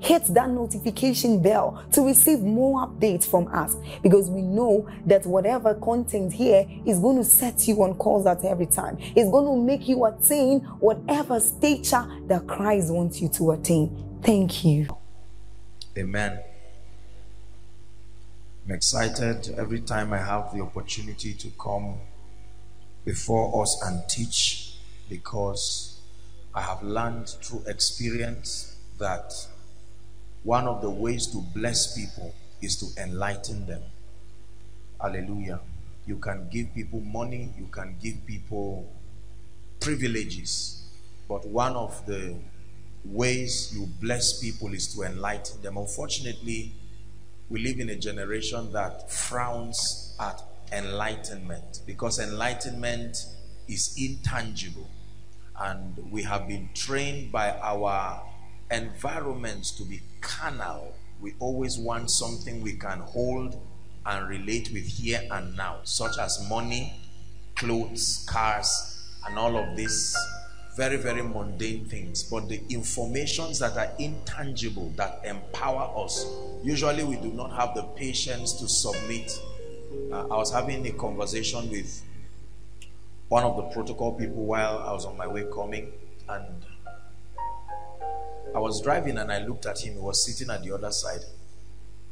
hit that notification bell to receive more updates from us because we know that whatever content here is going to set you on course at every time. It's going to make you attain whatever stature that Christ wants you to attain. Thank you. Amen. I'm excited every time I have the opportunity to come before us and teach because I have learned through experience that one of the ways to bless people is to enlighten them. Hallelujah. You can give people money, you can give people privileges, but one of the ways you bless people is to enlighten them. Unfortunately, we live in a generation that frowns at enlightenment because enlightenment is intangible and we have been trained by our environments to be carnal. We always want something we can hold and relate with here and now, such as money, clothes, cars, and all of these very, very mundane things. But the informations that are intangible, that empower us, usually we do not have the patience to submit. Uh, I was having a conversation with one of the protocol people while I was on my way coming, and I was driving and I looked at him. He was sitting at the other side.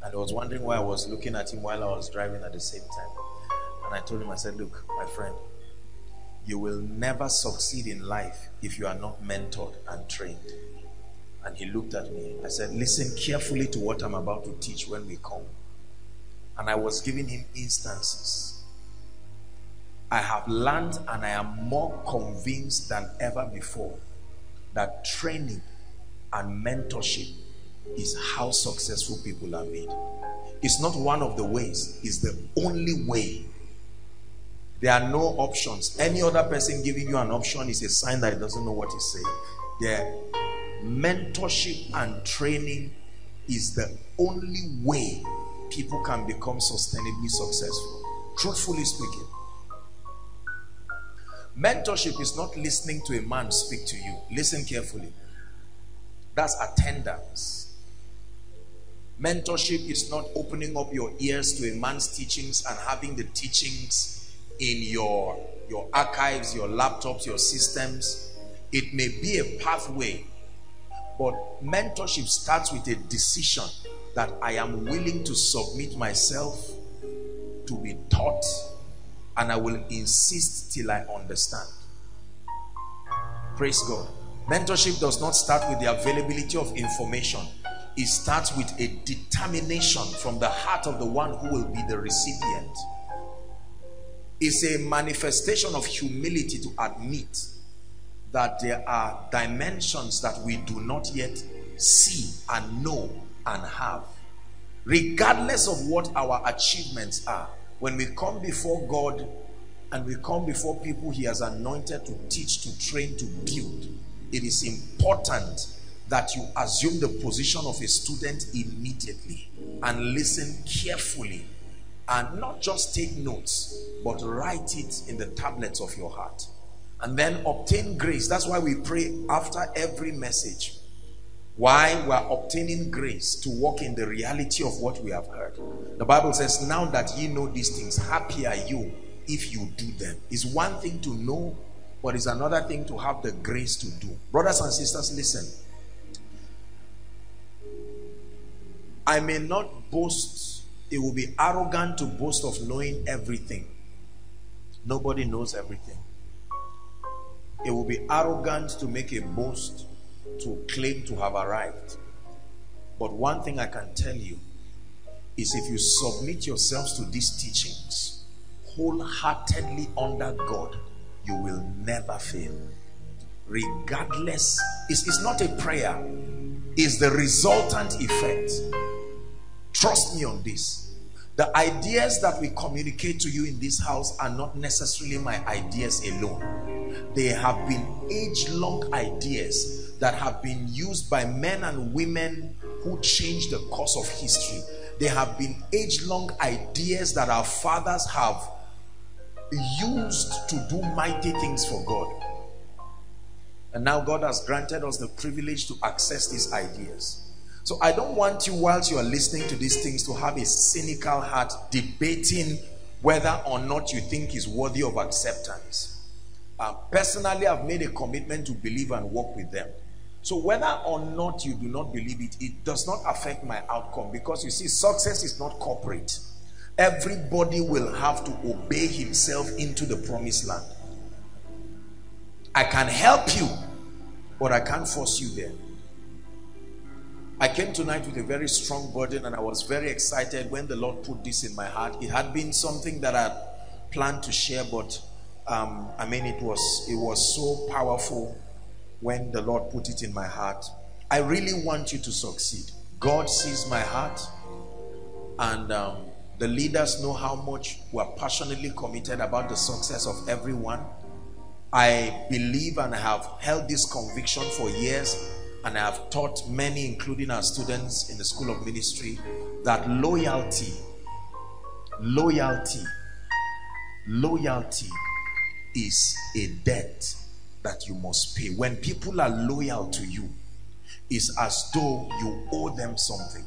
And I was wondering why I was looking at him while I was driving at the same time. And I told him, I said, Look, my friend, you will never succeed in life if you are not mentored and trained. And he looked at me. I said, Listen carefully to what I'm about to teach when we come. And I was giving him instances. I have learned and I am more convinced than ever before that training and mentorship is how successful people are made. It's not one of the ways, it's the only way. There are no options. Any other person giving you an option is a sign that he doesn't know what he's saying. Their mentorship and training is the only way people can become sustainably successful. Truthfully speaking. Mentorship is not listening to a man speak to you. Listen carefully. That's attendance. Mentorship is not opening up your ears to a man's teachings and having the teachings in your, your archives, your laptops, your systems. It may be a pathway, but mentorship starts with a decision that I am willing to submit myself to be taught and I will insist till I understand. Praise God. Mentorship does not start with the availability of information. It starts with a determination from the heart of the one who will be the recipient. It's a manifestation of humility to admit that there are dimensions that we do not yet see and know and have. Regardless of what our achievements are, when we come before God and we come before people he has anointed to teach, to train, to build, it is important that you assume the position of a student immediately and listen carefully and not just take notes but write it in the tablets of your heart. And then obtain grace. That's why we pray after every message. Why we're obtaining grace to walk in the reality of what we have heard. The bible says now that ye know these things happy are you if you do them. It's one thing to know but it's another thing to have the grace to do. Brothers and sisters, listen. I may not boast, it will be arrogant to boast of knowing everything. Nobody knows everything. It will be arrogant to make a boast to claim to have arrived. But one thing I can tell you is if you submit yourselves to these teachings wholeheartedly under God, you will never fail. Regardless, it's, it's not a prayer, it's the resultant effect. Trust me on this. The ideas that we communicate to you in this house are not necessarily my ideas alone. They have been age-long ideas that have been used by men and women who changed the course of history. They have been age-long ideas that our fathers have used to do mighty things for God. And now God has granted us the privilege to access these ideas. So I don't want you, whilst you are listening to these things, to have a cynical heart debating whether or not you think is worthy of acceptance. Uh, personally, I've made a commitment to believe and work with them. So whether or not you do not believe it, it does not affect my outcome because you see, success is not corporate. Everybody will have to obey himself into the promised land. I can help you, but I can't force you there. I came tonight with a very strong burden and I was very excited when the Lord put this in my heart. It had been something that I planned to share, but um, I mean, it was, it was so powerful when the Lord put it in my heart. I really want you to succeed. God sees my heart and um, the leaders know how much we're passionately committed about the success of everyone. I believe and have held this conviction for years and I have taught many, including our students in the School of Ministry, that loyalty, loyalty, loyalty is a debt that you must pay. When people are loyal to you, it's as though you owe them something.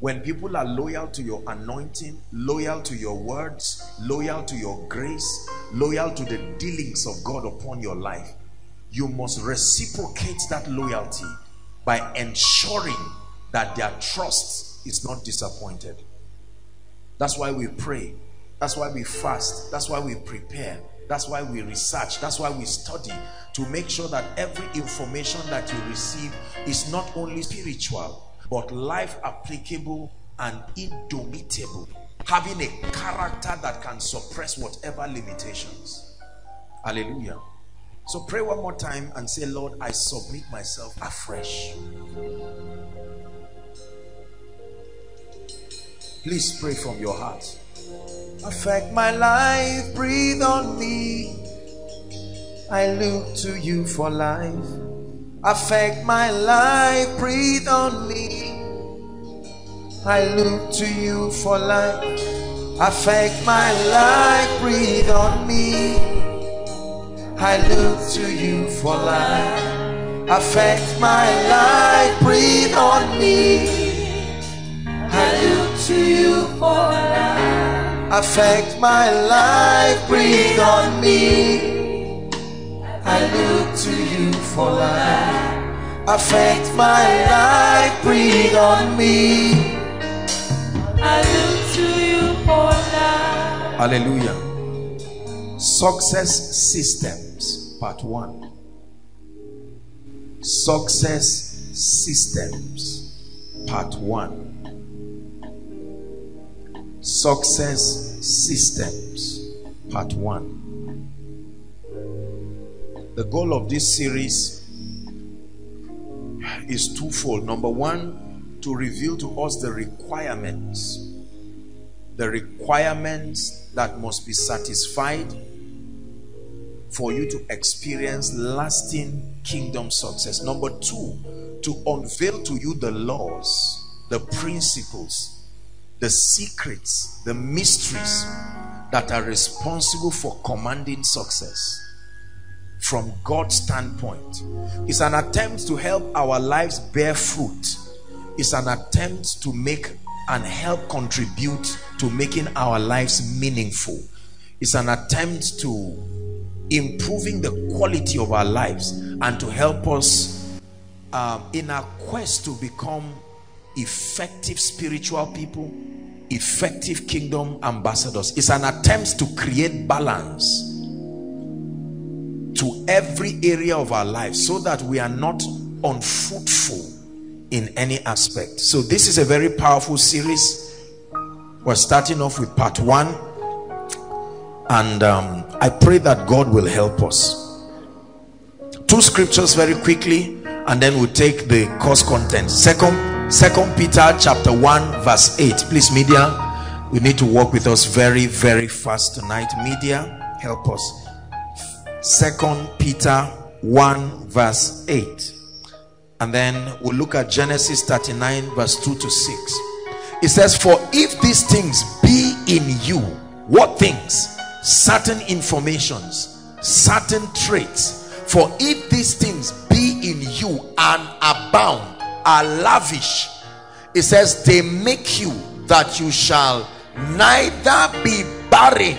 When people are loyal to your anointing, loyal to your words, loyal to your grace, loyal to the dealings of God upon your life, you must reciprocate that loyalty by ensuring that their trust is not disappointed. That's why we pray. That's why we fast. That's why we prepare. That's why we research. That's why we study to make sure that every information that you receive is not only spiritual, but life applicable and indomitable. Having a character that can suppress whatever limitations. Hallelujah. So pray one more time and say lord i submit myself afresh. Please pray from your heart. Affect my life breathe on me. I look to you for life affect my life breathe on me. I look to you for life affect my life breathe on me. I look to you for life affect my life breathe on me. I look to you for life affect my life breathe on me I look to you for life. Affect my life, breathe on me. I look to you for life. Hallelujah. Success systems, part one. Success systems, part one. Success systems, part one. The goal of this series is twofold. Number one, to reveal to us the requirements. The requirements that must be satisfied for you to experience lasting kingdom success. Number two, to unveil to you the laws, the principles, the secrets, the mysteries that are responsible for commanding success from God's standpoint. It's an attempt to help our lives bear fruit. It's an attempt to make and help contribute to making our lives meaningful. It's an attempt to improving the quality of our lives and to help us um, in our quest to become effective spiritual people, effective kingdom ambassadors. It's an attempt to create balance to every area of our life so that we are not unfruitful in any aspect. So this is a very powerful series. We're starting off with part one. And um, I pray that God will help us. Two scriptures very quickly and then we'll take the course content. Second, Second Peter chapter 1 verse 8. Please media, we need to work with us very very fast tonight. Media, help us. Second Peter 1 verse 8 and then we'll look at Genesis 39 verse 2 to 6 it says for if these things be in you what things? Certain informations certain traits. For if these things be in you and abound are lavish it says they make you that you shall neither be barren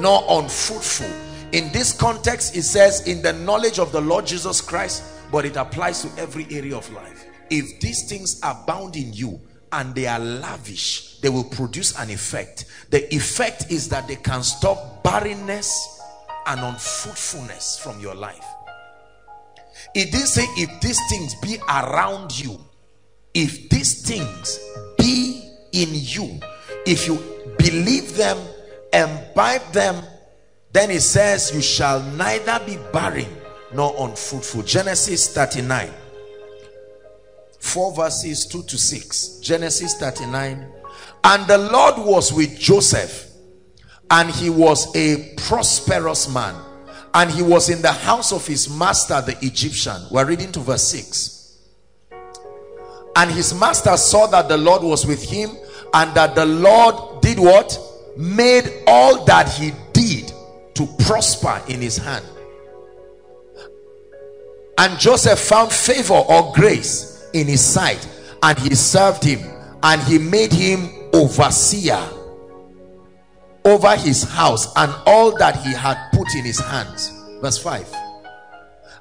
nor unfruitful in this context it says in the knowledge of the Lord Jesus Christ but it applies to every area of life. If these things abound in you and they are lavish they will produce an effect. The effect is that they can stop barrenness and unfruitfulness from your life. It didn't say if these things be around you if these things be in you if you believe them imbibe them then it says you shall neither be barren nor unfruitful. Genesis 39 4 verses 2 to 6 genesis 39 and the lord was with joseph and he was a prosperous man and he was in the house of his master the egyptian. We're reading to verse 6 and his master saw that the lord was with him and that the lord did what? Made all that he did to prosper in his hand. And Joseph found favor or grace in his sight and he served him and he made him overseer over his house and all that he had put in his hands. Verse 5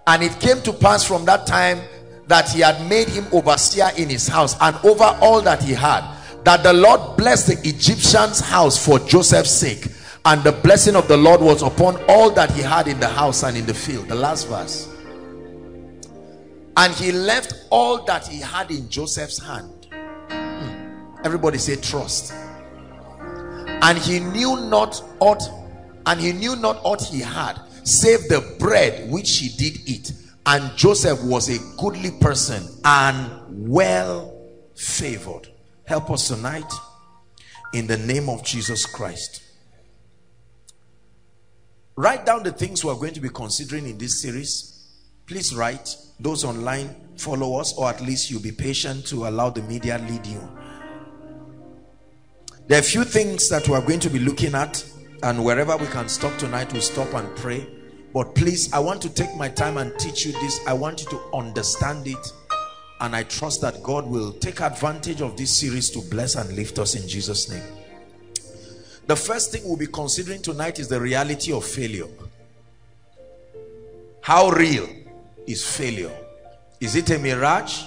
and it came to pass from that time that he had made him overseer in his house and over all that he had that the Lord blessed the Egyptian's house for Joseph's sake and the blessing of the Lord was upon all that he had in the house and in the field. The last verse. And he left all that he had in Joseph's hand. Hmm. everybody say trust. And he knew not aught and he knew not aught he had save the bread which he did eat. And Joseph was a goodly person and well favored. Help us tonight. In the name of Jesus Christ write down the things we are going to be considering in this series. Please write. Those online follow us or at least you'll be patient to allow the media lead you. There are a few things that we're going to be looking at and wherever we can stop tonight we'll stop and pray. But please i want to take my time and teach you this. I want you to understand it and i trust that god will take advantage of this series to bless and lift us in jesus name the first thing we'll be considering tonight is the reality of failure. How real is failure? Is it a mirage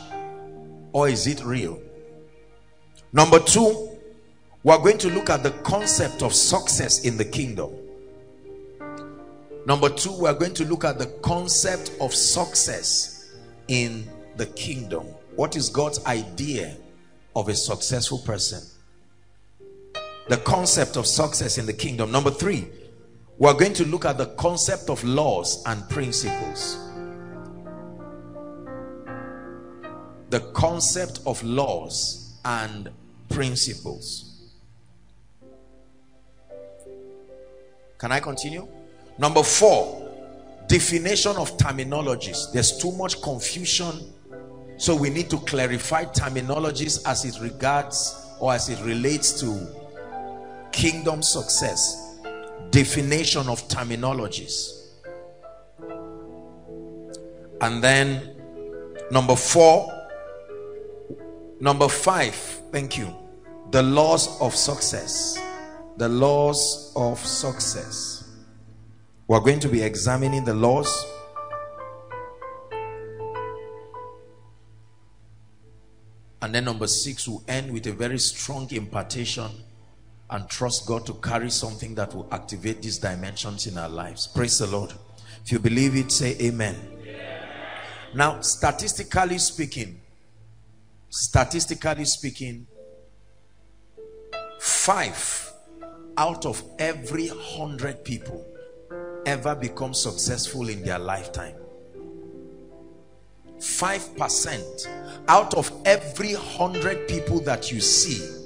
or is it real? Number two we're going to look at the concept of success in the kingdom. Number two we're going to look at the concept of success in the kingdom. What is God's idea of a successful person the concept of success in the kingdom number three we're going to look at the concept of laws and principles the concept of laws and principles. Can I continue? Number four, definition of terminologies. There's too much confusion. So we need to clarify terminologies as it regards or as it relates to kingdom success. Definition of terminologies. And then number four, Number five, thank you. The laws of success. The laws of success. We're going to be examining the laws. And then number six, will end with a very strong impartation and trust God to carry something that will activate these dimensions in our lives. Praise the Lord. If you believe it, say amen. Now, statistically speaking, statistically speaking, five out of every hundred people ever become successful in their lifetime. 5% out of every 100 people that you see,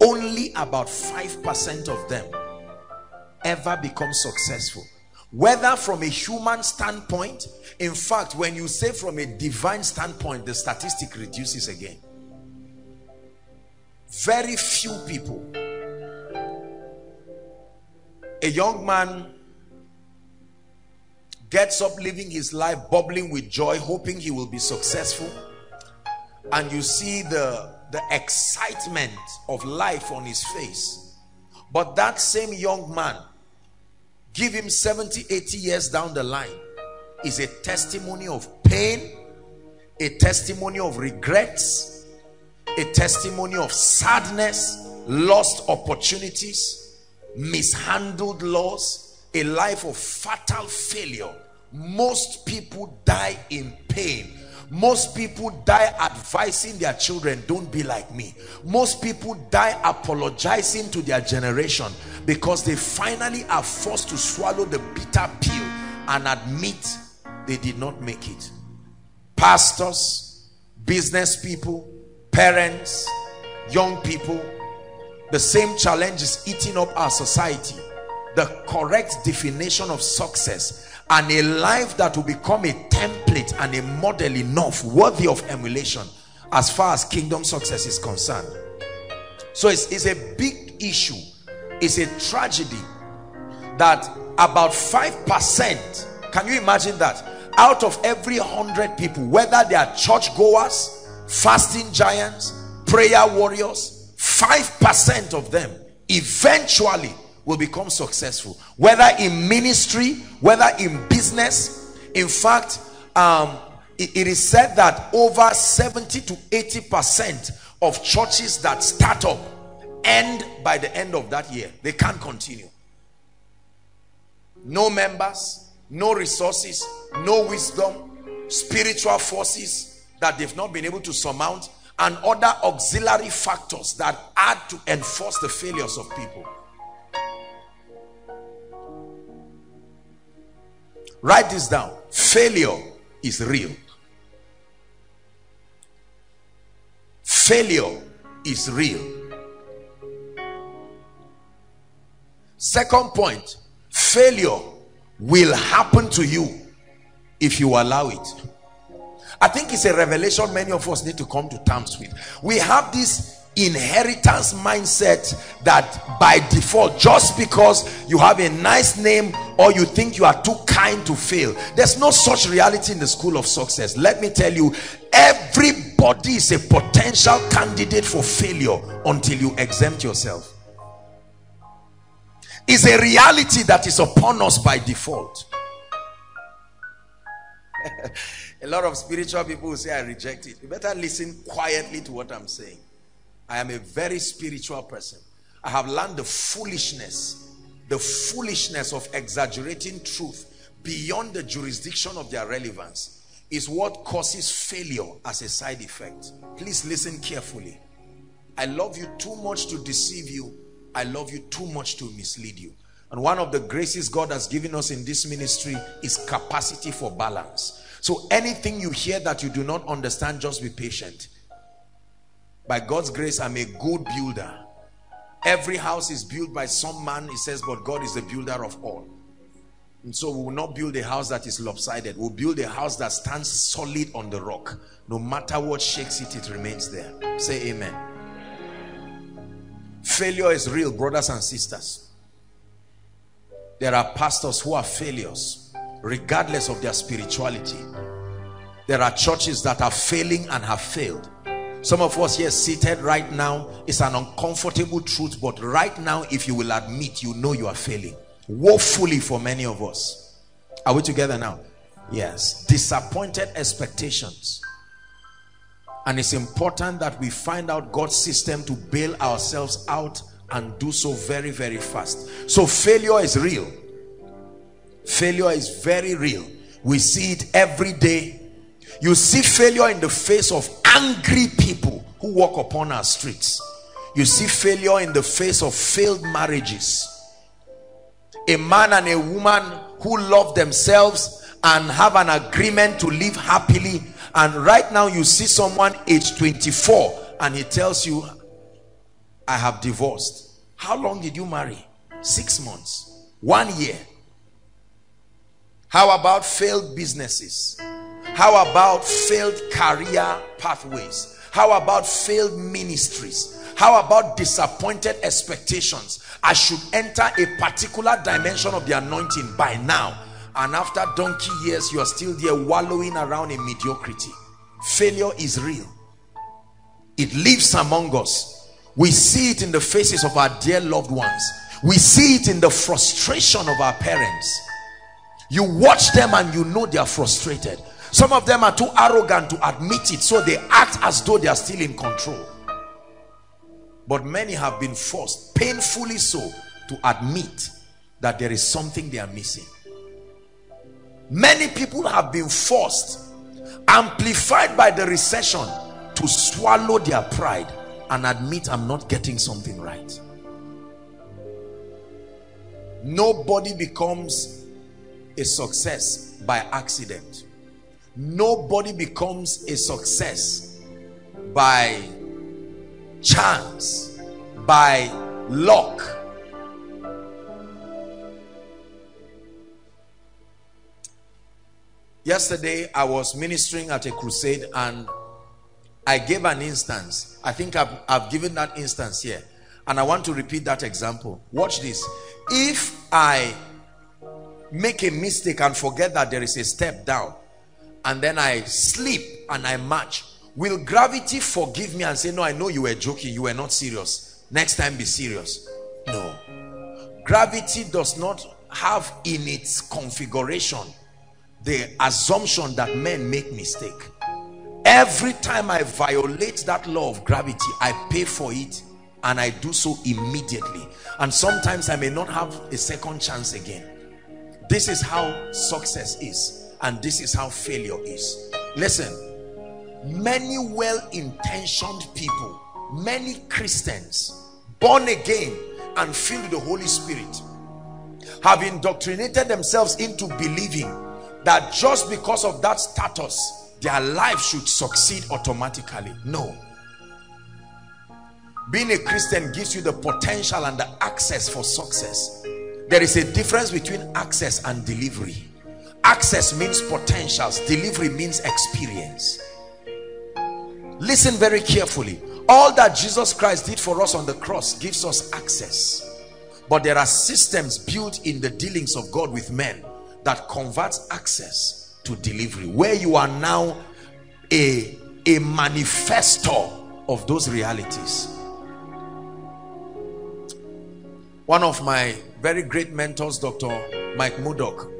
only about 5% of them ever become successful. Whether from a human standpoint, in fact, when you say from a divine standpoint, the statistic reduces again. Very few people. A young man gets up living his life bubbling with joy hoping he will be successful and you see the the excitement of life on his face. But that same young man give him 70 80 years down the line is a testimony of pain a testimony of regrets a testimony of sadness lost opportunities mishandled laws a life of fatal failure. Most people die in pain most people die advising their children don't be like me. Most people die apologizing to their generation because they finally are forced to swallow the bitter pill and admit they did not make it. Pastors business people parents young people the same challenge is eating up our society. The correct definition of success and a life that will become a template and a model enough worthy of emulation as far as kingdom success is concerned. So it's, it's a big issue. It's a tragedy that about five percent can you imagine that? Out of every hundred people whether they are churchgoers fasting giants prayer warriors five percent of them eventually will become successful. Whether in ministry whether in business. In fact um, it, it is said that over 70 to 80 percent of churches that start up end by the end of that year. They can't continue. No members no resources no wisdom spiritual forces that they've not been able to surmount and other auxiliary factors that add to enforce the failures of people Write this down. Failure is real. Failure is real. Second point, failure will happen to you if you allow it. I think it's a revelation many of us need to come to terms with. We have this inheritance mindset that by default just because you have a nice name or you think you are too kind to fail there's no such reality in the school of success. Let me tell you everybody is a potential candidate for failure until you exempt yourself. Is a reality that is upon us by default. A lot of spiritual people say i reject it. You better listen quietly to what i'm saying I am a very spiritual person. I have learned the foolishness, the foolishness of exaggerating truth beyond the jurisdiction of their relevance is what causes failure as a side effect. Please listen carefully. I love you too much to deceive you. I love you too much to mislead you. And one of the graces God has given us in this ministry is capacity for balance. So anything you hear that you do not understand, just be patient by God's grace, I'm a good builder. Every house is built by some man, he says, but God is the builder of all. And so we will not build a house that is lopsided. We'll build a house that stands solid on the rock. No matter what shakes it, it remains there. Say amen. Failure is real, brothers and sisters. There are pastors who are failures, regardless of their spirituality. There are churches that are failing and have failed. Some of us here seated right now is an uncomfortable truth, but right now, if you will admit, you know you are failing. Woefully for many of us. Are we together now? Yes. Disappointed expectations. And it's important that we find out God's system to bail ourselves out and do so very, very fast. So failure is real. Failure is very real. We see it every day. You see failure in the face of angry people who walk upon our streets. You see failure in the face of failed marriages. A man and a woman who love themselves and have an agreement to live happily. And right now you see someone age 24 and he tells you I have divorced. How long did you marry? Six months. One year. How about failed businesses? How about failed career pathways? How about failed ministries? How about disappointed expectations? I should enter a particular dimension of the anointing by now. And after donkey years you are still there wallowing around in mediocrity. Failure is real. It lives among us. We see it in the faces of our dear loved ones. We see it in the frustration of our parents. You watch them and you know they are frustrated some of them are too arrogant to admit it so they act as though they are still in control. But many have been forced painfully so to admit that there is something they are missing. Many people have been forced amplified by the recession to swallow their pride and admit I'm not getting something right. Nobody becomes a success by accident nobody becomes a success by chance by luck. Yesterday i was ministering at a crusade and i gave an instance. I think I've, I've given that instance here. And i want to repeat that example. Watch this. If i make a mistake and forget that there is a step down and then i sleep and i march. Will gravity forgive me and say no i know you were joking. You were not serious. Next time be serious. No. Gravity does not have in its configuration the assumption that men make mistake. Every time i violate that law of gravity i pay for it and i do so immediately. And sometimes i may not have a second chance again. This is how success is and this is how failure is. Listen many well-intentioned people many christians born again and filled with the holy spirit have indoctrinated themselves into believing that just because of that status their life should succeed automatically. No. Being a christian gives you the potential and the access for success. There is a difference between access and delivery access means potentials delivery means experience. Listen very carefully. All that jesus christ did for us on the cross gives us access. But there are systems built in the dealings of god with men that converts access to delivery where you are now a a manifesto of those realities. One of my very great mentors dr mike murdock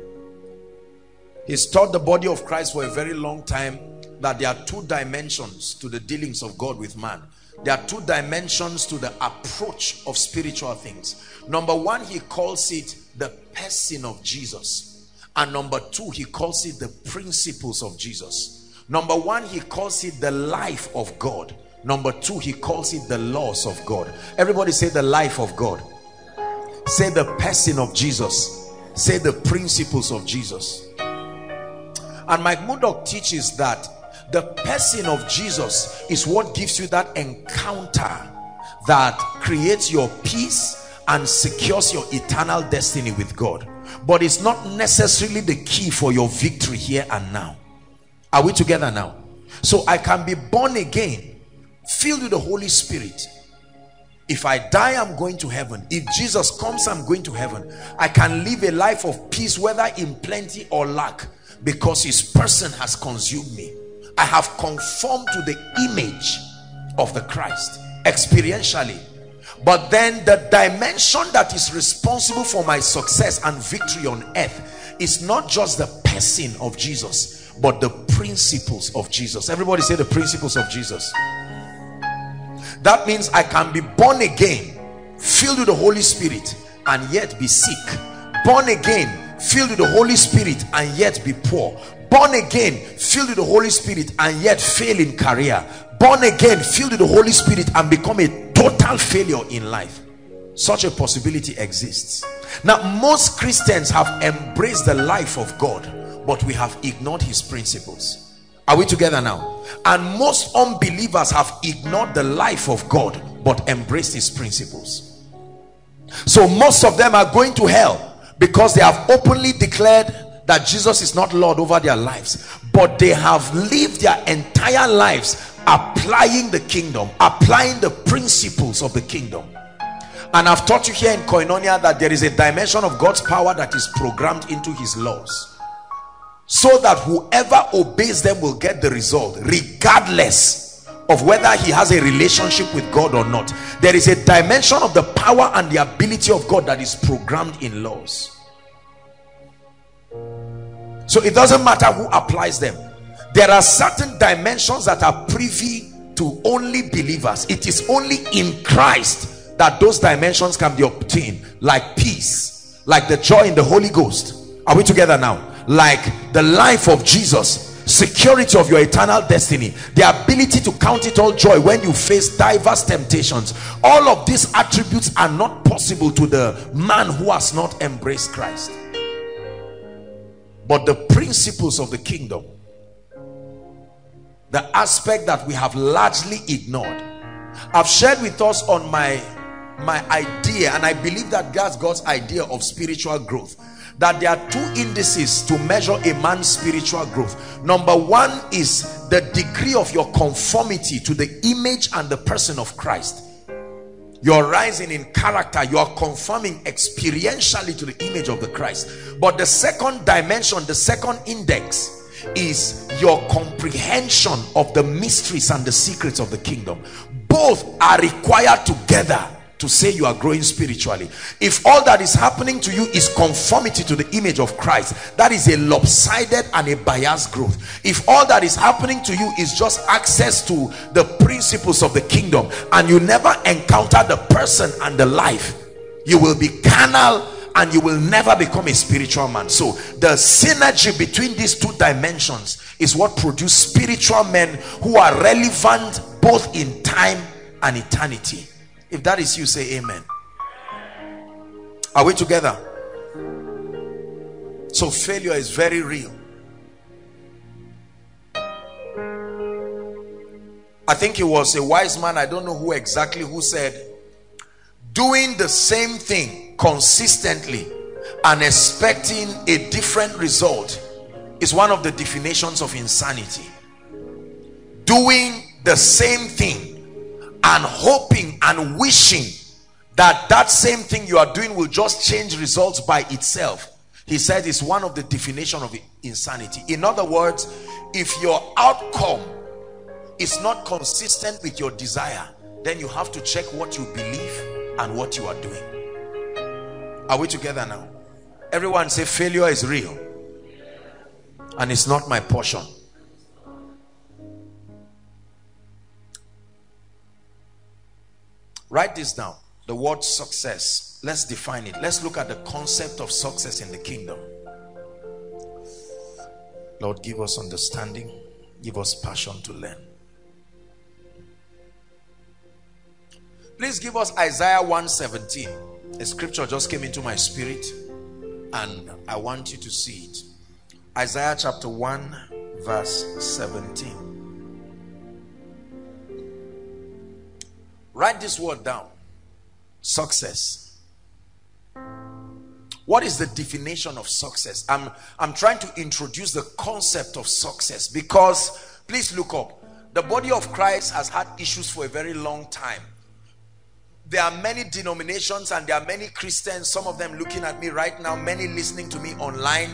he's taught the body of christ for a very long time that there are two dimensions to the dealings of god with man there are two dimensions to the approach of spiritual things number one he calls it the person of jesus and number two, he calls it the principles of Jesus. Number one, he calls it the life of God. Number two, he calls it the laws of God. Everybody say the life of God. Say the person of Jesus. Say the principles of Jesus. And Mike Murdock teaches that the person of Jesus is what gives you that encounter that creates your peace and secures your eternal destiny with God. But it's not necessarily the key for your victory here and now. Are we together now? So i can be born again filled with the holy spirit. If i die i'm going to heaven. If jesus comes i'm going to heaven. I can live a life of peace whether in plenty or lack because his person has consumed me i have conformed to the image of the christ experientially but then the dimension that is responsible for my success and victory on earth is not just the person of Jesus but the principles of Jesus. Everybody say the principles of Jesus. That means I can be born again, filled with the Holy Spirit, and yet be sick. Born again, filled with the Holy Spirit, and yet be poor. Born again, filled with the Holy Spirit, and yet fail in career. Born again, filled with the Holy Spirit, and become a total failure in life. Such a possibility exists. Now, most Christians have embraced the life of God, but we have ignored his principles. Are we together now? And most unbelievers have ignored the life of God but embraced his principles. So most of them are going to hell because they have openly declared that Jesus is not Lord over their lives. But they have lived their entire lives applying the kingdom, applying the principles of the kingdom. And I've taught you here in Koinonia that there is a dimension of God's power that is programmed into his laws so that whoever obeys them will get the result regardless of whether he has a relationship with God or not. There is a dimension of the power and the ability of God that is programmed in laws. So it doesn't matter who applies them. There are certain dimensions that are privy to only believers. It is only in Christ that those dimensions can be obtained. Like peace like the joy in the Holy Ghost. Are we together now? Like the life of Jesus security of your eternal destiny the ability to count it all joy when you face diverse temptations. All of these attributes are not possible to the man who has not embraced Christ. But the principles of the kingdom the aspect that we have largely ignored I've shared with us on my my idea and I believe that that's God's idea of spiritual growth that there are two indices to measure a man's spiritual growth. Number one is the degree of your conformity to the image and the person of Christ. You're rising in character you are conforming experientially to the image of the Christ. But the second dimension the second index is your comprehension of the mysteries and the secrets of the kingdom. Both are required together to say you are growing spiritually. If all that is happening to you is conformity to the image of Christ that is a lopsided and a biased growth. If all that is happening to you is just access to the principles of the kingdom and you never encounter the person and the life you will be carnal and you will never become a spiritual man. So the synergy between these two dimensions is what produce spiritual men who are relevant both in time and eternity if that is you, say amen. Are we together? So failure is very real. I think it was a wise man, I don't know who exactly, who said, doing the same thing consistently and expecting a different result is one of the definitions of insanity. Doing the same thing and hoping and wishing that that same thing you are doing will just change results by itself. He said it's one of the definition of insanity. In other words if your outcome is not consistent with your desire then you have to check what you believe and what you are doing. Are we together now? Everyone say failure is real and it's not my portion Write this down. The word success. Let's define it. Let's look at the concept of success in the kingdom. Lord, give us understanding. Give us passion to learn. Please give us Isaiah 117. A scripture just came into my spirit and I want you to see it. Isaiah chapter 1 verse 17. Write this word down. Success. What is the definition of success? I'm, I'm trying to introduce the concept of success because, please look up. The body of Christ has had issues for a very long time. There are many denominations and there are many Christians, some of them looking at me right now, many listening to me online.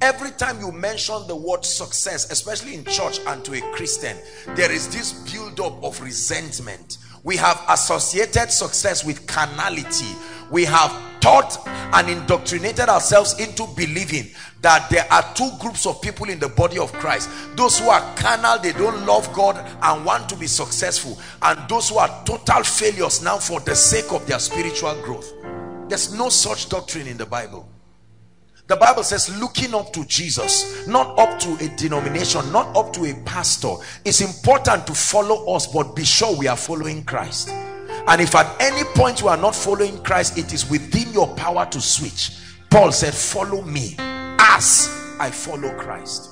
Every time you mention the word success, especially in church and to a Christian, there is this build-up of resentment we have associated success with carnality we have taught and indoctrinated ourselves into believing that there are two groups of people in the body of Christ. Those who are carnal, they don't love God and want to be successful. And those who are total failures now for the sake of their spiritual growth. There's no such doctrine in the Bible. The Bible says looking up to Jesus, not up to a denomination, not up to a pastor. It's important to follow us, but be sure we are following Christ. And if at any point you are not following Christ, it is within your power to switch. Paul said, follow me as I follow Christ.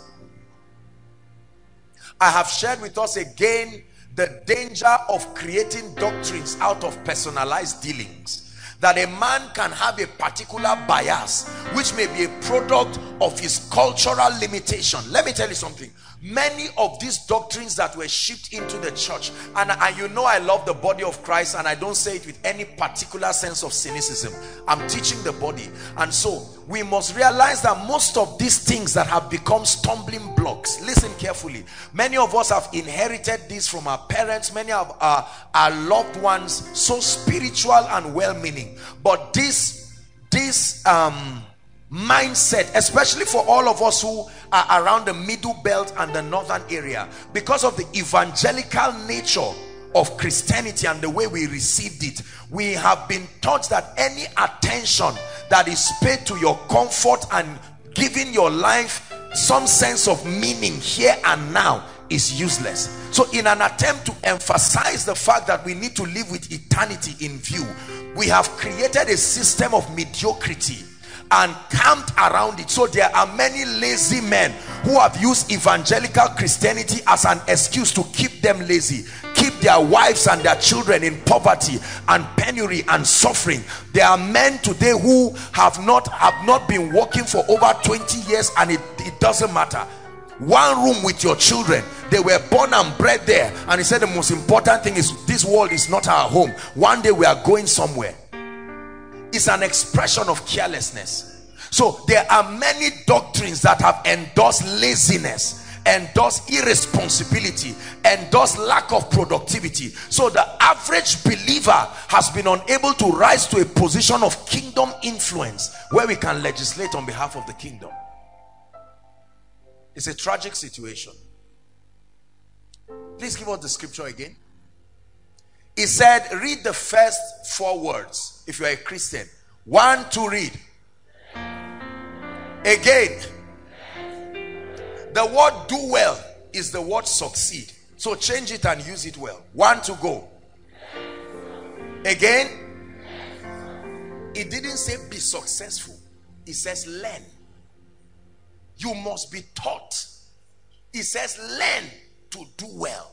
I have shared with us again the danger of creating doctrines out of personalized dealings that a man can have a particular bias which may be a product of his cultural limitation. Let me tell you something many of these doctrines that were shipped into the church and, and you know I love the body of Christ and I don't say it with any particular sense of cynicism. I'm teaching the body. And so we must realize that most of these things that have become stumbling blocks listen carefully. Many of us have inherited this from our parents. Many of our, our loved ones so spiritual and well-meaning. But this this um mindset especially for all of us who are around the middle belt and the northern area because of the evangelical nature of Christianity and the way we received it we have been taught that any attention that is paid to your comfort and giving your life some sense of meaning here and now is useless. So in an attempt to emphasize the fact that we need to live with eternity in view we have created a system of mediocrity and camped around it. So there are many lazy men who have used evangelical christianity as an excuse to keep them lazy keep their wives and their children in poverty and penury and suffering. There are men today who have not have not been working for over 20 years and it, it doesn't matter. One room with your children. They were born and bred there. And he said the most important thing is this world is not our home. One day we are going somewhere is an expression of carelessness. So there are many doctrines that have endorsed laziness endorsed irresponsibility endorsed lack of productivity. So the average believer has been unable to rise to a position of kingdom influence where we can legislate on behalf of the kingdom. It's a tragic situation. Please give us the scripture again he said read the first four words if you are a christian. One to read. Again the word do well is the word succeed. So change it and use it well. One to go. Again it didn't say be successful. It says learn. You must be taught. It says learn to do well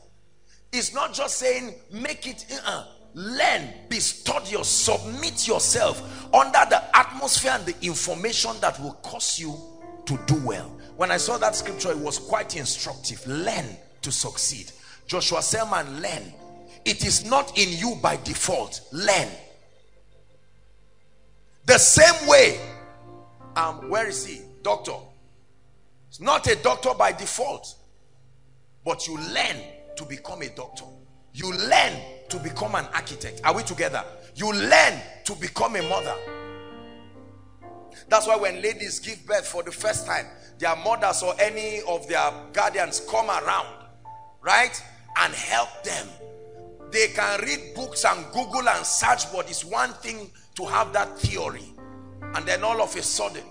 it's not just saying make it uh, learn be studious submit yourself under the atmosphere and the information that will cause you to do well. When i saw that scripture it was quite instructive. Learn to succeed. Joshua selman learn. It is not in you by default. Learn. The same way um where is he? Doctor. It's not a doctor by default but you learn to become a doctor. You learn to become an architect. Are we together? You learn to become a mother. That's why when ladies give birth for the first time their mothers or any of their guardians come around right and help them. They can read books and google and search but it's one thing to have that theory. And then all of a sudden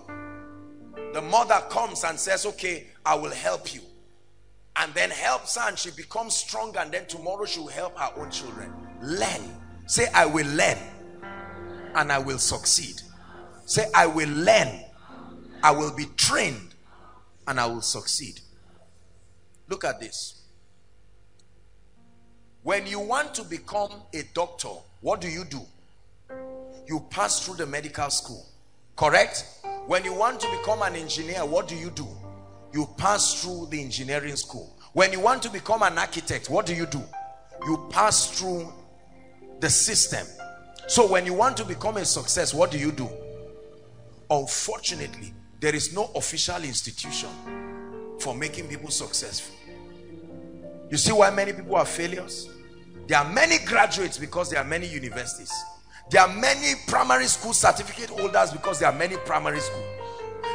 the mother comes and says okay i will help you and then helps her and she becomes strong and then tomorrow she will help her own children. Learn. Say i will learn and i will succeed. Say i will learn i will be trained and i will succeed. Look at this. When you want to become a doctor what do you do? You pass through the medical school correct? When you want to become an engineer what do you do you pass through the engineering school. When you want to become an architect what do you do? You pass through the system. So when you want to become a success what do you do? Unfortunately there is no official institution for making people successful. You see why many people are failures? There are many graduates because there are many universities. There are many primary school certificate holders because there are many primary school.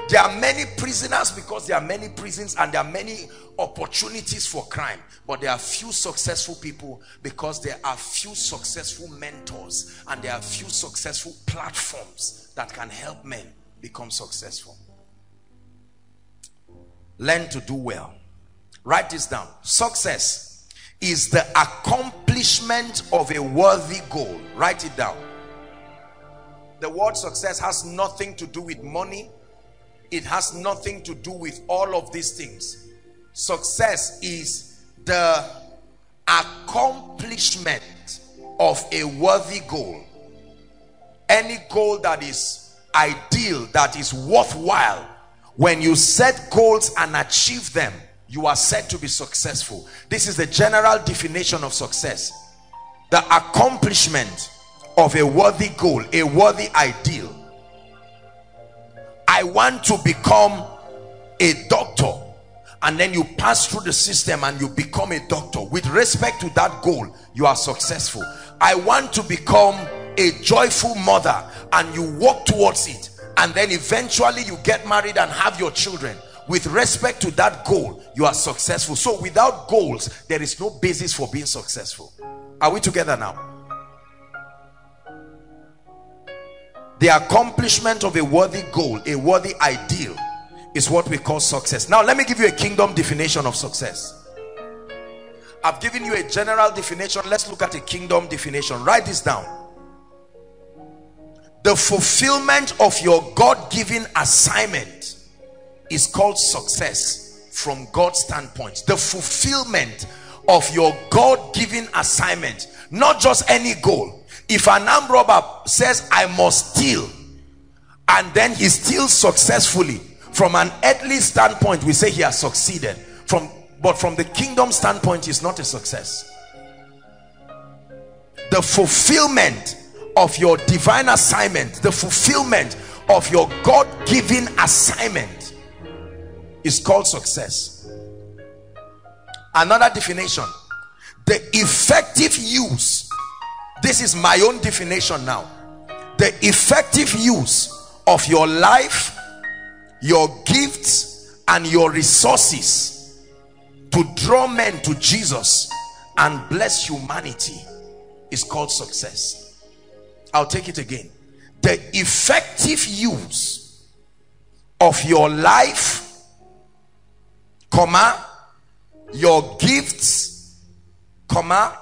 There are many prisoners because there are many prisons and there are many opportunities for crime. But there are few successful people because there are few successful mentors and there are few successful platforms that can help men become successful. Learn to do well. Write this down. Success is the accomplishment of a worthy goal. Write it down. The word success has nothing to do with money. It has nothing to do with all of these things. Success is the accomplishment of a worthy goal. Any goal that is ideal, that is worthwhile. When you set goals and achieve them, you are said to be successful. This is the general definition of success. The accomplishment of a worthy goal, a worthy ideal. I want to become a doctor. And then you pass through the system and you become a doctor. With respect to that goal you are successful. I want to become a joyful mother and you walk towards it. And then eventually you get married and have your children. With respect to that goal you are successful. So without goals there is no basis for being successful. Are we together now the accomplishment of a worthy goal a worthy ideal is what we call success. Now let me give you a kingdom definition of success. I've given you a general definition. Let's look at a kingdom definition. Write this down. The fulfillment of your god-given assignment is called success from god's standpoint. The fulfillment of your god-given assignment not just any goal if an armed robber says i must steal and then he steals successfully from an earthly standpoint we say he has succeeded. From but from the kingdom standpoint is not a success. The fulfillment of your divine assignment the fulfillment of your god-given assignment is called success. Another definition the effective use this is my own definition now. The effective use of your life your gifts and your resources to draw men to Jesus and bless humanity is called success. I'll take it again. The effective use of your life comma your gifts comma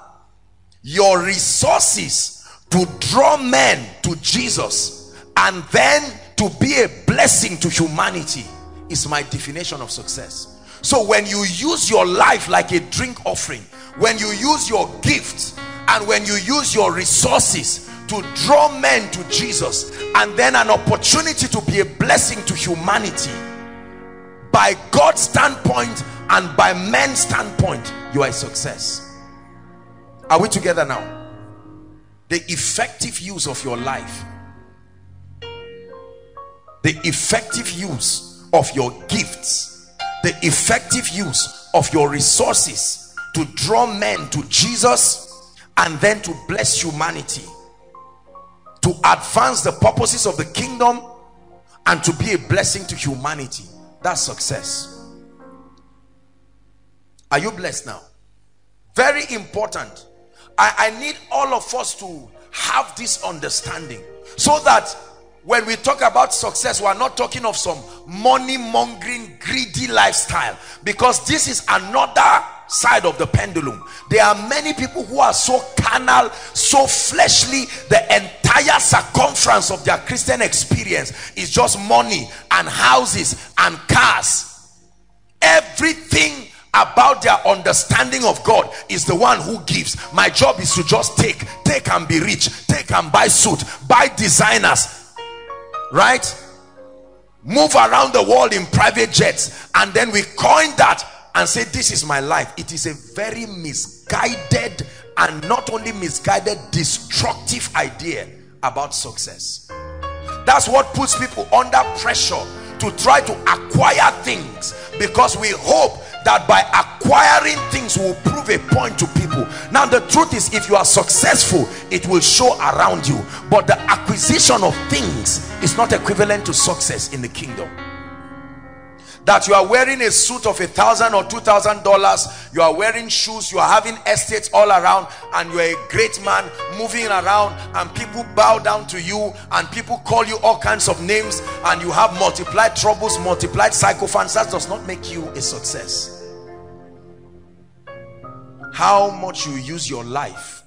your resources to draw men to Jesus and then to be a blessing to humanity is my definition of success. So when you use your life like a drink offering when you use your gifts and when you use your resources to draw men to Jesus and then an opportunity to be a blessing to humanity by God's standpoint and by men's standpoint you are a success are we together now? The effective use of your life. The effective use of your gifts. The effective use of your resources to draw men to Jesus and then to bless humanity. To advance the purposes of the kingdom and to be a blessing to humanity. That's success. Are you blessed now? Very important I, I need all of us to have this understanding so that when we talk about success we are not talking of some money mongering greedy lifestyle because this is another side of the pendulum. There are many people who are so carnal so fleshly. The entire circumference of their christian experience is just money and houses and cars. Everything about their understanding of God is the one who gives. My job is to just take, take and be rich, take and buy suit, buy designers, right? Move around the world in private jets and then we coin that and say this is my life. It is a very misguided and not only misguided, destructive idea about success. That's what puts people under pressure to try to acquire things because we hope that by acquiring things will prove a point to people. Now the truth is if you are successful it will show around you. But the acquisition of things is not equivalent to success in the kingdom that you are wearing a suit of a thousand or two thousand dollars you are wearing shoes you are having estates all around and you're a great man moving around and people bow down to you and people call you all kinds of names and you have multiplied troubles multiplied sycophants that does not make you a success. How much you use your life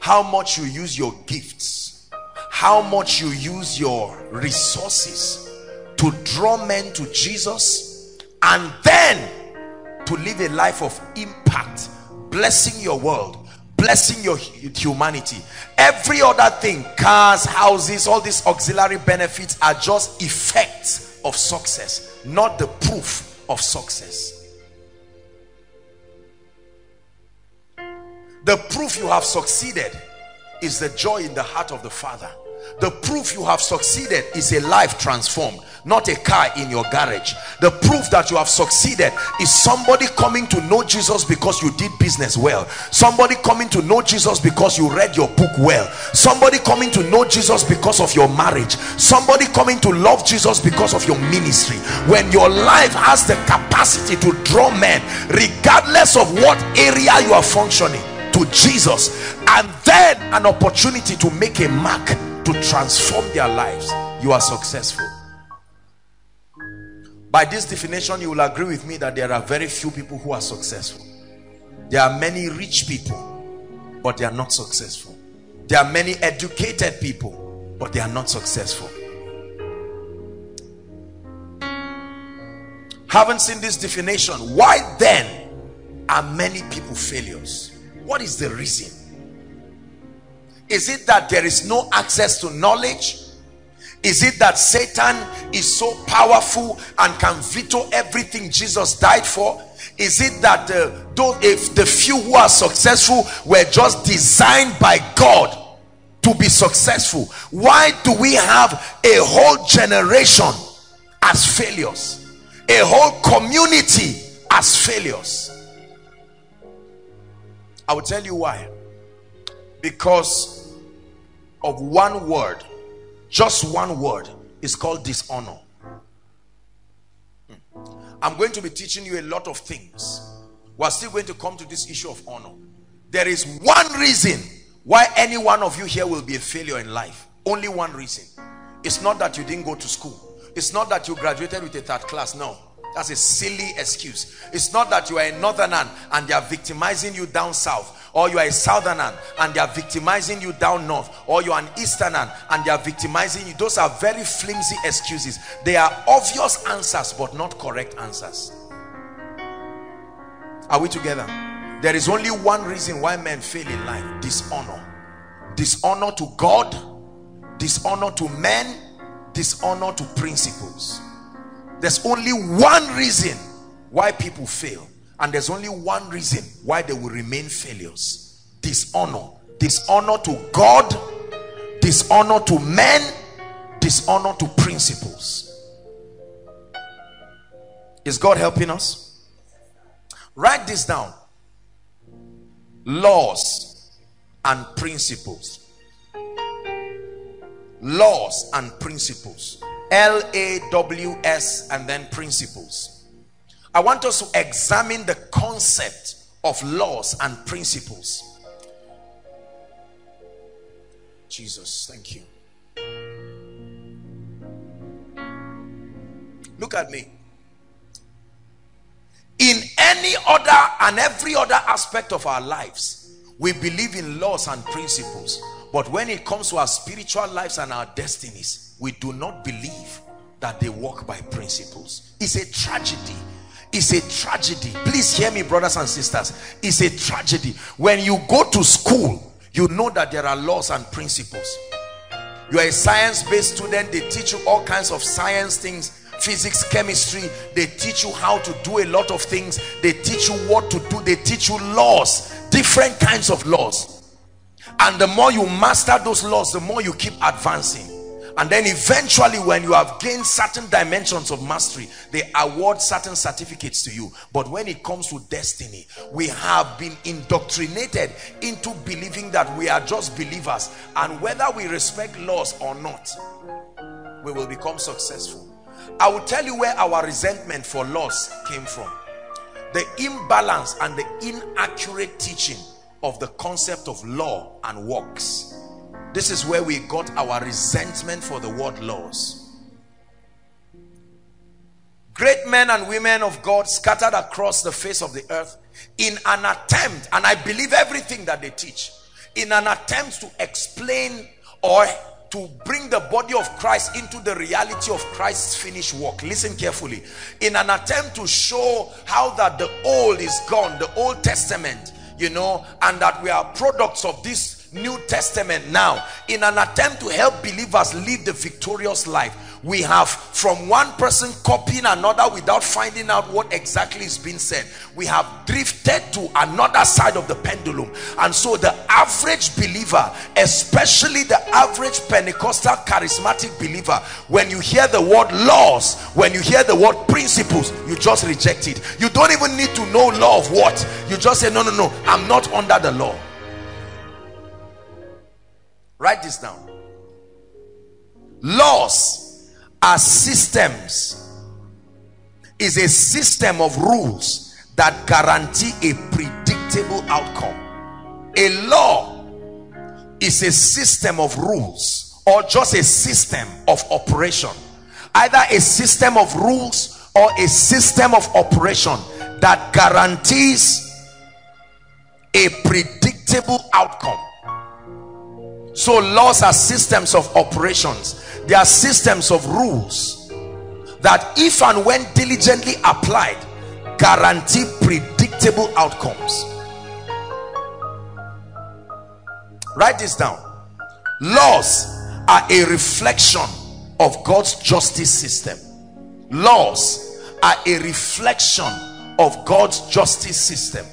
how much you use your gifts how much you use your resources to draw men to Jesus and then to live a life of impact blessing your world blessing your humanity. Every other thing cars houses all these auxiliary benefits are just effects of success not the proof of success. The proof you have succeeded is the joy in the heart of the father. The proof you have succeeded is a life transformed not a car in your garage. The proof that you have succeeded is somebody coming to know jesus because you did business well. Somebody coming to know jesus because you read your book well. Somebody coming to know jesus because of your marriage. Somebody coming to love jesus because of your ministry. When your life has the capacity to draw men regardless of what area you are functioning to jesus and then an opportunity to make a mark to transform their lives you are successful by this definition you will agree with me that there are very few people who are successful. There are many rich people but they are not successful. There are many educated people but they are not successful. Haven't seen this definition. Why then are many people failures? What is the reason? Is it that there is no access to knowledge is it that Satan is so powerful and can veto everything Jesus died for? Is it that uh, though if the few who are successful were just designed by God to be successful? Why do we have a whole generation as failures? A whole community as failures? I will tell you why. Because of one word just one word. Is called dishonor. Hmm. i'm going to be teaching you a lot of things. We're still going to come to this issue of honor. There is one reason why any one of you here will be a failure in life. Only one reason. It's not that you didn't go to school. It's not that you graduated with a third class. No that's a silly excuse. It's not that you are a northerner and they are victimizing you down south or you are a southerner and they are victimizing you down north or you are an easterner and they are victimizing you. Those are very flimsy excuses. They are obvious answers but not correct answers. Are we together? There is only one reason why men fail in life dishonor. Dishonor to god dishonor to men dishonor to principles there's only one reason why people fail and there's only one reason why they will remain failures. Dishonor. Dishonor to god. Dishonor to men. Dishonor to principles. Is god helping us? Write this down. Laws and principles. Laws and principles l-a-w-s and then principles I want us to examine the concept of laws and principles. Jesus, thank you. Look at me. In any other and every other aspect of our lives, we believe in laws and principles. But when it comes to our spiritual lives and our destinies, we do not believe that they walk by principles. It's a tragedy. It's a tragedy. Please hear me brothers and sisters. It's a tragedy. When you go to school you know that there are laws and principles. You're a science-based student. They teach you all kinds of science things physics chemistry. They teach you how to do a lot of things. They teach you what to do. They teach you laws different kinds of laws. And the more you master those laws the more you keep advancing and then eventually when you have gained certain dimensions of mastery they award certain certificates to you. But when it comes to destiny we have been indoctrinated into believing that we are just believers. And whether we respect laws or not we will become successful. I will tell you where our resentment for laws came from. The imbalance and the inaccurate teaching of the concept of law and works this is where we got our resentment for the word laws. Great men and women of God scattered across the face of the earth in an attempt and I believe everything that they teach in an attempt to explain or to bring the body of Christ into the reality of Christ's finished work. Listen carefully. In an attempt to show how that the old is gone the Old Testament you know and that we are products of this New Testament now. In an attempt to help believers live the victorious life we have from one person copying another without finding out what exactly is being said. We have drifted to another side of the pendulum. And so the average believer especially the average Pentecostal charismatic believer when you hear the word laws when you hear the word principles you just reject it. You don't even need to know law of what. You just say no no no I'm not under the law write this down. Laws are systems. Is a system of rules that guarantee a predictable outcome. A law is a system of rules or just a system of operation. Either a system of rules or a system of operation that guarantees a predictable outcome so laws are systems of operations. They are systems of rules that if and when diligently applied guarantee predictable outcomes. Write this down. Laws are a reflection of God's justice system. Laws are a reflection of God's justice system.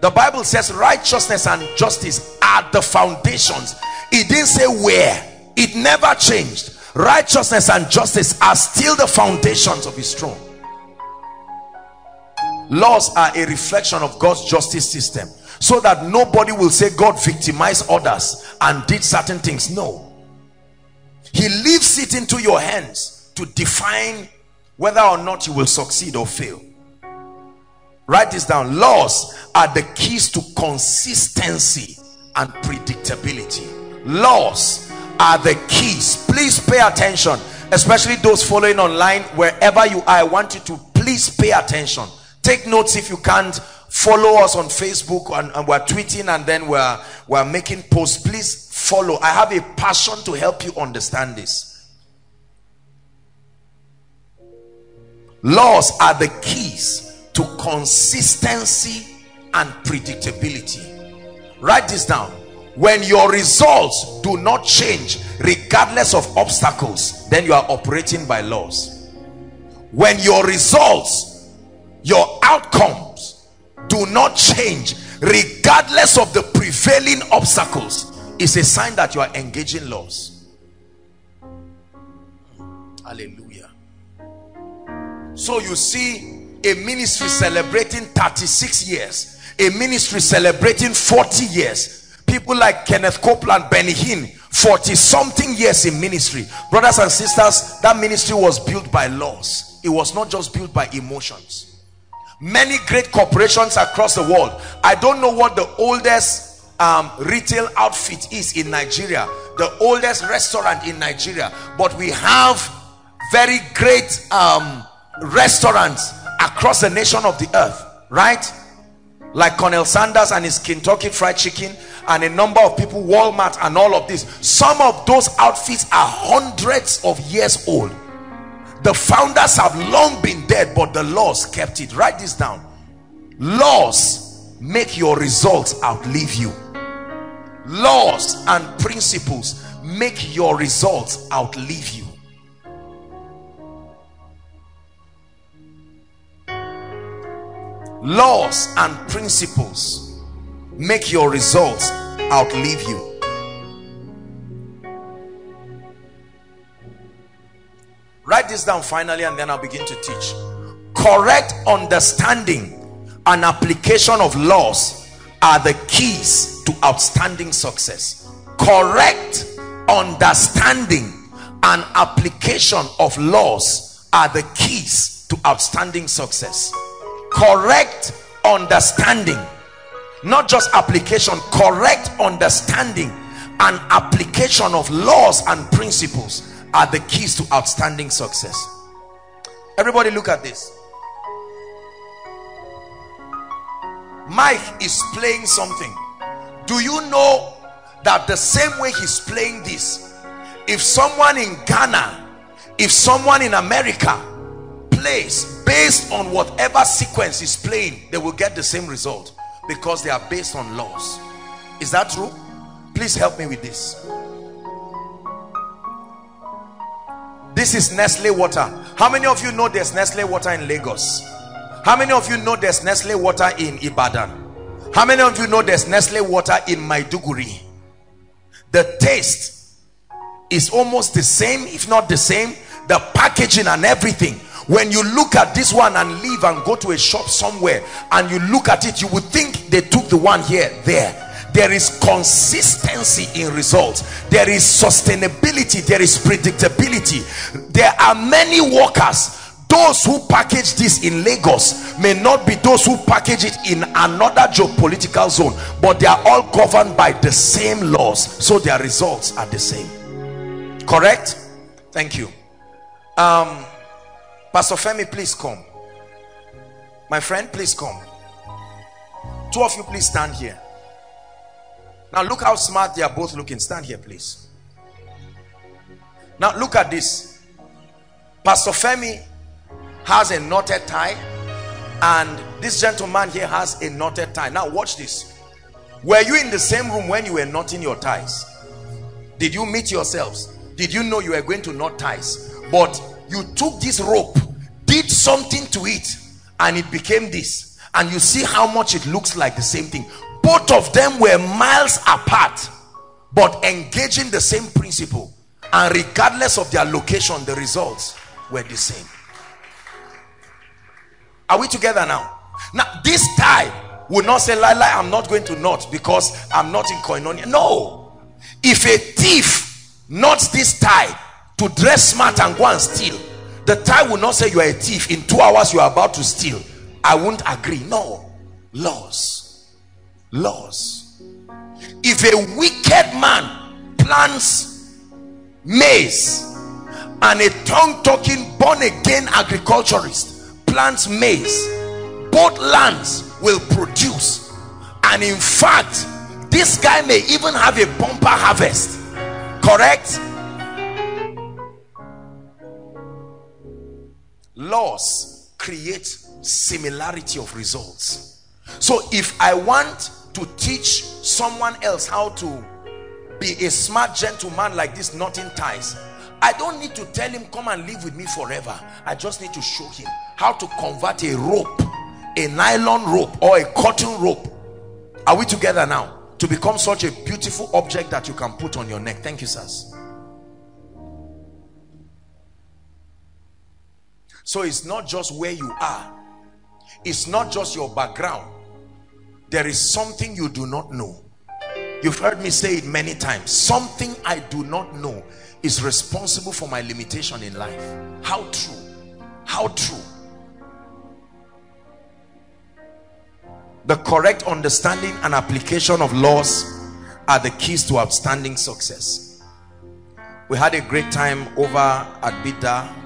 The Bible says righteousness and justice are the foundations it didn't say where. It never changed. Righteousness and justice are still the foundations of his throne. Laws are a reflection of God's justice system so that nobody will say God victimized others and did certain things. No. He leaves it into your hands to define whether or not you will succeed or fail. Write this down. Laws are the keys to consistency and predictability laws are the keys. Please pay attention especially those following online wherever you are. I want you to please pay attention. Take notes if you can't. Follow us on facebook and, and we're tweeting and then we're we're making posts. Please follow. I have a passion to help you understand this. Laws are the keys to consistency and predictability. Write this down when your results do not change regardless of obstacles then you are operating by laws. When your results your outcomes do not change regardless of the prevailing obstacles is a sign that you are engaging laws. Hallelujah. So you see a ministry celebrating 36 years a ministry celebrating 40 years people like Kenneth Copeland, Benny Hinn, 40 something years in ministry. Brothers and sisters, that ministry was built by laws. It was not just built by emotions. Many great corporations across the world. I don't know what the oldest um, retail outfit is in Nigeria. The oldest restaurant in Nigeria. But we have very great um, restaurants across the nation of the earth. Right? Like Colonel Sanders and his Kentucky Fried Chicken and a number of people Walmart and all of this. Some of those outfits are hundreds of years old. The founders have long been dead but the laws kept it. Write this down. Laws make your results outlive you. Laws and principles make your results outlive you laws and principles make your results outlive you Write this down finally and then I'll begin to teach. Correct understanding and application of laws are the keys to outstanding success. Correct understanding and application of laws are the keys to outstanding success. Correct understanding, not just application, correct understanding and application of laws and principles are the keys to outstanding success. Everybody look at this. Mike is playing something. Do you know that the same way he's playing this, if someone in Ghana, if someone in America based on whatever sequence is playing, they will get the same result because they are based on laws. Is that true? Please help me with this. This is Nestle water. How many of you know there's Nestle water in Lagos? How many of you know there's Nestle water in Ibadan? How many of you know there's Nestle water in Maiduguri? The taste is almost the same, if not the same. The packaging and everything. When you look at this one and leave and go to a shop somewhere and you look at it, you would think they took the one here, there. There is consistency in results. There is sustainability. There is predictability. There are many workers those who package this in Lagos may not be those who package it in another geopolitical zone but they are all governed by the same laws so their results are the same correct thank you um pastor femi please come. My friend please come. Two of you please stand here. Now look how smart they are both looking. Stand here please. Now look at this. Pastor femi has a knotted tie and this gentleman here has a knotted tie. Now watch this. Were you in the same room when you were knotting your ties? Did you meet yourselves? Did you know you were going to knot ties? But you took this rope did something to it and it became this and you see how much it looks like the same thing both of them were miles apart but engaging the same principle and regardless of their location the results were the same are we together now? Now, this tie will not say, Lila, I'm not going to knot because I'm not in koinonia. No. If a thief knots this tie to dress smart and go and steal, the tie will not say you are a thief. In two hours, you are about to steal. I won't agree. No. Laws. Laws. If a wicked man plants maize and a tongue-talking born-again agriculturist plants maize both lands will produce and in fact this guy may even have a bumper harvest correct laws create similarity of results so if i want to teach someone else how to be a smart gentleman like this knotting ties I don't need to tell him come and live with me forever. I just need to show him how to convert a rope, a nylon rope or a cotton rope. Are we together now? To become such a beautiful object that you can put on your neck. Thank you, sirs. So it's not just where you are. It's not just your background. There is something you do not know. You've heard me say it many times. Something I do not know is responsible for my limitation in life. How true? How true? The correct understanding and application of laws are the keys to outstanding success. We had a great time over at Bida.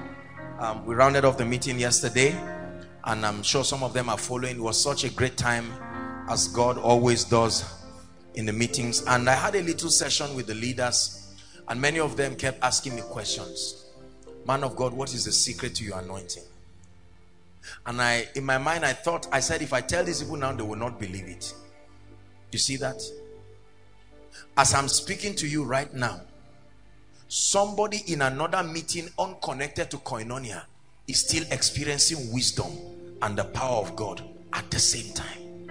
Um, we rounded off the meeting yesterday and I'm sure some of them are following. It was such a great time as God always does in the meetings. And I had a little session with the leaders and many of them kept asking me questions. Man of God, what is the secret to your anointing? And I, in my mind, I thought, I said, if I tell these people now, they will not believe it. You see that? As I'm speaking to you right now, somebody in another meeting unconnected to koinonia is still experiencing wisdom and the power of God at the same time.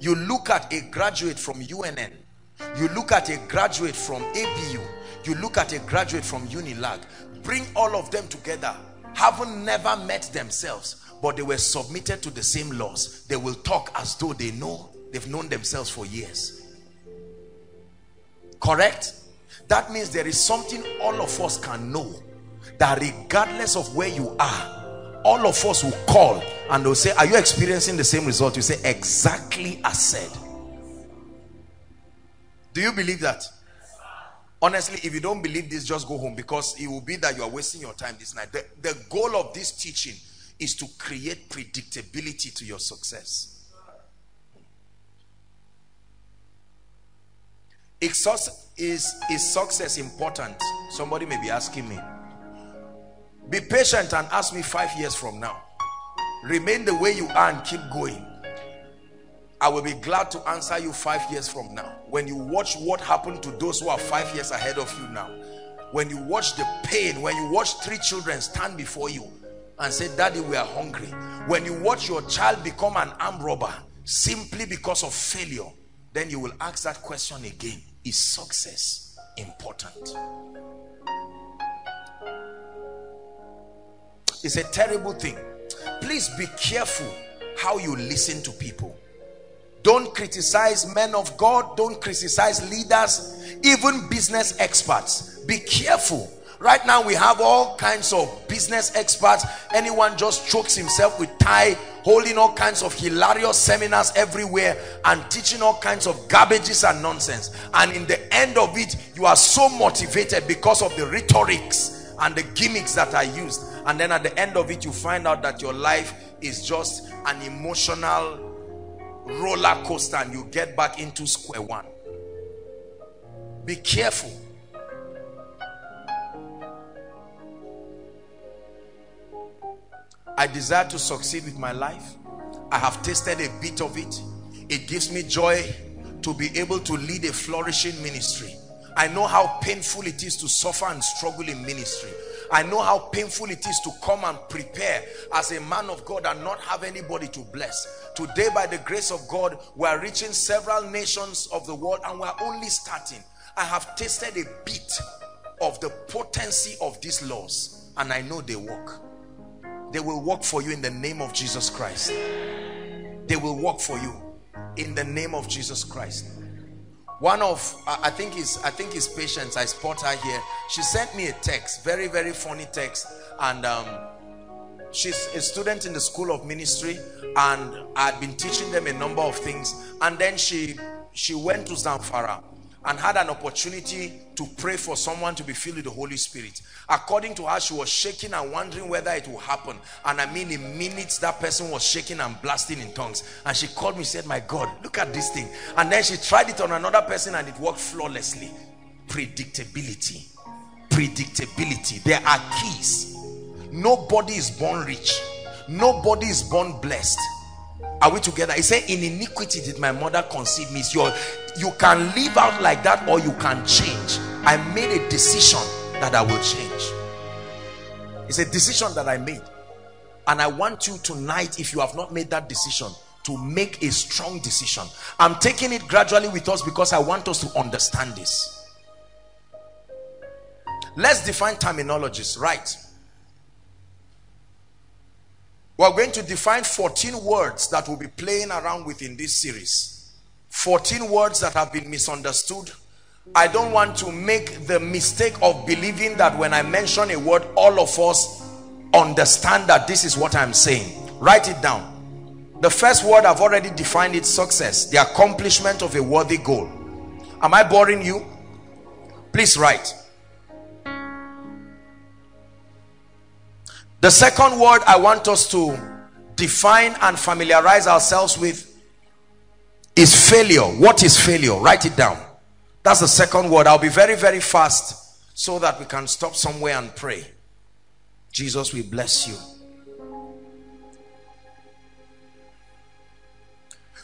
You look at a graduate from UNN you look at a graduate from ABU You look at a graduate from Unilag, bring all of them together, haven't never met themselves, but they were submitted to the same laws. They will talk as though they know, they've known themselves for years. Correct? That means there is something all of us can know that regardless of where you are, all of us will call and they'll say, Are you experiencing the same result? You say, Exactly as said. Do you believe that? Honestly, if you don't believe this, just go home because it will be that you are wasting your time this night. The, the goal of this teaching is to create predictability to your success. Is, is, is success important? Somebody may be asking me. Be patient and ask me five years from now. Remain the way you are and keep going. I will be glad to answer you five years from now. When you watch what happened to those who are five years ahead of you now. When you watch the pain, when you watch three children stand before you and say, Daddy, we are hungry. When you watch your child become an armed robber simply because of failure, then you will ask that question again. Is success important? It's a terrible thing. Please be careful how you listen to people. Don't criticize men of God. Don't criticize leaders, even business experts. Be careful. Right now, we have all kinds of business experts. Anyone just chokes himself with tie, holding all kinds of hilarious seminars everywhere and teaching all kinds of garbages and nonsense. And in the end of it, you are so motivated because of the rhetorics and the gimmicks that are used. And then at the end of it, you find out that your life is just an emotional roller coaster and you get back into square one. Be careful. I desire to succeed with my life. I have tasted a bit of it. It gives me joy to be able to lead a flourishing ministry. I know how painful it is to suffer and struggle in ministry. I know how painful it is to come and prepare as a man of God and not have anybody to bless. Today, by the grace of God, we are reaching several nations of the world and we are only starting. I have tasted a bit of the potency of these laws and I know they work. They will work for you in the name of Jesus Christ. They will work for you in the name of Jesus Christ. One of i think is i think his patience. I spot her here. She sent me a text very very funny text. And um, she's a student in the school of ministry. And i'd been teaching them a number of things. And then she she went to zamfara and had an opportunity to pray for someone to be filled with the Holy Spirit. According to her, she was shaking and wondering whether it will happen. And I mean, in minutes, that person was shaking and blasting in tongues. And she called me, said, My God, look at this thing. And then she tried it on another person and it worked flawlessly. Predictability. Predictability. There are keys. Nobody is born rich, nobody is born blessed are we together? He said, In iniquity did my mother conceive me. So you can live out like that or you can change. I made a decision that I will change. It's a decision that I made. And I want you tonight, if you have not made that decision, to make a strong decision. I'm taking it gradually with us because I want us to understand this. Let's define terminologies, right? We're going to define 14 words that we'll be playing around with in this series. 14 words that have been misunderstood. I don't want to make the mistake of believing that when I mention a word, all of us understand that this is what I'm saying. Write it down. The first word I've already defined it success, the accomplishment of a worthy goal. Am I boring you? Please write. The second word I want us to define and familiarize ourselves with is failure. What is failure? Write it down. That's the second word. I'll be very, very fast so that we can stop somewhere and pray. Jesus, we bless you.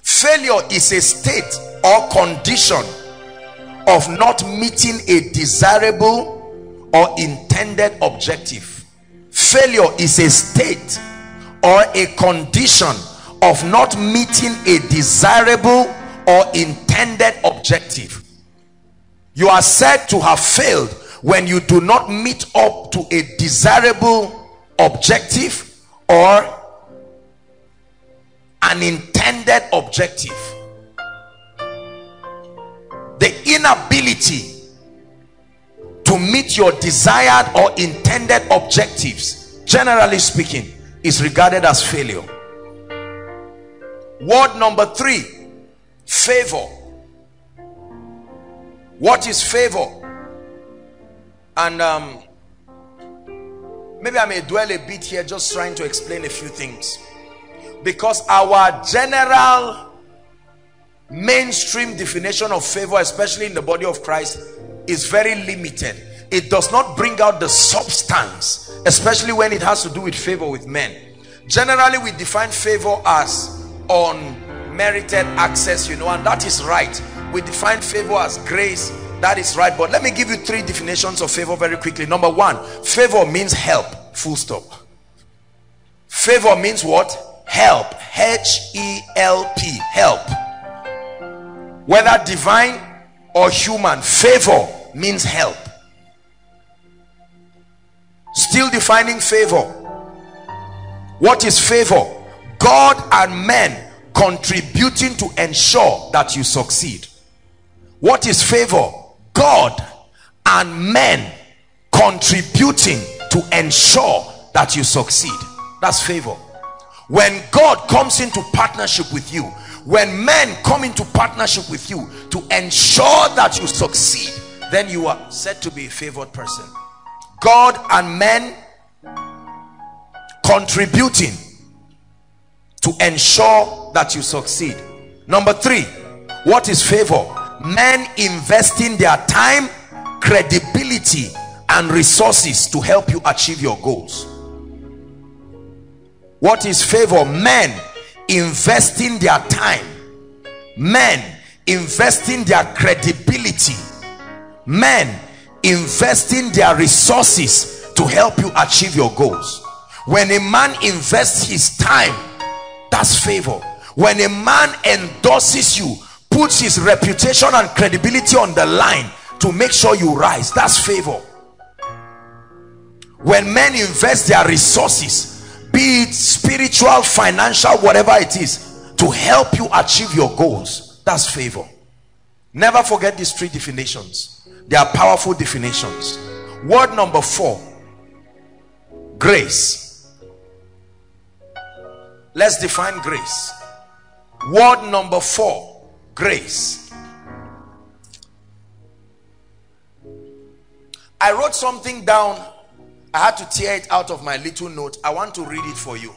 Failure is a state or condition of not meeting a desirable or intended objective failure is a state or a condition of not meeting a desirable or intended objective. You are said to have failed when you do not meet up to a desirable objective or an intended objective. The inability to meet your desired or intended objectives generally speaking is regarded as failure. Word number three favor. What is favor? And um maybe i may dwell a bit here just trying to explain a few things. Because our general mainstream definition of favor especially in the body of christ is very limited. It does not bring out the substance especially when it has to do with favor with men. Generally we define favor as unmerited access you know and that is right. We define favor as grace. That is right. But let me give you three definitions of favor very quickly. Number one favor means help. Full stop. Favor means what? Help. H-e-l-p help. Whether divine or human favor means help. Still defining favor. What is favor? God and men contributing to ensure that you succeed. What is favor? God and men contributing to ensure that you succeed. That's favor. When god comes into partnership with you when men come into partnership with you to ensure that you succeed then you are said to be a favored person. God and men contributing to ensure that you succeed. Number three what is favor? Men investing their time credibility and resources to help you achieve your goals. What is favor? Men investing their time. Men investing their credibility men investing their resources to help you achieve your goals. When a man invests his time that's favor. When a man endorses you puts his reputation and credibility on the line to make sure you rise that's favor. When men invest their resources be it spiritual financial whatever it is to help you achieve your goals that's favor. Never forget these three definitions they are powerful definitions word number four grace let's define grace word number four grace i wrote something down I had to tear it out of my little note. I want to read it for you.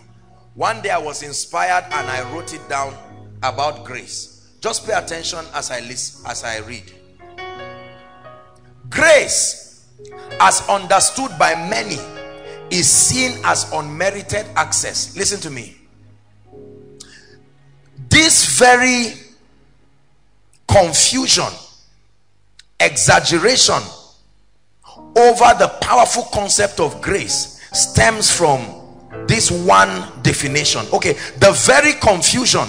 One day I was inspired and I wrote it down about grace. Just pay attention as I listen, as I read. Grace, as understood by many, is seen as unmerited access. Listen to me. This very confusion, exaggeration, over the powerful concept of grace stems from this one definition okay the very confusion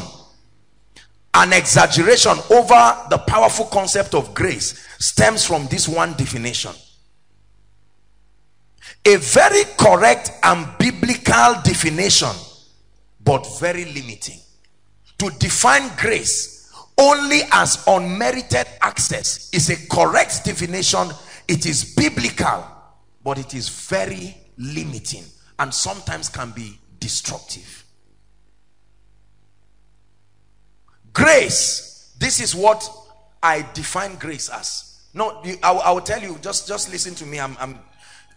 and exaggeration over the powerful concept of grace stems from this one definition. A very correct and biblical definition but very limiting. To define grace only as unmerited access is a correct definition. It is biblical but it is very limiting and sometimes can be destructive grace. This is what i define grace as. No I, will tell you just just listen to me. I'm, I'm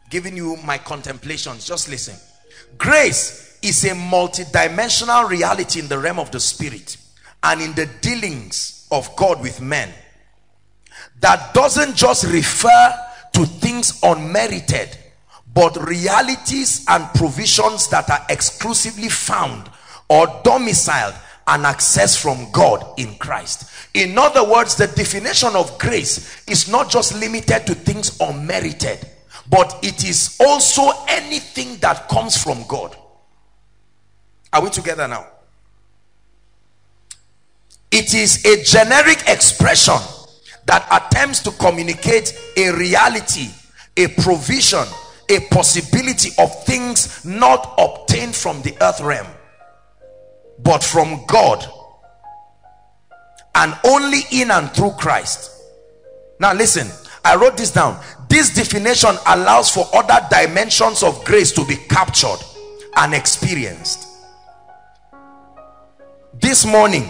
giving you my contemplations. Just listen. Grace is a multi-dimensional reality in the realm of the spirit and in the dealings of god with men that doesn't just refer to things unmerited but realities and provisions that are exclusively found or domiciled and access from God in Christ. In other words, the definition of grace is not just limited to things unmerited, but it is also anything that comes from God. Are we together now? It is a generic expression that attempts to communicate a reality a provision a possibility of things not obtained from the earth realm but from God and only in and through Christ. Now listen I wrote this down. This definition allows for other dimensions of grace to be captured and experienced. This morning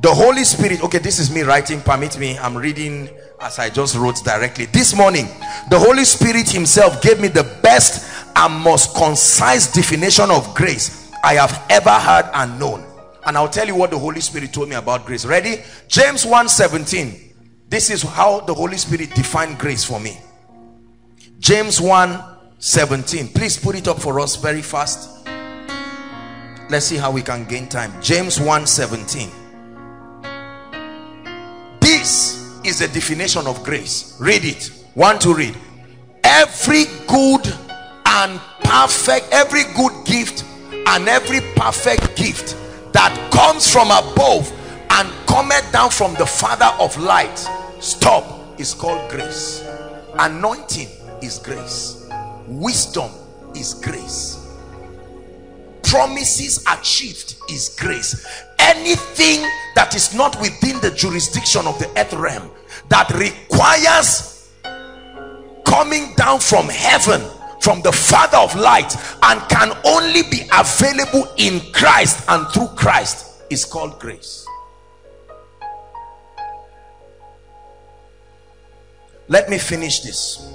the Holy Spirit okay this is me writing permit me I'm reading as I just wrote directly. This morning the Holy Spirit himself gave me the best and most concise definition of grace I have ever heard and known. And I'll tell you what the Holy Spirit told me about grace. Ready? James 1 17 this is how the Holy Spirit defined grace for me. James 1 17 please put it up for us very fast. Let's see how we can gain time. James 1 17 this is the definition of grace. Read it. One to read? Every good and perfect every good gift and every perfect gift that comes from above and cometh down from the father of light stop is called grace. Anointing is grace. Wisdom is grace. Promises achieved is grace. Anything that is not within the jurisdiction of the earth realm that requires coming down from heaven from the father of light and can only be available in christ and through christ is called grace. Let me finish this.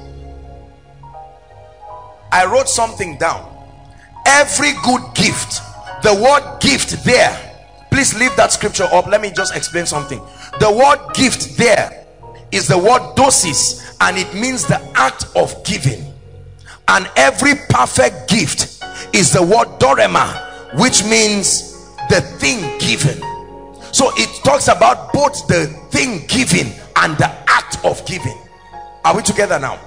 I wrote something down. Every good gift the word gift there please leave that scripture up. Let me just explain something. The word gift there is the word dosis and it means the act of giving and every perfect gift is the word dorema which means the thing given. So it talks about both the thing given and the act of giving. Are we together now?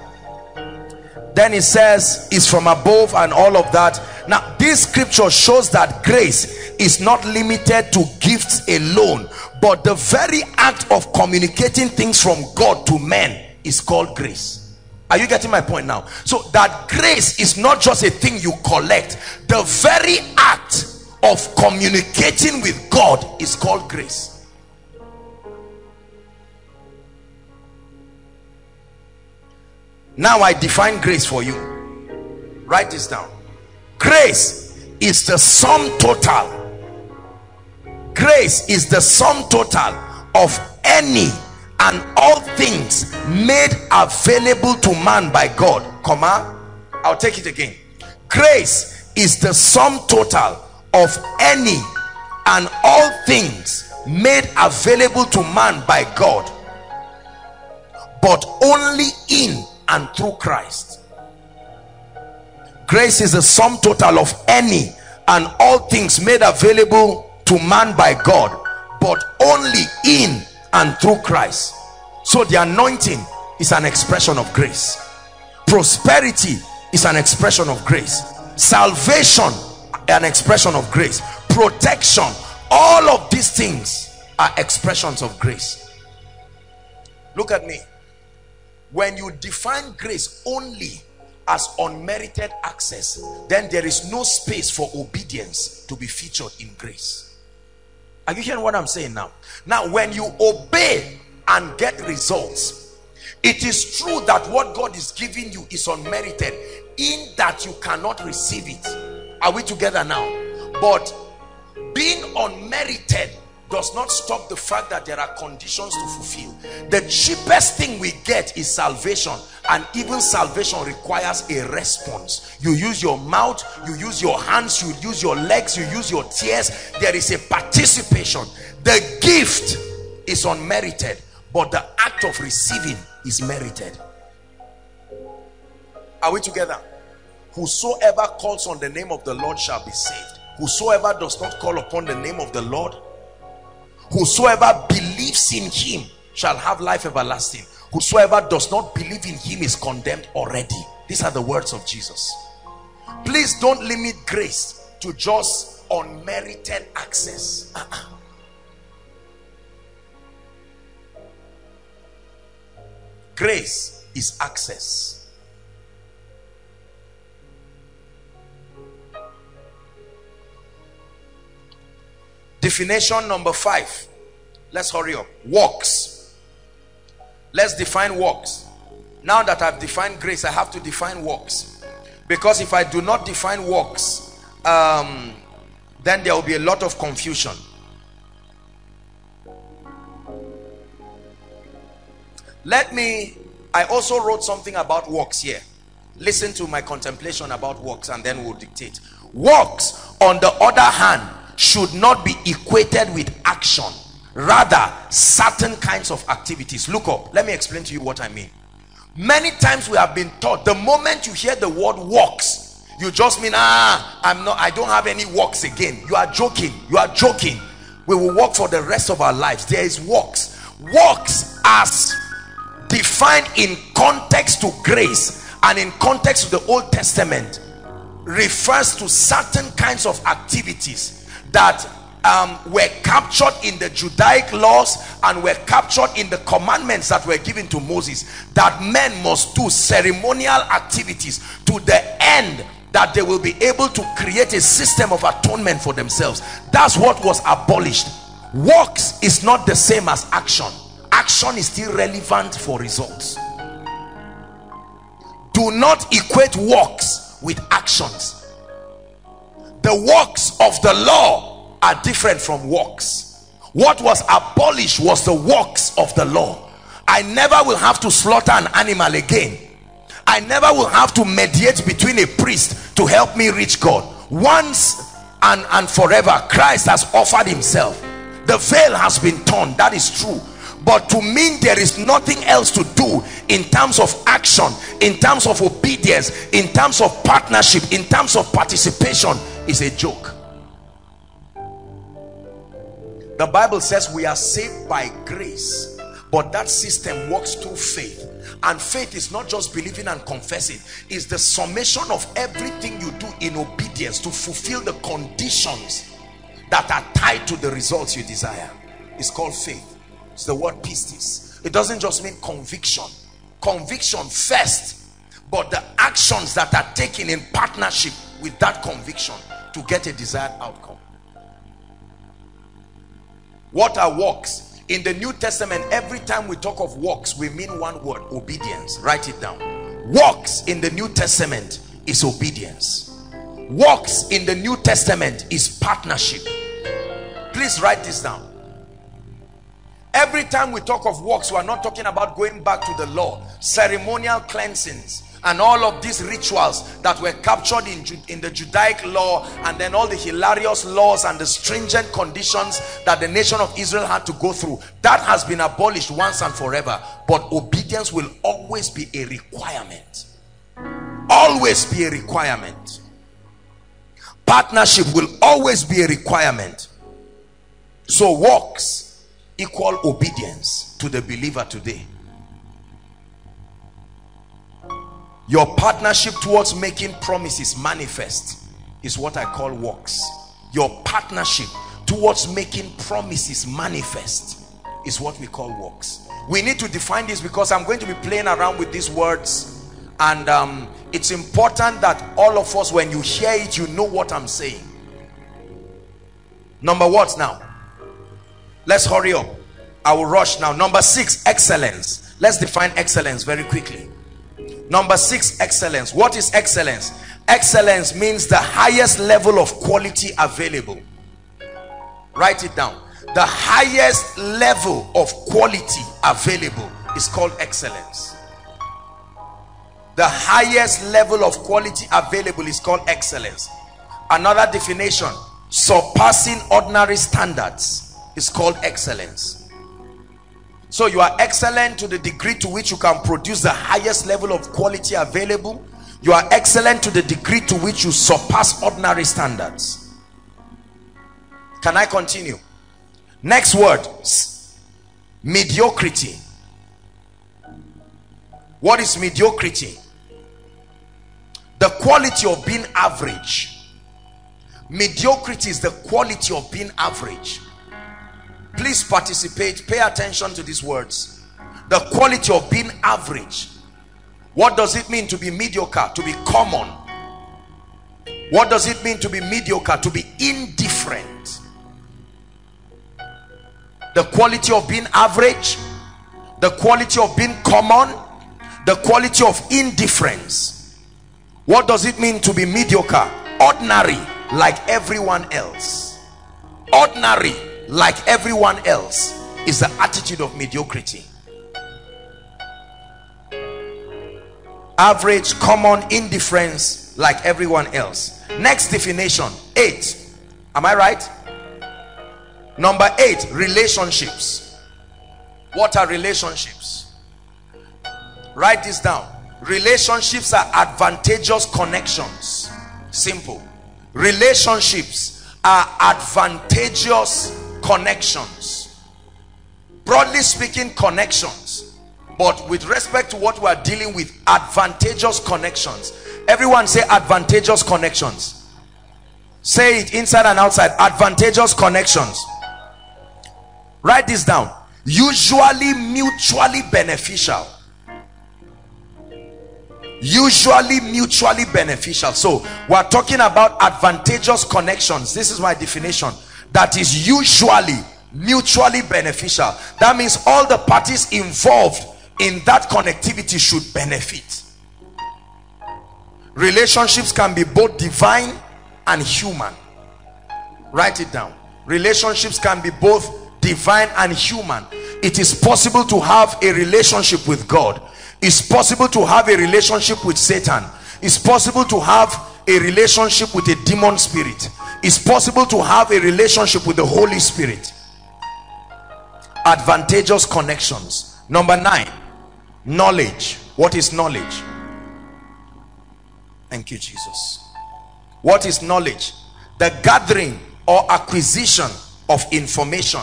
Then it says is from above and all of that. Now this scripture shows that grace is not limited to gifts alone but the very act of communicating things from god to men is called grace are you getting my point now? So that grace is not just a thing you collect. The very act of communicating with god is called grace. Now i define grace for you. Write this down. Grace is the sum total. Grace is the sum total of any and all things made available to man by god comma i'll take it again. Grace is the sum total of any and all things made available to man by god but only in and through christ. Grace is the sum total of any and all things made available to man by god but only in and through christ. So the anointing is an expression of grace. Prosperity is an expression of grace. Salvation an expression of grace. Protection all of these things are expressions of grace. Look at me. When you define grace only as unmerited access then there is no space for obedience to be featured in grace are you hearing what i'm saying now? Now when you obey and get results it is true that what god is giving you is unmerited in that you cannot receive it. Are we together now? But being unmerited does not stop the fact that there are conditions to fulfill. The cheapest thing we get is salvation and even salvation requires a response. You use your mouth you use your hands you use your legs you use your tears. There is a participation. The gift is unmerited but the act of receiving is merited. Are we together? Whosoever calls on the name of the lord shall be saved. Whosoever does not call upon the name of the lord whosoever believes in him shall have life everlasting. Whosoever does not believe in him is condemned already. These are the words of jesus. Please don't limit grace to just unmerited access. Uh -uh. grace is access definition number five. Let's hurry up. Works. Let's define works. Now that i've defined grace i have to define works. Because if i do not define works um, then there will be a lot of confusion. Let me i also wrote something about works here. Listen to my contemplation about works and then we'll dictate. Works on the other hand should not be equated with action. Rather certain kinds of activities. Look up. Let me explain to you what i mean. Many times we have been taught the moment you hear the word works you just mean ah i'm not i don't have any works again. You are joking. You are joking. We will work for the rest of our lives. There is works. Works as defined in context to grace and in context to the old testament refers to certain kinds of activities that um, were captured in the Judaic laws and were captured in the commandments that were given to Moses that men must do ceremonial activities to the end that they will be able to create a system of atonement for themselves. That's what was abolished. Works is not the same as action. Action is still relevant for results. Do not equate works with actions the works of the law are different from works. What was abolished was the works of the law. I never will have to slaughter an animal again. I never will have to mediate between a priest to help me reach god. Once and and forever christ has offered himself. The veil has been torn. That is true but to mean there is nothing else to do in terms of action in terms of obedience in terms of partnership in terms of participation. Is a joke. The bible says we are saved by grace but that system works through faith. And faith is not just believing and confessing. It's the summation of everything you do in obedience to fulfill the conditions that are tied to the results you desire. It's called faith it's the word pistis. It doesn't just mean conviction. Conviction first, but the actions that are taken in partnership with that conviction to get a desired outcome. What are works? In the New Testament, every time we talk of works, we mean one word, obedience. Write it down. Works in the New Testament is obedience. Works in the New Testament is partnership. Please write this down every time we talk of works we are not talking about going back to the law ceremonial cleansings and all of these rituals that were captured in, in the Judaic law and then all the hilarious laws and the stringent conditions that the nation of Israel had to go through. That has been abolished once and forever but obedience will always be a requirement. Always be a requirement. Partnership will always be a requirement. So works equal obedience to the believer today. Your partnership towards making promises manifest is what i call works. Your partnership towards making promises manifest is what we call works. We need to define this because i'm going to be playing around with these words. And um, it's important that all of us when you hear it you know what i'm saying. Number what now let's hurry up. I will rush now. Number six excellence. Let's define excellence very quickly. Number six excellence. What is excellence? Excellence means the highest level of quality available. Write it down. The highest level of quality available is called excellence. The highest level of quality available is called excellence. Another definition surpassing ordinary standards is called excellence. So you are excellent to the degree to which you can produce the highest level of quality available. You are excellent to the degree to which you surpass ordinary standards. Can i continue? Next word mediocrity. What is mediocrity? The quality of being average. Mediocrity is the quality of being average please participate. Pay attention to these words. The quality of being average. What does it mean to be mediocre to be common? What does it mean to be mediocre to be indifferent? The quality of being average the quality of being common the quality of indifference. What does it mean to be mediocre? Ordinary like everyone else. Ordinary like everyone else is the attitude of mediocrity. Average common indifference like everyone else. Next definition eight am i right? Number eight relationships. What are relationships? Write this down. Relationships are advantageous connections. Simple. Relationships are advantageous connections. Broadly speaking connections. But with respect to what we are dealing with advantageous connections. Everyone say advantageous connections. Say it inside and outside. Advantageous connections. Write this down. Usually mutually beneficial. Usually mutually beneficial. So we're talking about advantageous connections. This is my definition that is usually mutually beneficial. That means all the parties involved in that connectivity should benefit. Relationships can be both divine and human. Write it down. Relationships can be both divine and human. It is possible to have a relationship with god. It's possible to have a relationship with satan. It's possible to have a relationship with a demon spirit it's possible to have a relationship with the holy spirit. Advantageous connections. Number nine knowledge. What is knowledge? Thank you jesus. What is knowledge? The gathering or acquisition of information.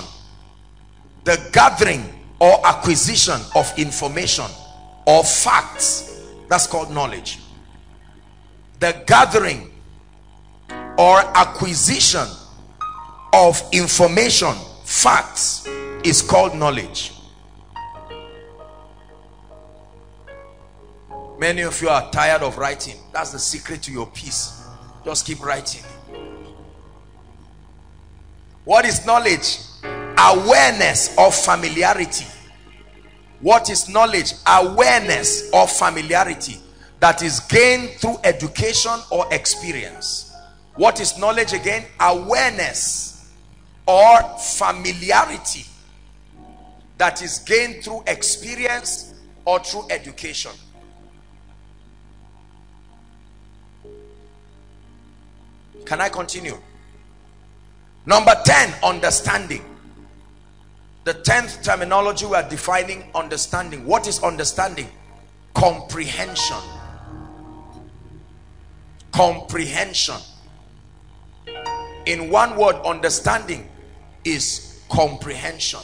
The gathering or acquisition of information or facts. That's called knowledge. The gathering or acquisition of information facts is called knowledge. Many of you are tired of writing. That's the secret to your peace. Just keep writing. What is knowledge? Awareness of familiarity. What is knowledge? Awareness of familiarity that is gained through education or experience what is knowledge again? Awareness or familiarity that is gained through experience or through education. Can i continue? Number 10 understanding. The 10th terminology we are defining understanding. What is understanding? Comprehension. Comprehension in one word understanding is comprehension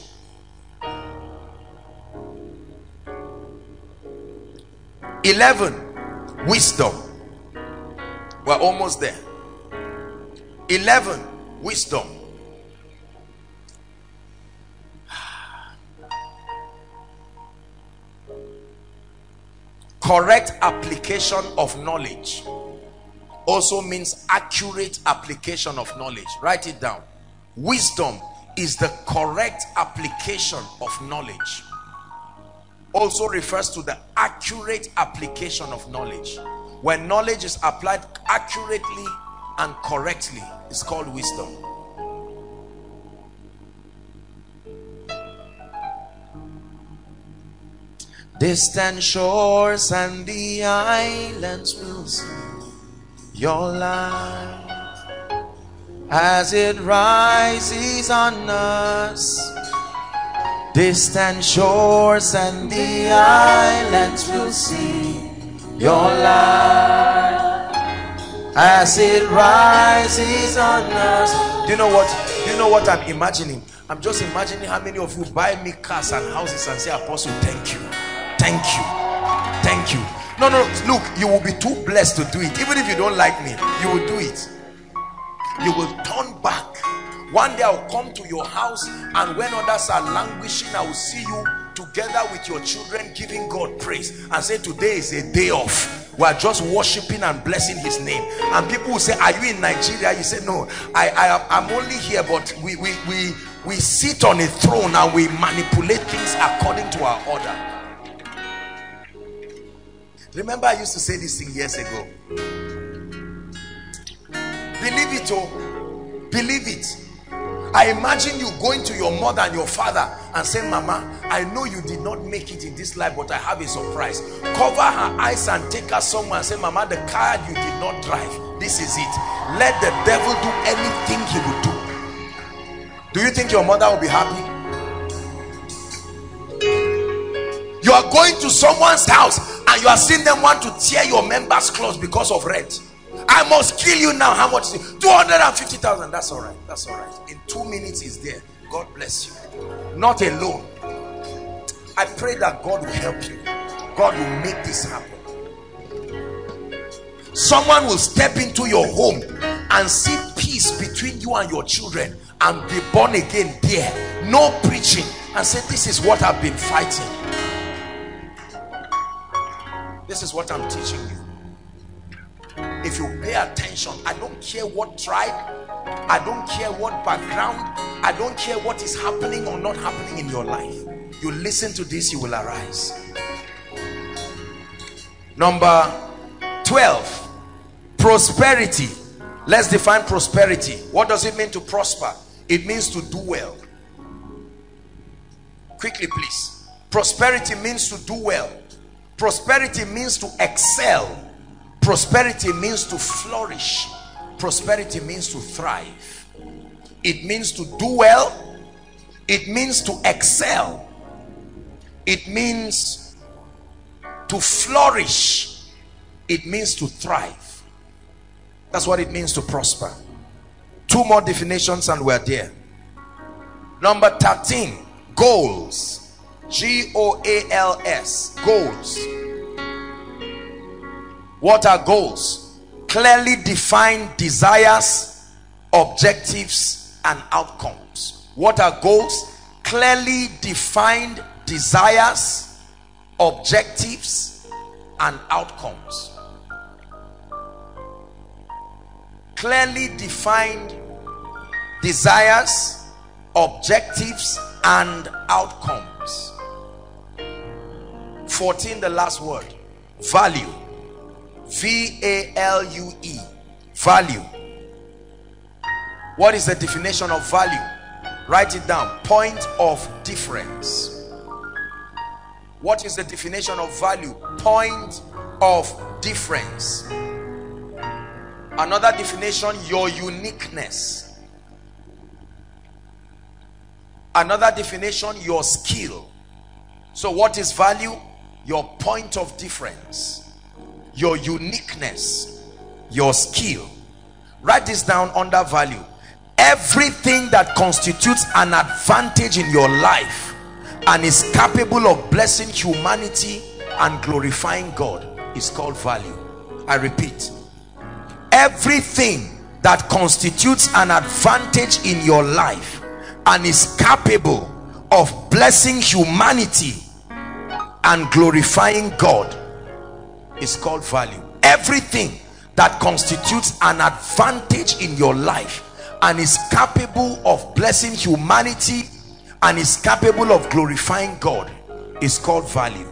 Eleven, wisdom. We're almost there. Eleven, wisdom. correct application of knowledge also means accurate application of knowledge. Write it down. Wisdom is the correct application of knowledge. Also refers to the accurate application of knowledge. When knowledge is applied accurately and correctly it's called wisdom. Distant shores and the islands will see your light as it rises on us. Distant shores and the islands will see your light as it rises on us. Do you know what? Do you know what I'm imagining? I'm just imagining how many of you buy me cars and houses and say, Apostle, thank you thank you thank you no no look you will be too blessed to do it. Even if you don't like me you will do it. You will turn back. One day i'll come to your house and when others are languishing i will see you together with your children giving god praise and say today is a day off we are just worshiping and blessing his name. And people will say are you in nigeria? You say no i i i'm only here but we we we we sit on a throne and we manipulate things according to our order remember i used to say this thing years ago believe it oh believe it I imagine you going to your mother and your father and saying, Mama, I know you did not make it in this life, but I have a surprise. Cover her eyes and take her somewhere and say, Mama, the car you did not drive, this is it. Let the devil do anything he will do. Do you think your mother will be happy? You are going to someone's house and you are seeing them want to tear your members' clothes because of rent. I must kill you now. How much? 250,000. That's all right. That's all right. In two minutes, is there. God bless you. Not alone. I pray that God will help you. God will make this happen. Someone will step into your home and see peace between you and your children and be born again there. No preaching and say, This is what I've been fighting. This is what I'm teaching you. If you pay attention i don't care what tribe i don't care what background i don't care what is happening or not happening in your life. You listen to this you will arise. Number 12 prosperity. Let's define prosperity. What does it mean to prosper? It means to do well. Quickly please. Prosperity means to do well prosperity means to excel. Prosperity means to flourish. Prosperity means to thrive. It means to do well. It means to excel. It means to flourish. It means to thrive. That's what it means to prosper. Two more definitions and we're there. Number 13 goals g-o-a-l-s goals what are goals? Clearly defined desires, objectives, and outcomes. What are goals? Clearly defined desires, objectives, and outcomes. Clearly defined desires, objectives, and outcomes. 14, the last word. Value. V-A-L-U-E value. What is the definition of value? Write it down. Point of difference. What is the definition of value? Point of difference. Another definition your uniqueness. Another definition your skill. So what is value your point of difference your uniqueness your skill. Write this down under value. Everything that constitutes an advantage in your life and is capable of blessing humanity and glorifying God is called value. I repeat everything that constitutes an advantage in your life and is capable of blessing humanity and glorifying God is called value. Everything that constitutes an advantage in your life and is capable of blessing humanity and is capable of glorifying God is called value.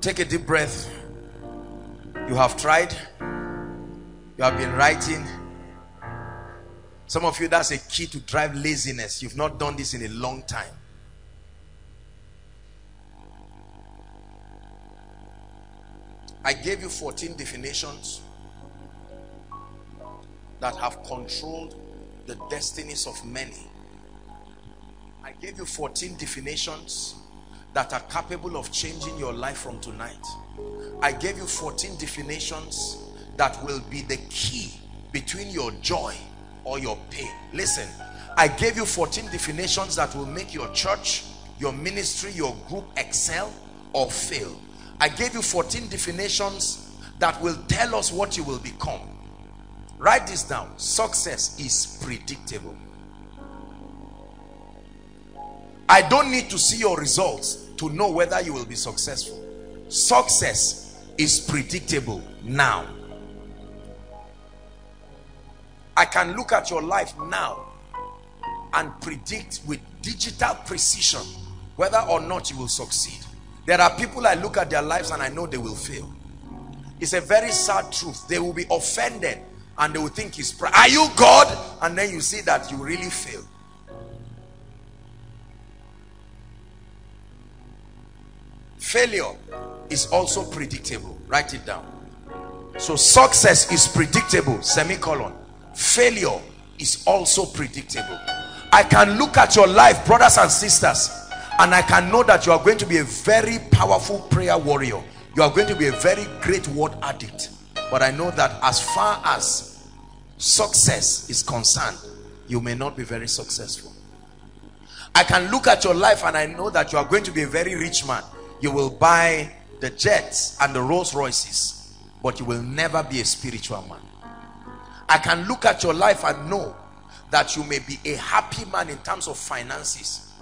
Take a deep breath. You have tried. You have been writing some of you that's a key to drive laziness you've not done this in a long time I gave you 14 definitions that have controlled the destinies of many. I gave you 14 definitions that are capable of changing your life from tonight. I gave you 14 definitions that will be the key between your joy or your pain. Listen, I gave you 14 definitions that will make your church, your ministry, your group excel or fail. I gave you 14 definitions that will tell us what you will become. Write this down. Success is predictable. I don't need to see your results to know whether you will be successful. Success is predictable now. I can look at your life now and predict with digital precision whether or not you will succeed. There are people I look at their lives and I know they will fail. It's a very sad truth. They will be offended and they will think he's are you God? And then you see that you really fail. Failure is also predictable. Write it down. So success is predictable, semicolon. Failure is also predictable. I can look at your life, brothers and sisters, and I can know that you are going to be a very powerful prayer warrior. You are going to be a very great word addict. But I know that as far as success is concerned, you may not be very successful. I can look at your life and I know that you are going to be a very rich man. You will buy the jets and the Rolls Royces, but you will never be a spiritual man. I can look at your life and know that you may be a happy man in terms of finances,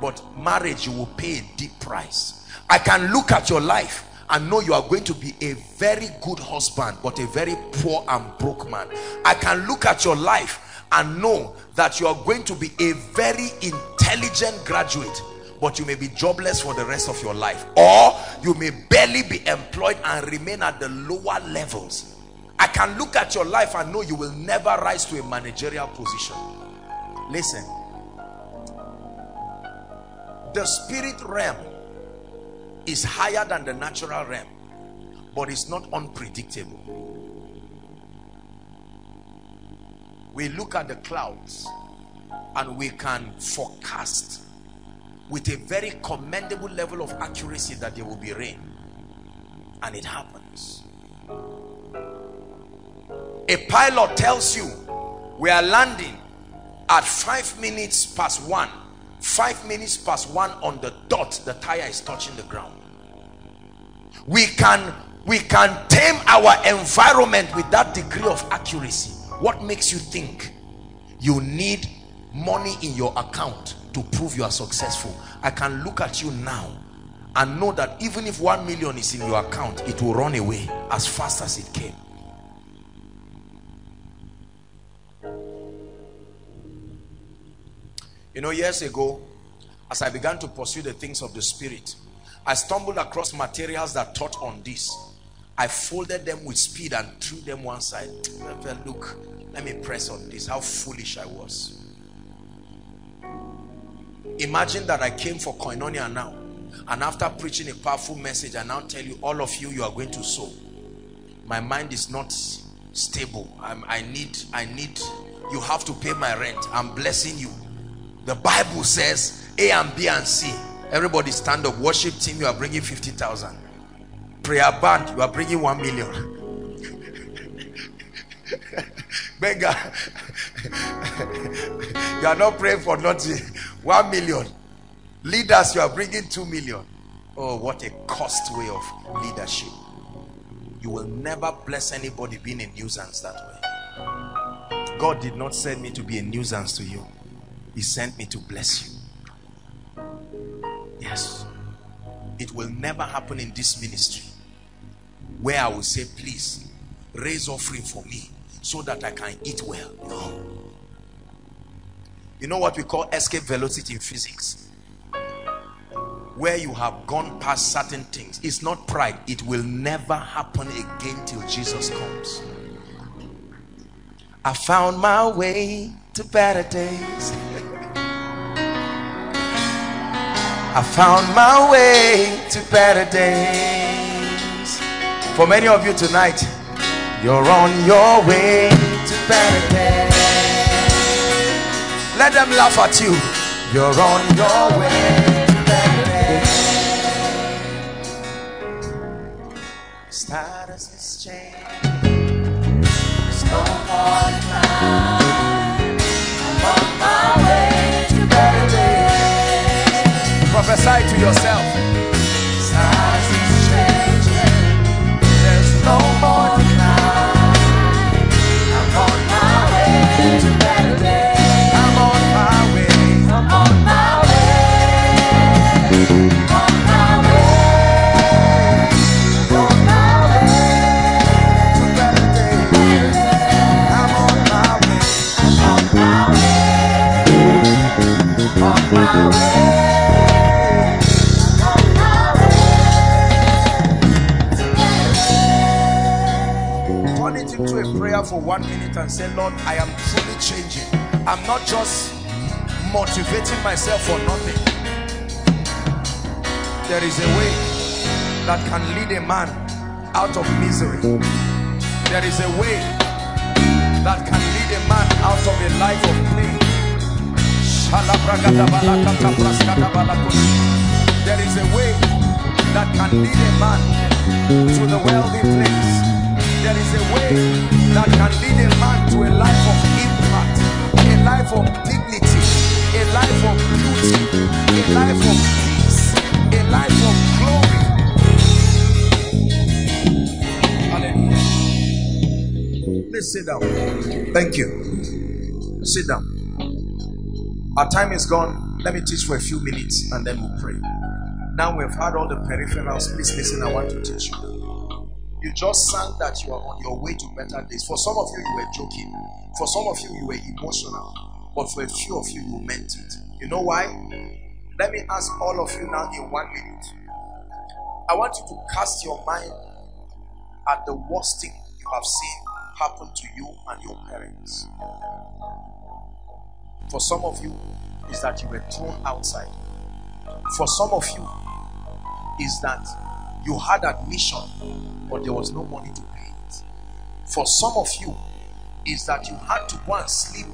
but marriage you will pay a deep price. I can look at your life and know you are going to be a very good husband, but a very poor and broke man. I can look at your life and know that you are going to be a very intelligent graduate, but you may be jobless for the rest of your life or you may barely be employed and remain at the lower levels i can look at your life and know you will never rise to a managerial position. Listen. The spirit realm is higher than the natural realm but it's not unpredictable. We look at the clouds and we can forecast with a very commendable level of accuracy that there will be rain. And it happens a pilot tells you we are landing at five minutes past one. Five minutes past one on the dot the tire is touching the ground. We can we can tame our environment with that degree of accuracy. What makes you think you need money in your account to prove you are successful? I can look at you now and know that even if one million is in your account it will run away as fast as it came you know years ago as i began to pursue the things of the spirit i stumbled across materials that taught on this i folded them with speed and threw them one side felt, look let me press on this how foolish i was Imagine that I came for koinonia now. And after preaching a powerful message, I now tell you, all of you, you are going to sow. My mind is not stable. I'm, I need, I need, you have to pay my rent. I'm blessing you. The Bible says A and B and C. Everybody stand up. Worship team, you are bringing 50,000. Prayer band, you are bringing 1 million. Beggar, you are not praying for nothing. One million. Leaders, you are bringing two million. Oh, what a cost way of leadership. You will never bless anybody being a nuisance that way. God did not send me to be a nuisance to you. He sent me to bless you. Yes. It will never happen in this ministry where I will say, please raise offering for me so that I can eat well. No. You know what we call escape velocity in physics? Where you have gone past certain things. It's not pride. It will never happen again till Jesus comes. I found my way to better days. I found my way to better days. For many of you tonight, you're on your way to better days. Let them laugh at you. You're on your way Prophesy to yourself. Turn it into a prayer for one minute and say, Lord, I am truly changing. I'm not just motivating myself for nothing. There is a way that can lead a man out of misery. There is a way that can lead a man out of a life of pain. There is a way that can lead a man to the wealthy place. There is a way that can lead a man to a life of impact, a life of dignity, a life of beauty, a life of peace, a life of glory. Hallelujah. Please sit down. Thank you. Sit down. Our time is gone. Let me teach for a few minutes and then we'll pray. Now we've had all the peripherals. Please listen. I want to teach you. You just sang that you are on your way to better days. For some of you, you were joking. For some of you, you were emotional. But for a few of you, you meant it. You know why? Let me ask all of you now in one minute. I want you to cast your mind at the worst thing you have seen happen to you and your parents. For some of you, is that you were thrown outside. For some of you, is that you had admission, but there was no money to pay it. For some of you, is that you had to go and sleep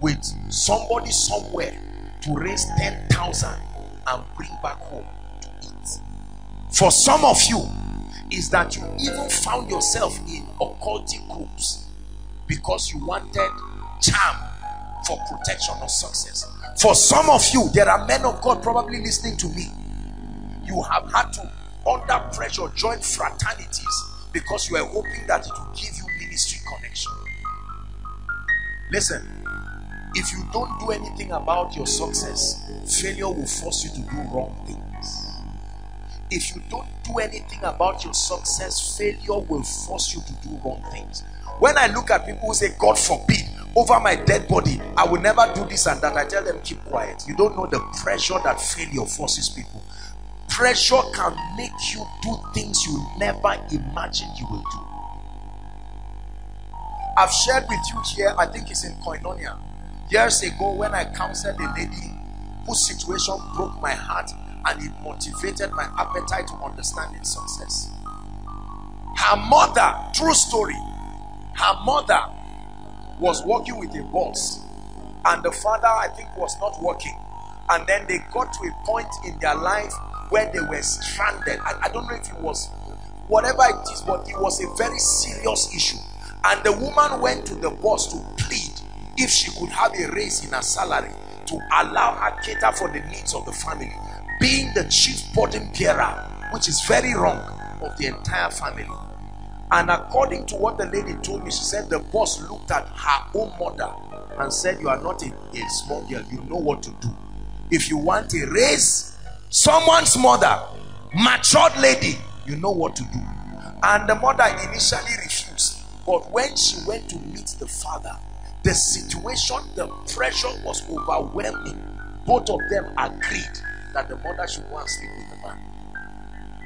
with somebody somewhere to raise 10,000 and bring back home to eat. For some of you, is that you even found yourself in occultic groups because you wanted charm for protection or success. For some of you, there are men of God probably listening to me. You have had to, under pressure, join fraternities because you are hoping that it will give you ministry connection. Listen, if you don't do anything about your success, failure will force you to do wrong things. If you don't do anything about your success, failure will force you to do wrong things. When I look at people who say, God forbid, over my dead body, I will never do this and that, I tell them, keep quiet. You don't know the pressure that failure forces people. Pressure can make you do things you never imagined you will do. I've shared with you here, I think it's in Koinonia, years ago when I counseled a lady whose situation broke my heart and it motivated my appetite to understanding success. Her mother, true story, her mother was working with a boss and the father I think was not working. And then they got to a point in their life where they were stranded. I, I don't know if it was whatever it is but it was a very serious issue. And the woman went to the boss to plead if she could have a raise in her salary to allow her cater for the needs of the family being the chief burden bearer which is very wrong of the entire family and according to what the lady told me, she said the boss looked at her own mother and said, You are not a, a small girl, you know what to do. If you want a raise, someone's mother, matured lady, you know what to do. And the mother initially refused, but when she went to meet the father, the situation, the pressure was overwhelming. Both of them agreed that the mother should go and sleep with the man.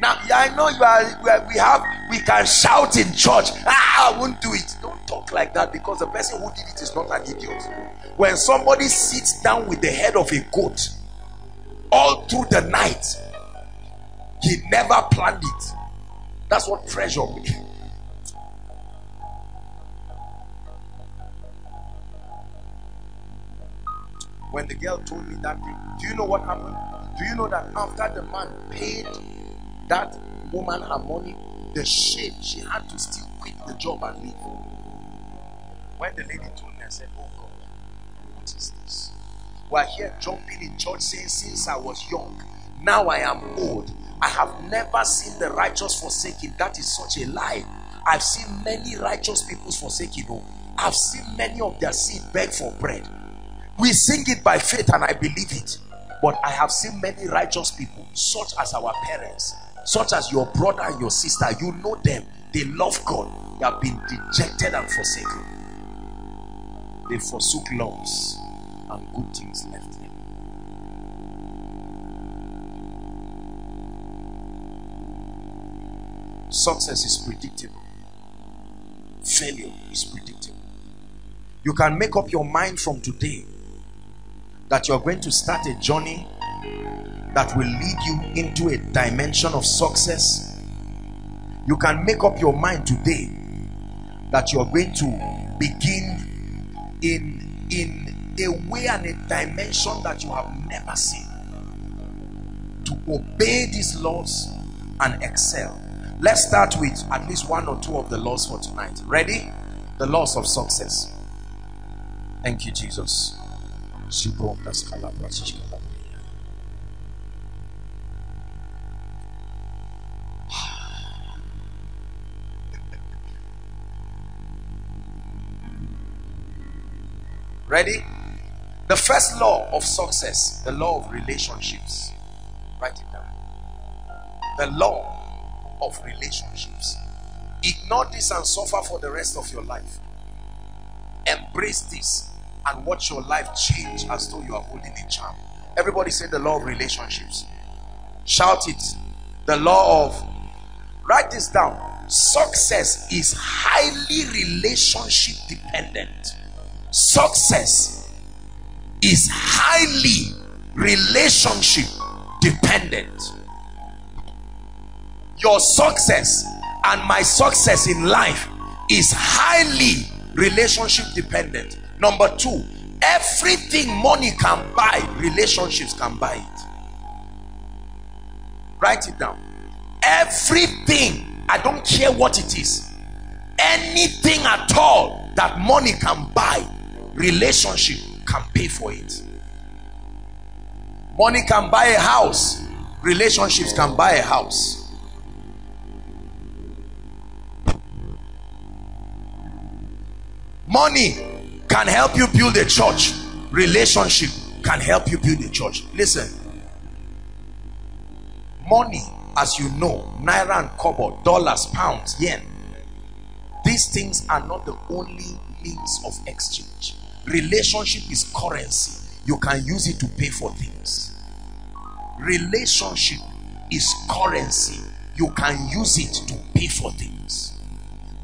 Now, I know you are, we have, we can shout in church, ah, I won't do it. Don't talk like that because the person who did it is not an idiot. When somebody sits down with the head of a goat all through the night, he never planned it. That's what pressure means. When the girl told me that thing, do you know what happened? Do you know that after the man paid that woman her money, the shame she had to still quit the job and leave. When the lady told me, I said, Oh God, what is this? We're here jumping in church saying, Since I was young, now I am old. I have never seen the righteous forsaken. That is such a lie. I've seen many righteous people forsaken. Oh, I've seen many of their seed beg for bread. We sing it by faith and I believe it. But I have seen many righteous people, such as our parents, such as your brother and your sister, you know them, they love God, they have been dejected and forsaken. They forsook loves and good things left them. Success is predictable. failure is predictable. You can make up your mind from today that you're going to start a journey that will lead you into a dimension of success. You can make up your mind today that you're going to begin in in a way and a dimension that you have never seen. To obey these laws and excel. Let's start with at least one or two of the laws for tonight. Ready? The laws of success. Thank you jesus ready the first law of success the law of relationships write it down the law of relationships. Ignore this and suffer for the rest of your life. Embrace this and watch your life change as though you are holding a charm. Everybody say the law of relationships. Shout it. The law of, write this down. Success is highly relationship dependent. Success is highly relationship dependent. Your success and my success in life is highly relationship dependent. Number two everything money can buy relationships can buy it. Write it down. Everything i don't care what it is anything at all that money can buy relationship can pay for it. Money can buy a house. Relationships can buy a house. Money can help you build a church. Relationship can help you build a church. Listen. Money as you know naira and kobo dollars pounds yen these things are not the only means of exchange relationship is currency you can use it to pay for things relationship is currency you can use it to pay for things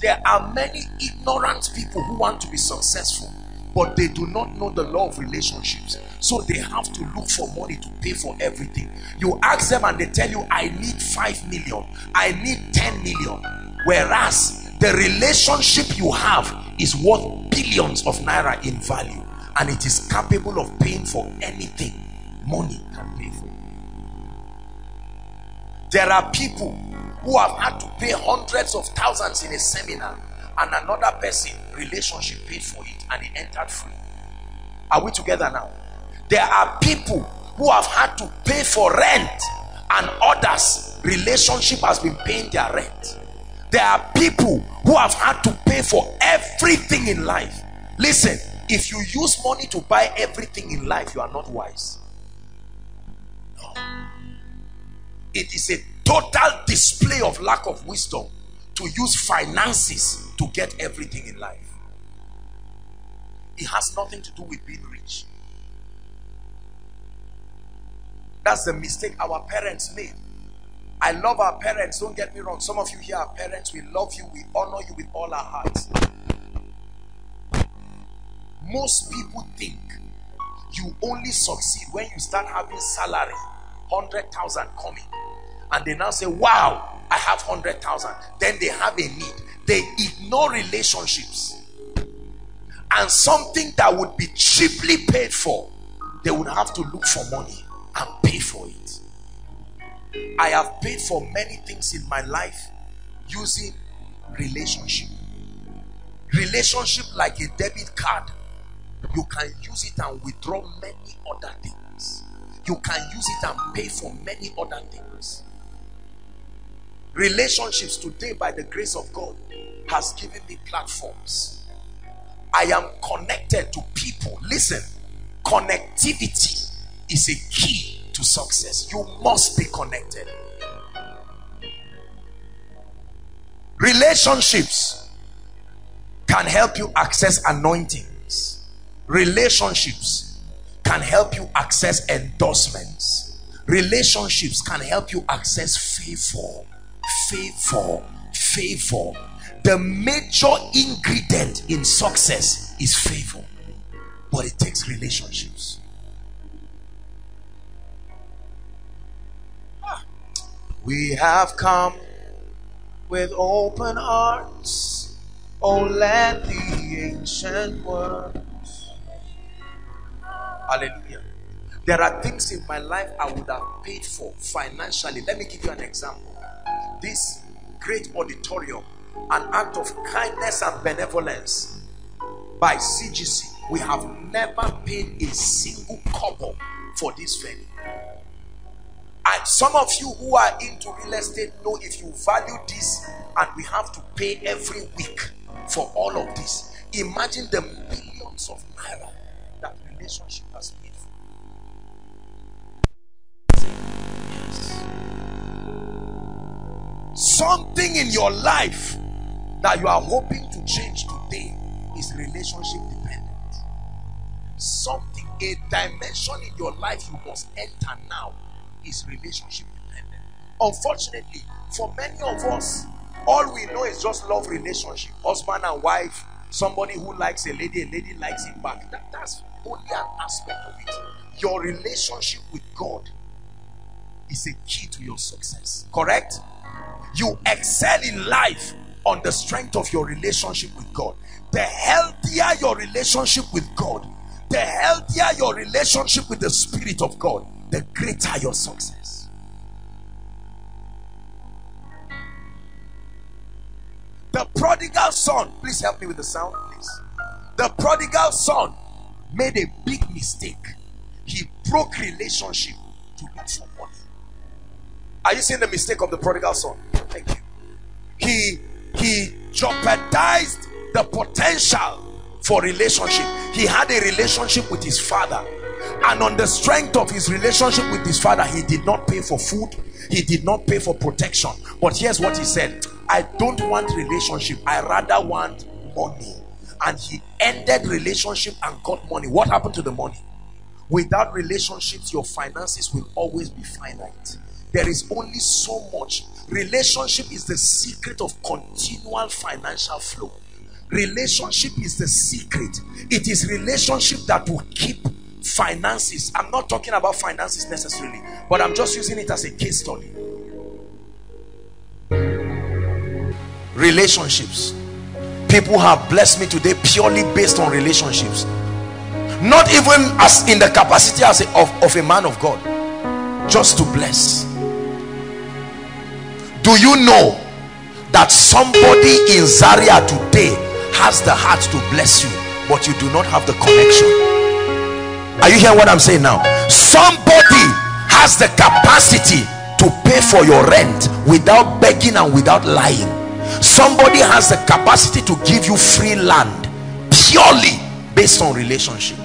there are many ignorant people who want to be successful, but they do not know the law of relationships. So they have to look for money to pay for everything. You ask them and they tell you, I need 5 million, I need 10 million. Whereas the relationship you have is worth billions of naira in value and it is capable of paying for anything money can pay for. There are people who have had to pay hundreds of thousands in a seminar and another person relationship paid for it and he entered free. Are we together now? There are people who have had to pay for rent and others relationship has been paying their rent there are people who have had to pay for everything in life listen if you use money to buy everything in life you are not wise no. it is a total display of lack of wisdom to use finances to get everything in life. It has nothing to do with being rich. That's the mistake our parents made. I love our parents, don't get me wrong. Some of you here are parents, we love you, we honor you with all our hearts. Most people think you only succeed when you start having salary, 100,000 coming and they now say, Wow, I have 100,000. Then they have a need. They ignore relationships. And something that would be cheaply paid for, they would have to look for money and pay for it. I have paid for many things in my life using relationship. Relationship like a debit card. You can use it and withdraw many other things. You can use it and pay for many other things relationships today by the grace of God has given me platforms I am connected to people listen connectivity is a key to success. You must be connected. Relationships can help you access anointings. Relationships can help you access endorsements. Relationships can help you access favor. Favor. Favor. The major ingredient in success is favor. But it takes relationships we have come with open hearts oh let the ancient words hallelujah there are things in my life I would have paid for financially. Let me give you an example. This great auditorium, an act of kindness and benevolence by CGC. We have never paid a single kobo for this venue. And some of you who are into real estate know if you value this and we have to pay every week for all of this. Imagine the millions of naira that relationship has made. Yes. Something in your life that you are hoping to change today is relationship dependent. Something, a dimension in your life you must enter now is relationship dependent. Unfortunately, for many of us, all we know is just love relationship, husband and wife, somebody who likes a lady, a lady likes him back. That, that's only an aspect of it. Your relationship with God is a key to your success. Correct? You excel in life on the strength of your relationship with God. The healthier your relationship with God, the healthier your relationship with the Spirit of God, the greater your success. The prodigal son, please help me with the sound, please. The prodigal son made a big mistake. He broke relationship to look for money. Are you seeing the mistake of the prodigal son? Thank you. He he jeopardized the potential for relationship. He had a relationship with his father, and on the strength of his relationship with his father, he did not pay for food, he did not pay for protection. But here's what he said: I don't want relationship, I rather want money. And he ended relationship and got money. What happened to the money? Without relationships, your finances will always be finite there is only so much relationship is the secret of continual financial flow relationship is the secret it is relationship that will keep finances. I'm not talking about finances necessarily but i'm just using it as a case study. Relationships. People have blessed me today purely based on relationships. Not even as in the capacity as a, of, of a man of god. Just to bless. Do you know that somebody in Zaria today has the heart to bless you but you do not have the connection are you hearing what I'm saying now? Somebody has the capacity to pay for your rent without begging and without lying. Somebody has the capacity to give you free land purely based on relationship.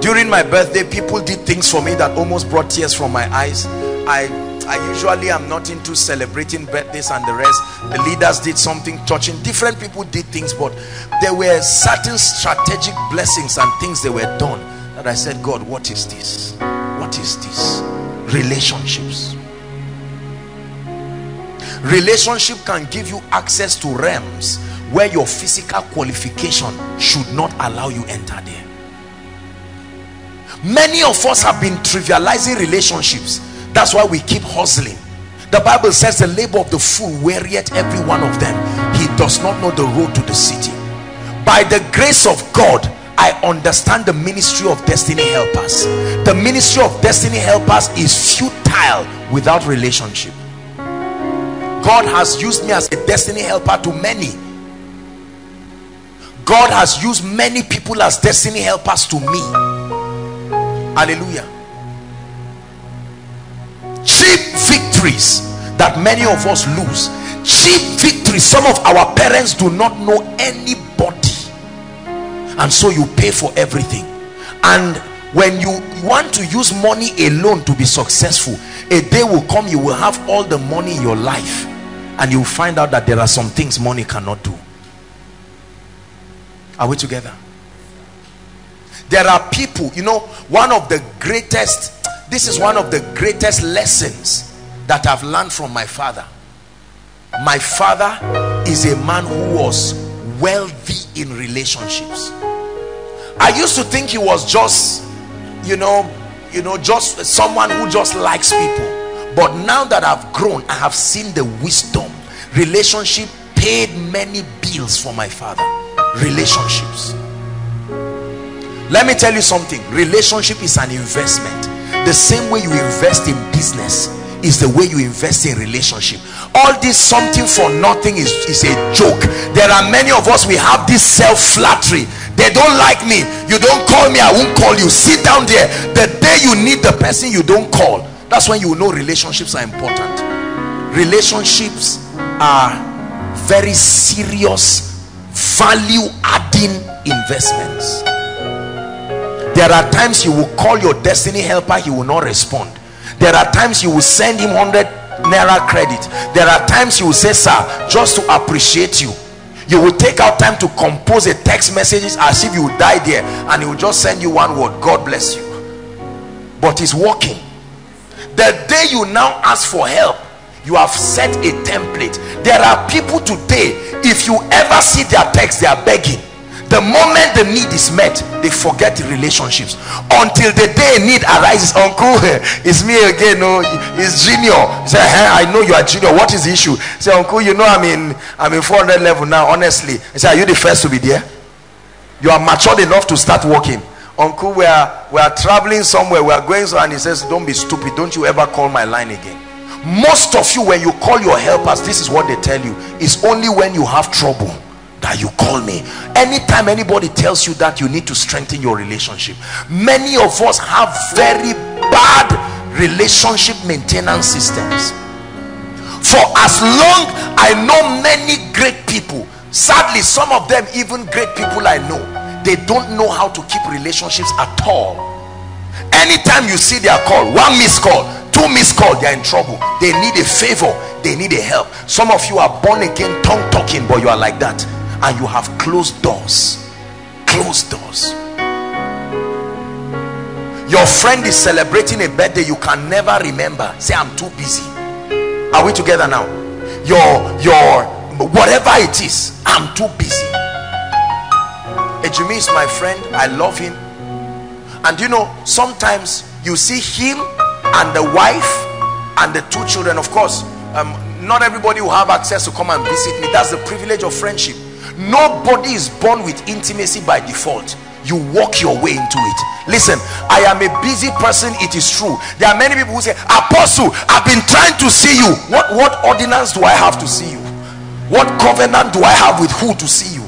During my birthday people did things for me that almost brought tears from my eyes. I I usually am not into celebrating birthdays and the rest. The leaders did something touching. Different people did things, but there were certain strategic blessings and things they were done that I said, God, what is this? What is this? Relationships. Relationship can give you access to realms where your physical qualification should not allow you enter there. Many of us have been trivializing relationships that's why we keep hustling. The bible says the labor of the fool wearieth every one of them. He does not know the road to the city. By the grace of god i understand the ministry of destiny helpers. The ministry of destiny helpers is futile without relationship. God has used me as a destiny helper to many. God has used many people as destiny helpers to me. Hallelujah cheap victories that many of us lose. Cheap victories. Some of our parents do not know anybody. And so you pay for everything. And when you want to use money alone to be successful a day will come you will have all the money in your life. And you find out that there are some things money cannot do. Are we together? There are people you know one of the greatest this is one of the greatest lessons that I've learned from my father. My father is a man who was wealthy in relationships. I used to think he was just you know you know just someone who just likes people. But now that i've grown i have seen the wisdom. Relationship paid many bills for my father. Relationships. Let me tell you something. Relationship is an investment the same way you invest in business is the way you invest in relationship. All this something for nothing is, is a joke. There are many of us we have this self-flattery. They don't like me. You don't call me i won't call you. Sit down there. The day you need the person you don't call. That's when you know relationships are important. Relationships are very serious value adding investments there are times you will call your destiny helper he will not respond. There are times you will send him 100 naira credit. There are times you will say sir just to appreciate you you will take out time to compose a text messages as if you die there and he will just send you one word god bless you but he's working. The day you now ask for help you have set a template. There are people today if you ever see their text they are begging the moment the need is met they forget the relationships. Until the day need arises uncle it's me again no it's junior. Say hey, eh, i know you are junior. What is the issue? Say uncle you know i'm in i'm in 400 level now honestly. I say are you the first to be there? You are matured enough to start working. Uncle we are we are traveling somewhere we are going so and he says don't be stupid. Don't you ever call my line again. Most of you when you call your helpers this is what they tell you. It's only when you have trouble that you call me. Anytime anybody tells you that you need to strengthen your relationship. Many of us have very bad relationship maintenance systems. For as long i know many great people sadly some of them even great people i know they don't know how to keep relationships at all. Anytime you see their call one missed call two missed call they're in trouble. They need a favor they need a help. Some of you are born again tongue talking but you are like that and you have closed doors. Closed doors. Your friend is celebrating a birthday you can never remember. Say i'm too busy. Are we together now? Your your whatever it is i'm too busy. Ejimi is my friend. I love him. And you know sometimes you see him and the wife and the two children. Of course um, not everybody will have access to come and visit me. That's the privilege of friendship nobody is born with intimacy by default. You walk your way into it. Listen i am a busy person it is true. There are many people who say apostle i've been trying to see you. What what ordinance do i have to see you? What covenant do i have with who to see you?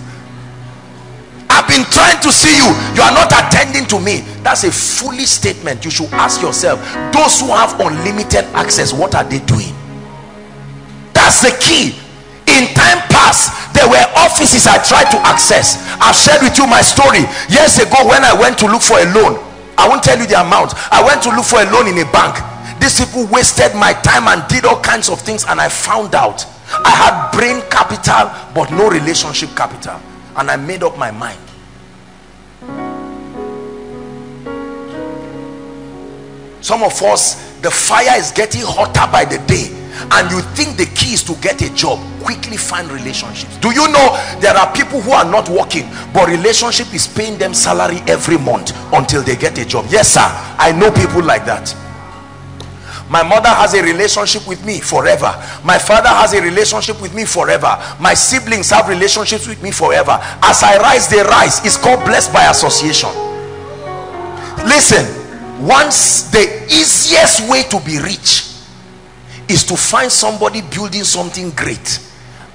I've been trying to see you. You are not attending to me. That's a foolish statement. You should ask yourself those who have unlimited access what are they doing? That's the key. In time past there were offices i tried to access. I've shared with you my story. Years ago when i went to look for a loan i won't tell you the amount. I went to look for a loan in a bank. These people wasted my time and did all kinds of things and i found out. I had brain capital but no relationship capital. And i made up my mind. Some of us the fire is getting hotter by the day and you think the key is to get a job quickly find relationships. Do you know there are people who are not working but relationship is paying them salary every month until they get a job? Yes sir. I know people like that. My mother has a relationship with me forever. My father has a relationship with me forever. My siblings have relationships with me forever. As i rise they rise. It's called blessed by association. Listen once the easiest way to be rich is to find somebody building something great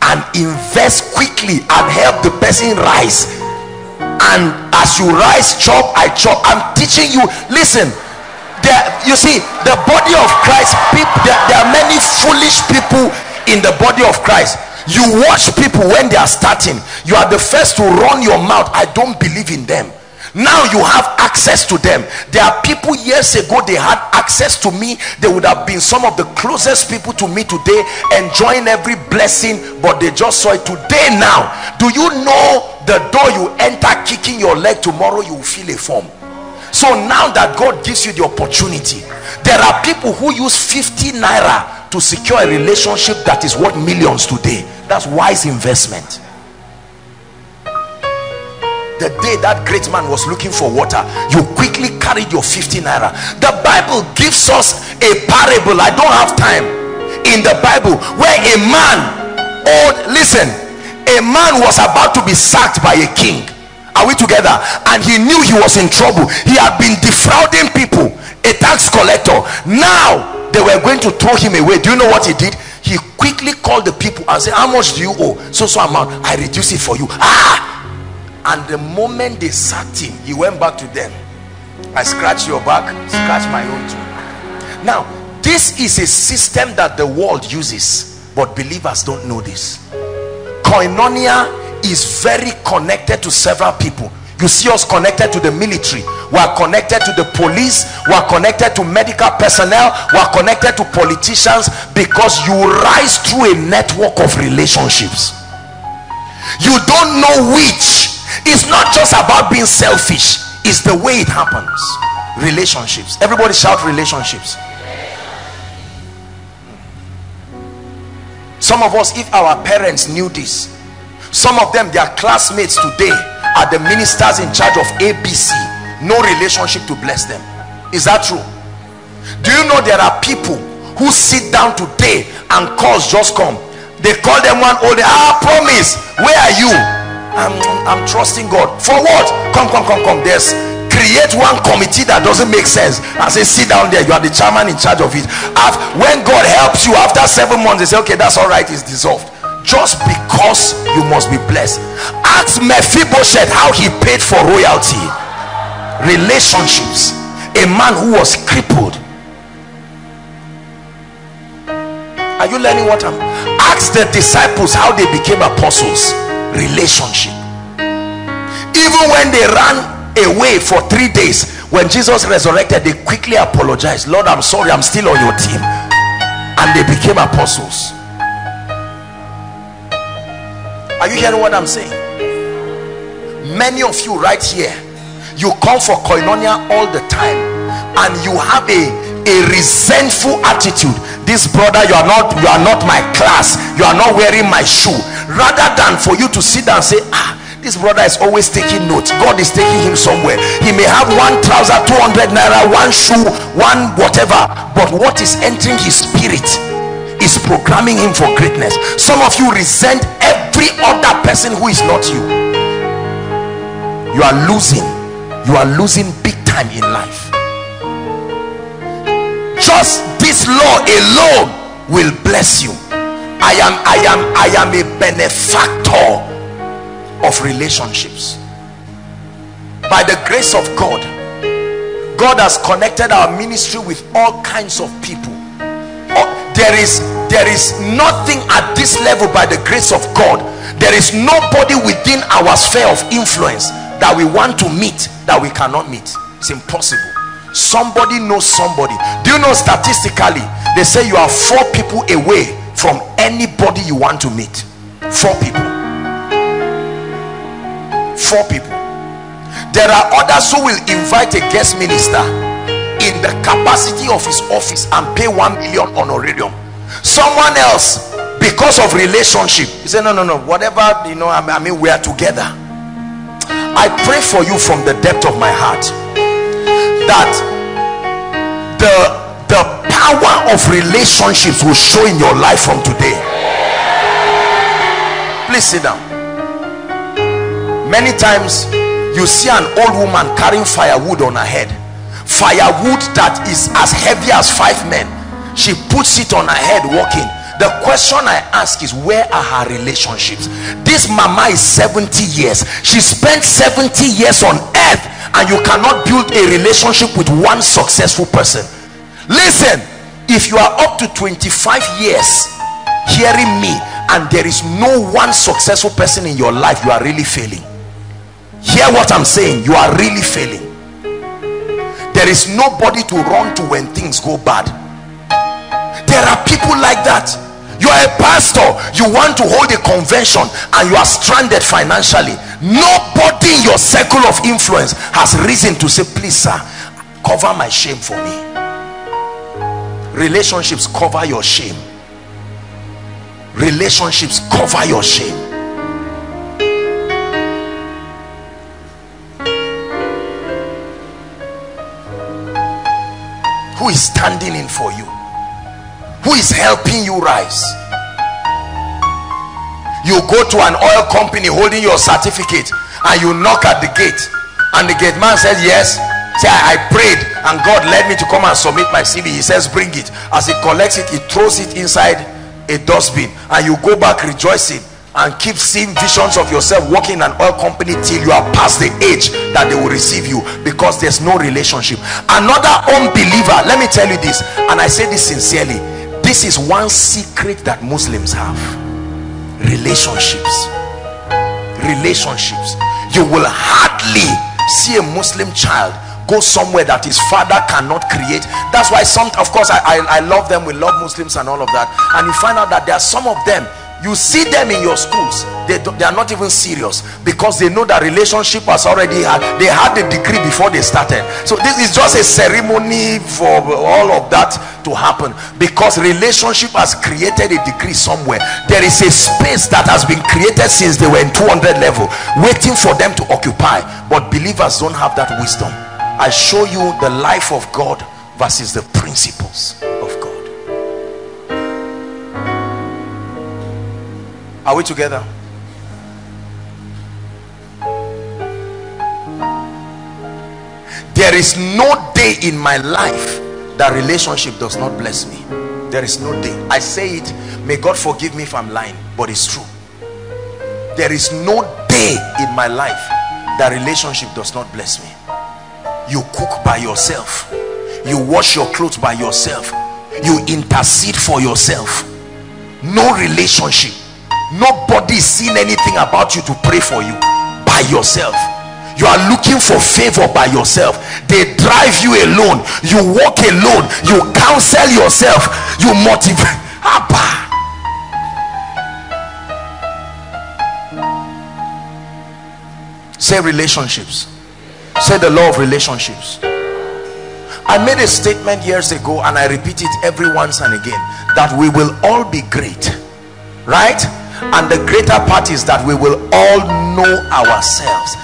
and invest quickly and help the person rise. And as you rise chop i chop. I'm teaching you. Listen there you see the body of christ people there, there are many foolish people in the body of christ. You watch people when they are starting. You are the first to run your mouth. I don't believe in them now you have access to them. There are people years ago they had access to me. They would have been some of the closest people to me today enjoying every blessing but they just saw it. Today now do you know the door you enter kicking your leg tomorrow you will feel a form? So now that god gives you the opportunity there are people who use 50 naira to secure a relationship that is worth millions today. That's wise investment the day that great man was looking for water you quickly carried your 50 naira. The bible gives us a parable. I don't have time. In the bible where a man old listen a man was about to be sacked by a king. Are we together? And he knew he was in trouble. He had been defrauding people a tax collector. Now they were going to throw him away. Do you know what he did? He quickly called the people and said how much do you owe? So so amount. I reduce it for you. Ah and the moment they sacked him he went back to them. I scratch your back scratch my own too. Now this is a system that the world uses but believers don't know this. Koinonia is very connected to several people. You see us connected to the military. We are connected to the police. We are connected to medical personnel. We are connected to politicians because you rise through a network of relationships. You don't know which it's not just about being selfish. It's the way it happens. Relationships. Everybody shout relationships. Some of us if our parents knew this some of them their classmates today are the ministers in charge of abc no relationship to bless them. Is that true? Do you know there are people who sit down today and calls just come? They call them one old ah promise. Where are you I'm, I'm trusting God. For what? Come come come come. There's create one committee that doesn't make sense and say sit down there. You are the chairman in charge of it. After, when God helps you after seven months they say okay that's all right. It's dissolved. Just because you must be blessed. Ask Mephibosheth how he paid for royalty. Relationships. A man who was crippled. Are you learning what I'm ask the disciples how they became apostles relationship. Even when they ran away for three days when jesus resurrected they quickly apologized. Lord i'm sorry i'm still on your team. And they became apostles. Are you hearing what i'm saying? Many of you right here you come for koinonia all the time and you have a a resentful attitude. This brother you are not you are not my class. You are not wearing my shoe rather than for you to sit down and say ah this brother is always taking notes. God is taking him somewhere. He may have one trouser 200 naira one shoe one whatever but what is entering his spirit is programming him for greatness. Some of you resent every other person who is not you. You are losing. You are losing big time in life. Just this law alone will bless you i am i am i am a benefactor of relationships. By the grace of god god has connected our ministry with all kinds of people. Oh, there is there is nothing at this level by the grace of god. There is nobody within our sphere of influence that we want to meet that we cannot meet. It's impossible. Somebody knows somebody. Do you know statistically they say you are four people away from anybody you want to meet. Four people. Four people. There are others who will invite a guest minister in the capacity of his office and pay one million honorarium. Someone else because of relationship. He said no no no. Whatever you know i mean we are together. I pray for you from the depth of my heart that the the power of relationships will show in your life from today. Please sit down. Many times you see an old woman carrying firewood on her head. Firewood that is as heavy as five men. She puts it on her head walking. The question i ask is where are her relationships? This mama is 70 years. She spent 70 years on earth and you cannot build a relationship with one successful person listen if you are up to 25 years hearing me and there is no one successful person in your life you are really failing. Hear what i'm saying you are really failing. There is nobody to run to when things go bad. There are people like that. You are a pastor you want to hold a convention and you are stranded financially. Nobody in your circle of influence has reason to say please sir cover my shame for me relationships cover your shame. Relationships cover your shame. Who is standing in for you? Who is helping you rise? You go to an oil company holding your certificate and you knock at the gate and the gate man says yes say I, prayed and god led me to come and submit my cv he says bring it. As he collects it he throws it inside a dustbin. And you go back rejoicing and keep seeing visions of yourself working in an oil company till you are past the age that they will receive you because there's no relationship. Another unbeliever let me tell you this and i say this sincerely this is one secret that muslims have. Relationships. Relationships. You will hardly see a muslim child go somewhere that his father cannot create. That's why some of course I, I, I love them we love muslims and all of that. And you find out that there are some of them you see them in your schools they, they are not even serious because they know that relationship has already had they had the degree before they started. So this is just a ceremony for all of that to happen because relationship has created a degree somewhere. There is a space that has been created since they were in 200 level waiting for them to occupy. But believers don't have that wisdom I show you the life of God versus the principles of God. Are we together? There is no day in my life that relationship does not bless me. There is no day. I say it, may God forgive me if I'm lying, but it's true. There is no day in my life that relationship does not bless me you cook by yourself. You wash your clothes by yourself. You intercede for yourself. No relationship. Nobody is seeing anything about you to pray for you. By yourself. You are looking for favor by yourself. They drive you alone. You walk alone. You counsel yourself. You motivate. Say relationships say the law of relationships. I made a statement years ago and I repeat it every once and again that we will all be great right? And the greater part is that we will all know ourselves.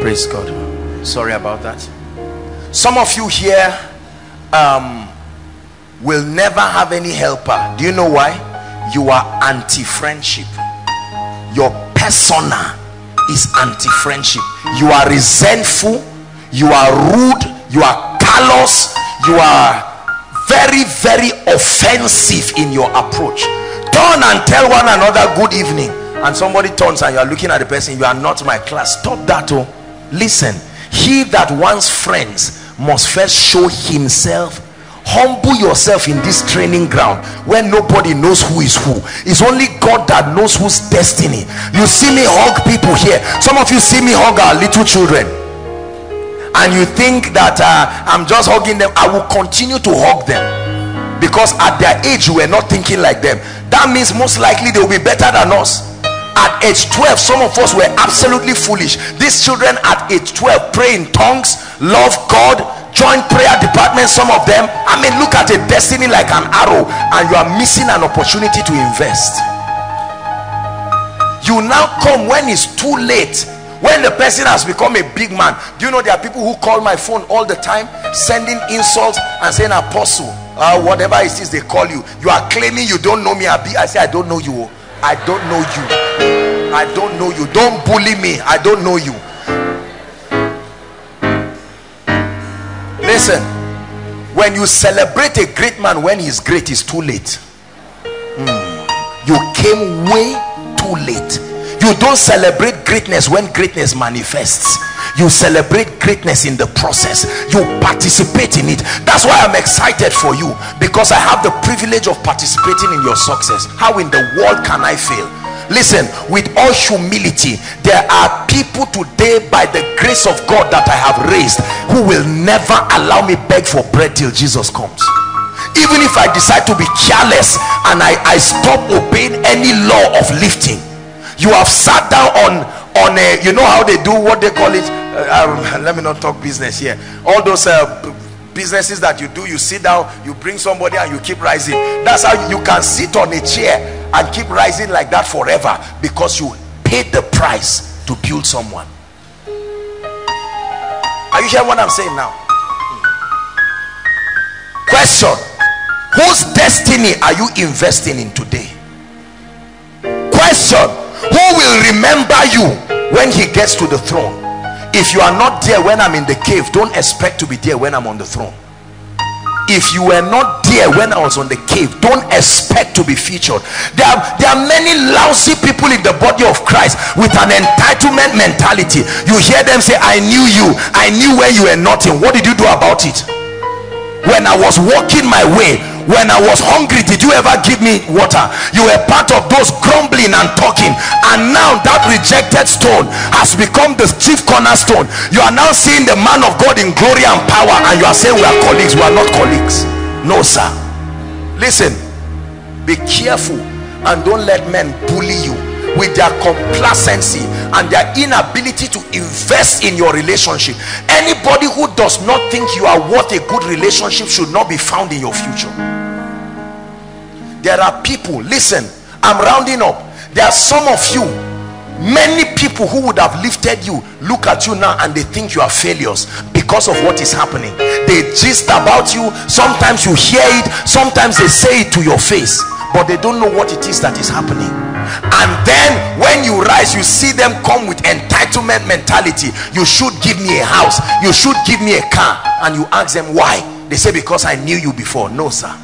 Praise God. Sorry about that some of you here um, will never have any helper. Do you know why? You are anti-friendship. Your persona is anti-friendship. You are resentful. You are rude. You are callous. You are very very offensive in your approach. Turn and tell one another good evening. And somebody turns and you are looking at the person you are not my class. Stop that oh. Listen. He that wants friends must first show himself humble yourself in this training ground where nobody knows who is who. It's only god that knows whose destiny. You see me hug people here. Some of you see me hug our little children. And you think that uh, i'm just hugging them. I will continue to hug them. Because at their age we are not thinking like them. That means most likely they will be better than us at age 12 some of us were absolutely foolish. These children at age 12 pray in tongues love god join prayer department some of them. I mean look at a destiny like an arrow and you are missing an opportunity to invest. You now come when it's too late. When the person has become a big man do you know there are people who call my phone all the time sending insults and saying apostle uh, whatever it is they call you you are claiming you don't know me i say i don't know you I don't know you. I don't know you. Don't bully me. I don't know you. Listen, when you celebrate a great man when he's great, it's too late. Mm. You came way too late. You don't celebrate greatness when greatness manifests you celebrate greatness in the process. You participate in it. That's why i'm excited for you. Because i have the privilege of participating in your success. How in the world can i fail? Listen with all humility there are people today by the grace of god that i have raised who will never allow me beg for bread till jesus comes. Even if i decide to be careless and i i stop obeying any law of lifting you have sat down on on a you know how they do what they call it? Uh, um, let me not talk business here. All those uh, businesses that you do you sit down you bring somebody and you keep rising. That's how you can sit on a chair and keep rising like that forever because you paid the price to build someone. Are you hearing what i'm saying now? Question. Whose destiny are you investing in today? Question who will remember you when he gets to the throne. If you are not there when i'm in the cave don't expect to be there when i'm on the throne. If you were not there when I was on the cave don't expect to be featured. There are, there are many lousy people in the body of Christ with an entitlement mentality. You hear them say I knew you. I knew where you were nothing what did you do about it? When I was walking my way when I was hungry did you ever give me water? You were part of those grumbling and talking. And now that rejected stone has become the chief cornerstone. You are now seeing the man of God in glory and power and you are saying we are colleagues we are not colleagues. No sir. Listen be careful and don't let men bully you with their complacency and their inability to invest in your relationship. Anybody who does not think you are worth a good relationship should not be found in your future there are people listen i'm rounding up. There are some of you many people who would have lifted you look at you now and they think you are failures because of what is happening. They gist about you. Sometimes you hear it. Sometimes they say it to your face but they don't know what it is that is happening. And then when you rise you see them come with entitlement mentality. You should give me a house. You should give me a car. And you ask them why. They say because i knew you before. No sir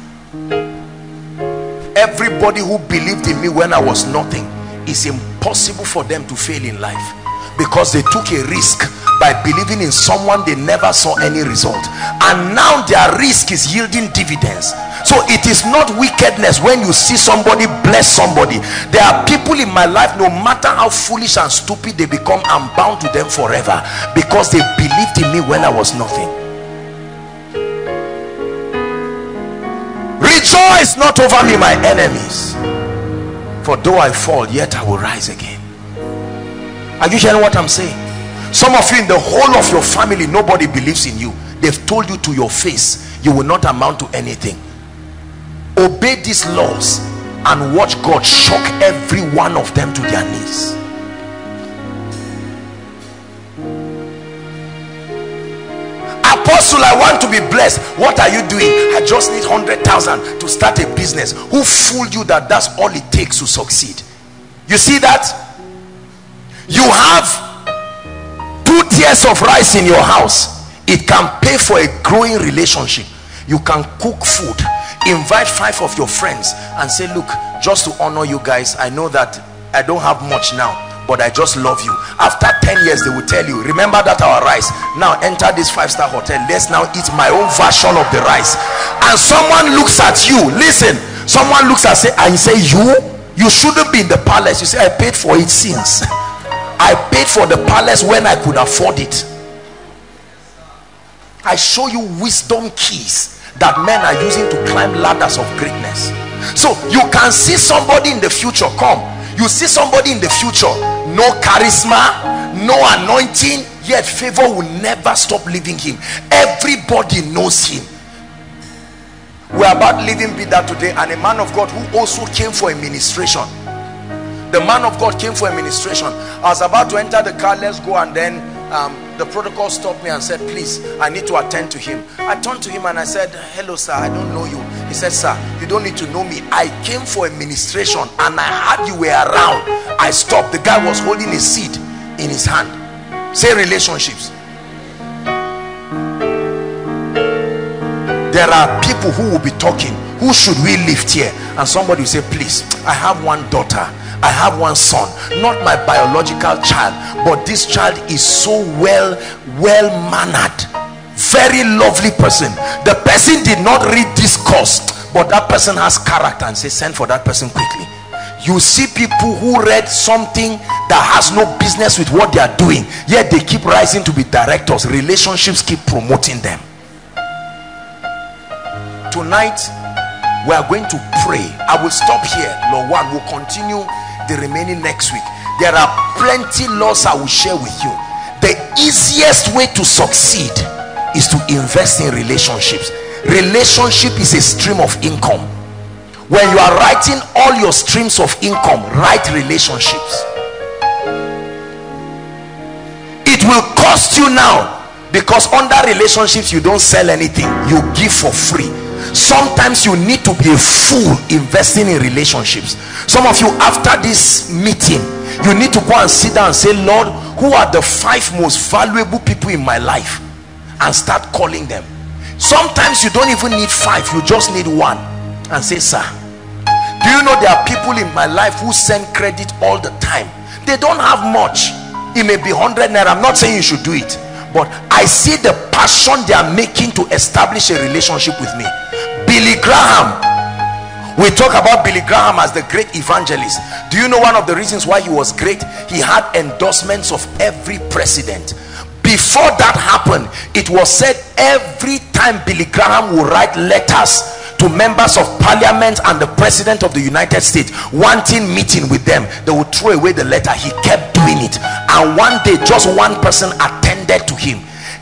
everybody who believed in me when i was nothing it's impossible for them to fail in life because they took a risk by believing in someone they never saw any result. And now their risk is yielding dividends. So it is not wickedness when you see somebody bless somebody. There are people in my life no matter how foolish and stupid they become i'm bound to them forever because they believed in me when i was nothing rejoice not over me my enemies for though I fall yet I will rise again. Are you hearing what I'm saying? Some of you in the whole of your family nobody believes in you. They've told you to your face you will not amount to anything. Obey these laws and watch God shock every one of them to their knees apostle i want to be blessed. What are you doing? I just need 100,000 to start a business. Who fooled you that that's all it takes to succeed? You see that? You have two tiers of rice in your house. It can pay for a growing relationship. You can cook food. Invite five of your friends and say look just to honor you guys i know that i don't have much now but I just love you. After 10 years, they will tell you, remember that our rice. Now enter this five-star hotel. Let's now eat my own version of the rice. And someone looks at you. Listen, someone looks at say and say, you? You shouldn't be in the palace. You say, I paid for it since. I paid for the palace when I could afford it. I show you wisdom keys that men are using to climb ladders of greatness. So you can see somebody in the future come. You see somebody in the future no charisma no anointing yet favor will never stop leaving him. Everybody knows him. We're about leaving Bida today and a man of God who also came for administration. The man of God came for administration. I was about to enter the car let's go and then um, the protocol stopped me and said please I need to attend to him. I turned to him and I said hello sir I don't know you. He said sir you don't need to know me. I came for administration and I heard you were around. I stopped. The guy was holding a seed in his hand. Say relationships. There are people who will be talking. Who should we lift here? And somebody will say please I have one daughter I have one son not my biological child but this child is so well well mannered. Very lovely person. The person did not read this course but that person has character and say send for that person quickly. You see people who read something that has no business with what they are doing yet they keep rising to be directors. Relationships keep promoting them. Tonight we are going to pray. I will stop here. Lord one will continue the remaining next week. There are plenty laws i will share with you. The easiest way to succeed is to invest in relationships. Relationship is a stream of income. When you are writing all your streams of income write relationships. It will cost you now because under relationships you don't sell anything. You give for free sometimes you need to be a fool investing in relationships. Some of you after this meeting you need to go and sit down and say lord who are the five most valuable people in my life? And start calling them. Sometimes you don't even need five you just need one. And say sir do you know there are people in my life who send credit all the time? They don't have much. It may be 100 naira. I'm not saying you should do it. But i see the passion they are making to establish a relationship with me billy graham. We talk about billy graham as the great evangelist. Do you know one of the reasons why he was great? He had endorsements of every president. Before that happened it was said every time billy graham would write letters to members of parliament and the president of the united states wanting meeting with them they would throw away the letter. He kept doing it. And one day just one person attended to him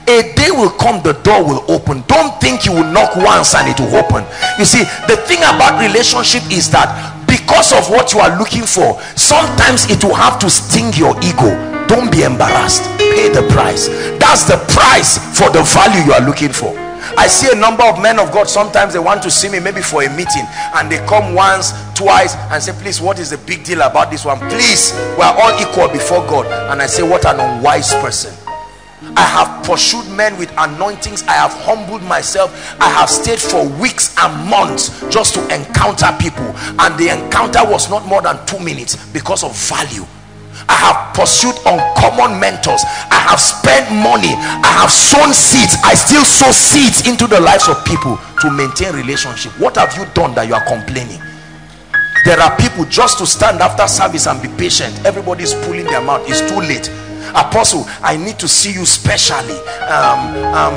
a day will come the door will open. Don't think you will knock once and it will open. You see the thing about relationship is that because of what you are looking for sometimes it will have to sting your ego. Don't be embarrassed. Pay the price. That's the price for the value you are looking for. I see a number of men of God sometimes they want to see me maybe for a meeting and they come once twice and say please what is the big deal about this one? Please we are all equal before God. And I say what an unwise person I have pursued men with anointings I have humbled myself I have stayed for weeks and months just to encounter people and the encounter was not more than two minutes because of value I have pursued uncommon mentors. I have spent money. I have sown seeds. I still sow seeds into the lives of people to maintain relationship. What have you done that you are complaining? There are people just to stand after service and be patient. Everybody is pulling their mouth. It's too late. Apostle, I need to see you specially. Um, um,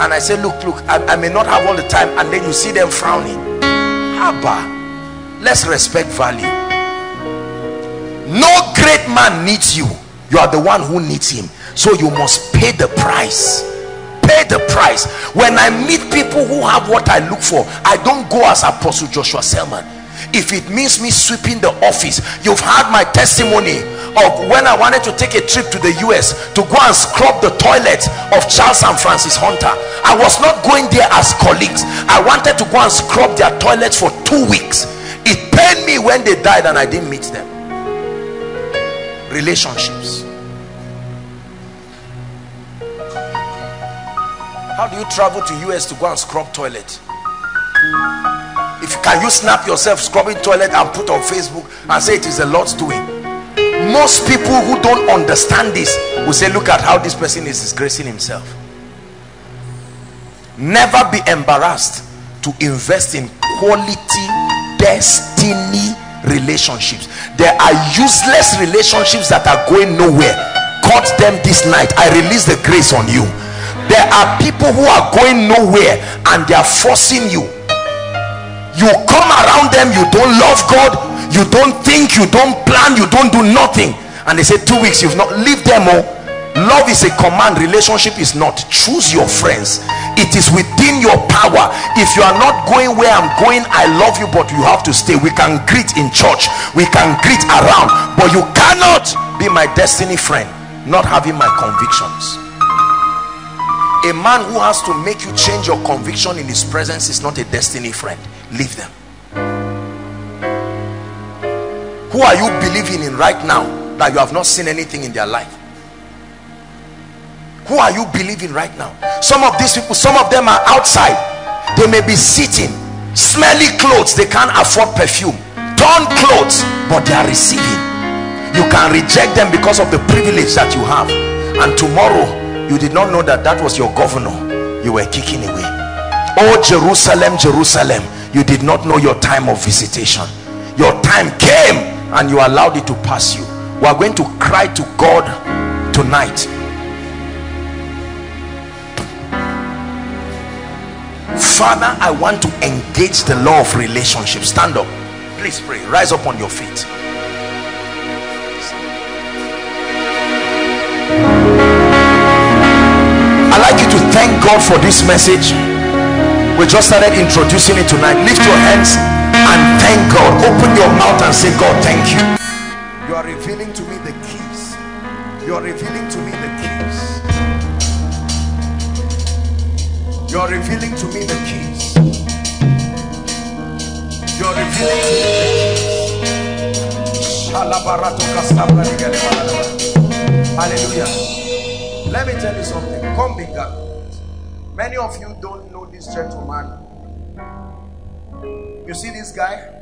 and, I say, look, look, I, I may not have all the time. And then you see them frowning. Abba, let's respect value no great man needs you you are the one who needs him so you must pay the price pay the price when i meet people who have what i look for i don't go as apostle joshua selman if it means me sweeping the office you've heard my testimony of when i wanted to take a trip to the us to go and scrub the toilet of charles and frances hunter. I was not going there as colleagues. I wanted to go and scrub their toilets for two weeks. It pained me when they died and i didn't meet them. Relationships. How do you travel to us to go and scrub toilet if can you snap yourself scrubbing toilet and put on facebook and say it is the lord's doing? Most people who don't understand this will say look at how this person is disgracing himself. Never be embarrassed to invest in quality destiny relationships. There are useless relationships that are going nowhere. Cut them this night. I release the grace on you. There are people who are going nowhere and they are forcing you you come around them you don't love god you don't think you don't plan you don't do nothing. And they say two weeks you've not leave them all love is a command relationship is not. Choose your friends. It is within your power. If you are not going where i'm going i love you but you have to stay. We can greet in church. We can greet around. But you cannot be my destiny friend not having my convictions. A man who has to make you change your conviction in his presence is not a destiny friend leave them. Who are you believing in right now that you have not seen anything in their life? Who are you believing right now? Some of these people some of them are outside. They may be sitting smelly clothes they can't afford perfume. Torn clothes but they are receiving. You can reject them because of the privilege that you have. And tomorrow you did not know that that was your governor you were kicking away. Oh jerusalem jerusalem you did not know your time of visitation. Your time came and you allowed it to pass you. We are going to cry to god tonight. Father i want to engage the law of relationship. Stand up. Please pray. Rise up on your feet. I'd like you to thank god for this message we just started introducing it tonight. Lift your hands and thank god. Open your mouth and say god thank you. You are revealing to me the keys. You are revealing to me the keys. You are revealing to me the keys. You are revealing to me the keys. Hallelujah. Let me tell you something. Come bigger many of you don't know this gentleman. You see this guy?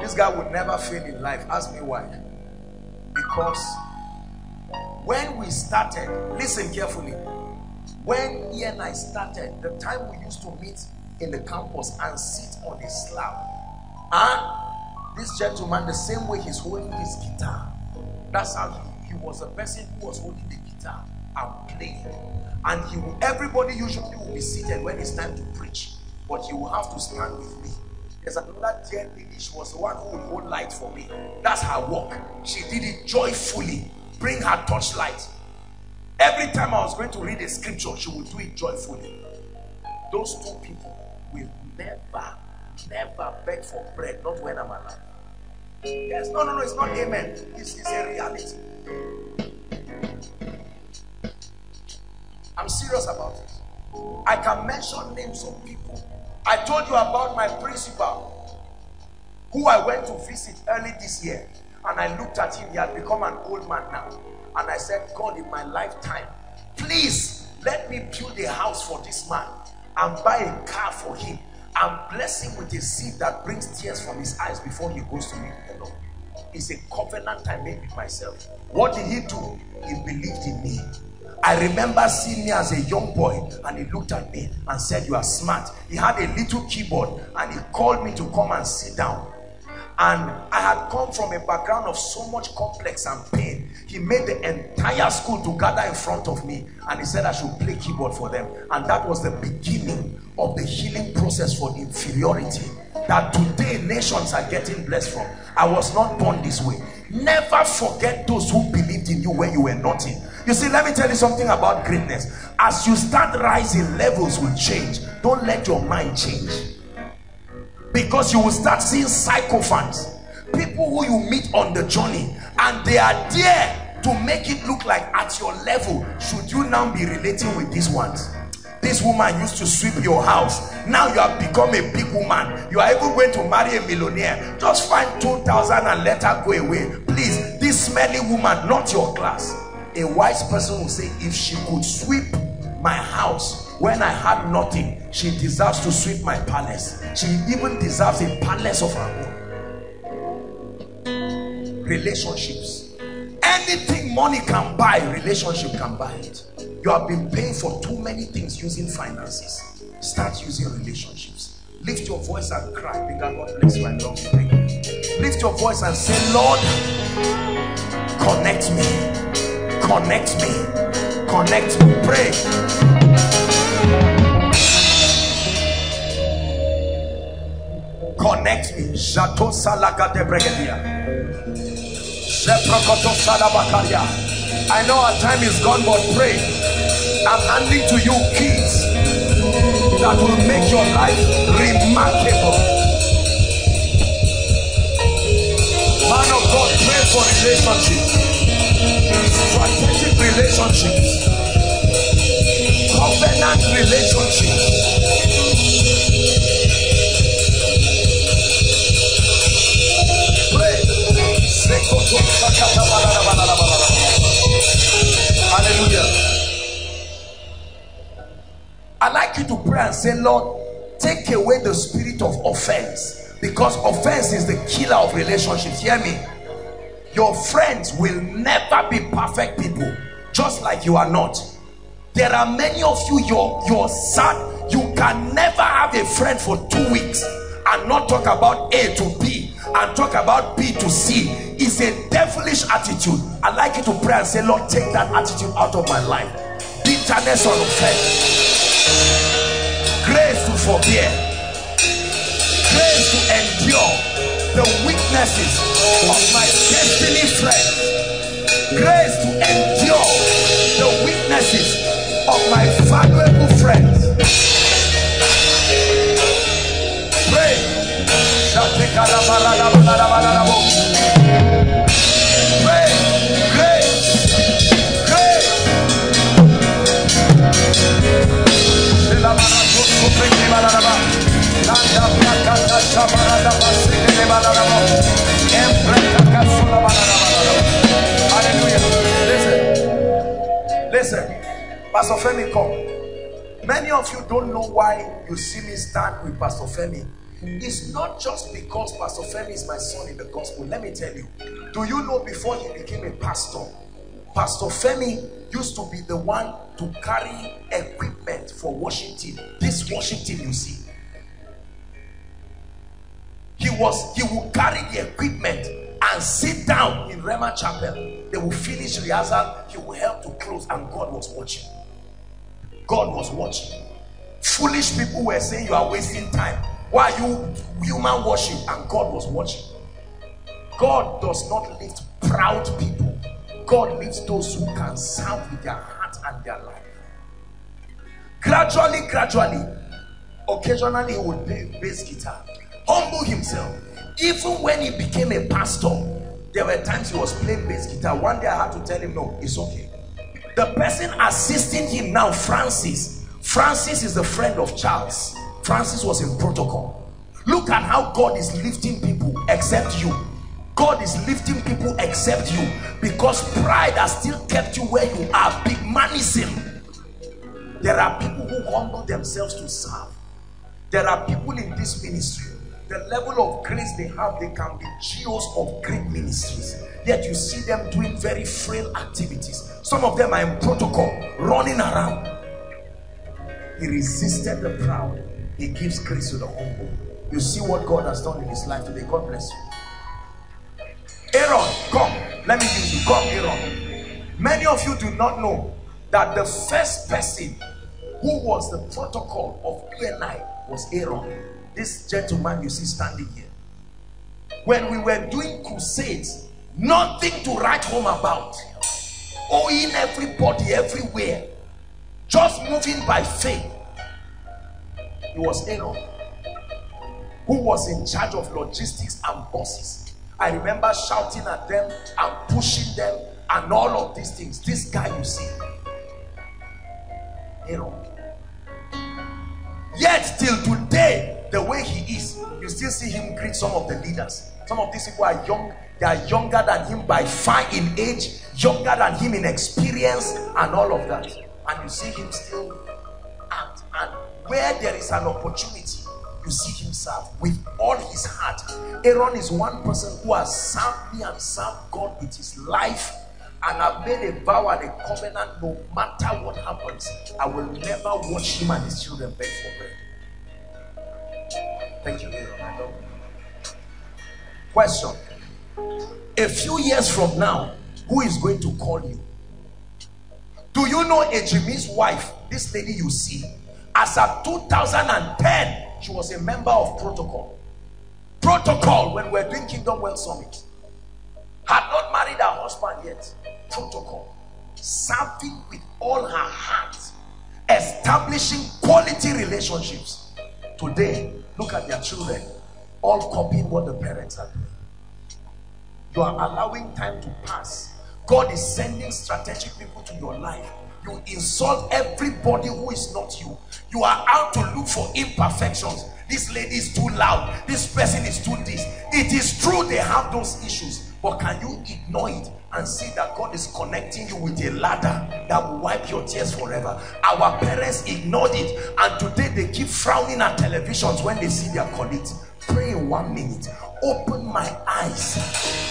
This guy would never fail in life. Ask me why. Because when we started listen carefully. When he and I started the time we used to meet in the campus and sit on a slab and this gentleman the same way he's holding his guitar. That's how he, he was a person who was holding the guitar and playing and will, everybody usually will be seated when it's time to preach. But he will have to stand with me. There's another dear lady she was the one who would hold light for me. That's her work. She did it joyfully. Bring her torchlight. Every time i was going to read a scripture she would do it joyfully. Those two people will never never beg for bread not when i'm alive. Yes no no no it's not amen. This is a reality I'm serious about it. I can mention names of people. I told you about my principal who I went to visit early this year and I looked at him. He had become an old man now. And I said, God, in my lifetime, please let me build a house for this man and buy a car for him and bless him with a seed that brings tears from his eyes before he goes to meet the Lord. It's a covenant I made with myself. What did he do? He believed in me. I remember seeing me as a young boy and he looked at me and said, you are smart. He had a little keyboard and he called me to come and sit down. And I had come from a background of so much complex and pain. He made the entire school to gather in front of me and he said I should play keyboard for them. And that was the beginning of the healing process for inferiority that today nations are getting blessed from. I was not born this way. Never forget those who believed in you when you were nothing. You see, let me tell you something about greatness. As you start rising, levels will change. Don't let your mind change. Because you will start seeing sycophants. People who you meet on the journey and they are there to make it look like at your level. Should you now be relating with these ones? this woman used to sweep your house now you have become a big woman you are even going to marry a millionaire just find 2000 and let her go away please this smelly woman not your class a wise person will say if she could sweep my house when i had nothing she deserves to sweep my palace. She even deserves a palace of her own. Relationships. Anything money can buy relationship can buy it. You have been paying for too many things using finances. Start using relationships. Lift your voice and cry because God bless you. I love you. Lift your voice and say Lord connect me connect me. Connect me pray. Connect me. Jato Salaga de Bregadia I know our time is gone but pray. I'm handing to you keys that will make your life remarkable. Man of God pray for relationships strategic relationships covenant relationships Hallelujah. I like you to pray and say, Lord, take away the spirit of offense because offense is the killer of relationships. Hear me. Your friends will never be perfect people, just like you are not. There are many of you, you're, you're sad. You can never have a friend for two weeks and not talk about A to B and talk about B to C is a devilish attitude. I'd like you to pray and say, Lord, take that attitude out of my life. Bitterness on offense. grace to forbear grace to endure the weaknesses of my destiny friends grace to endure the weaknesses of my valuable friends. Pray. Pray Hallelujah. Listen. Listen. Pastor Femi, come. Many of you don't know why you see me stand with Pastor Femi. It's not just because Pastor Femi is my son in the gospel. Let me tell you. Do you know before he became a pastor, Pastor Femi used to be the one to carry equipment for worship team. This worship team you see. He was, he would carry the equipment and sit down in Rhema Chapel. They will finish rehearsal. He will help to close and God was watching. God was watching. Foolish people were saying you are wasting time. Why are you human worship? And God was watching. God does not lift proud people. God lifts those who can serve with their heart and their life. Gradually, gradually, occasionally he would play bass guitar, humble himself. Even when he became a pastor, there were times he was playing bass guitar. One day I had to tell him, no, it's okay. The person assisting him now, Francis, Francis is the friend of Charles. Francis was in protocol. Look at how God is lifting people except you. God is lifting people except you because pride has still kept you where you are. Big manism. There are people who humble themselves to serve. There are people in this ministry. The level of grace they have, they can be GOs of great ministries. Yet you see them doing very frail activities. Some of them are in protocol, running around. He resisted the proud. He gives grace to the humble. You see what God has done in his life today. God bless you. Aaron, come. Let me use you. Come, Aaron. Many of you do not know that the first person who was the protocol of ENI was Aaron. This gentleman you see standing here. When we were doing crusades, nothing to write home about. Oh, Owing everybody everywhere. Just moving by faith. It was Aaron who was in charge of logistics and buses. I remember shouting at them and pushing them and all of these things. This guy you see, Aaron. Yet till today, the way he is, you still see him greet some of the leaders. Some of these people are young, they are younger than him by far in age, younger than him in experience, and all of that. And you see him still act. And where there is an opportunity, you see him serve with all his heart. Aaron is one person who has served me and served God with his life. And I've made a vow and a covenant no matter what happens, I will never watch him and his children beg for bread. Thank you. Question A few years from now, who is going to call you? Do you know Ejimi's wife, this lady you see, as of 2010, she was a member of protocol. Protocol when we're doing Kingdom Well Summit. Had not married her husband yet. Protocol. Serving with all her heart. Establishing quality relationships. Today, look at their children. All copying what the parents are doing. You are allowing time to pass. God is sending strategic people to your life. You insult everybody who is not you. You are out to look for imperfections. This lady is too loud. This person is too this. It is true they have those issues. But can you ignore it and see that God is connecting you with a ladder that will wipe your tears forever? Our parents ignored it. And today they keep frowning at televisions when they see their colleagues. Pray one minute. Open my eyes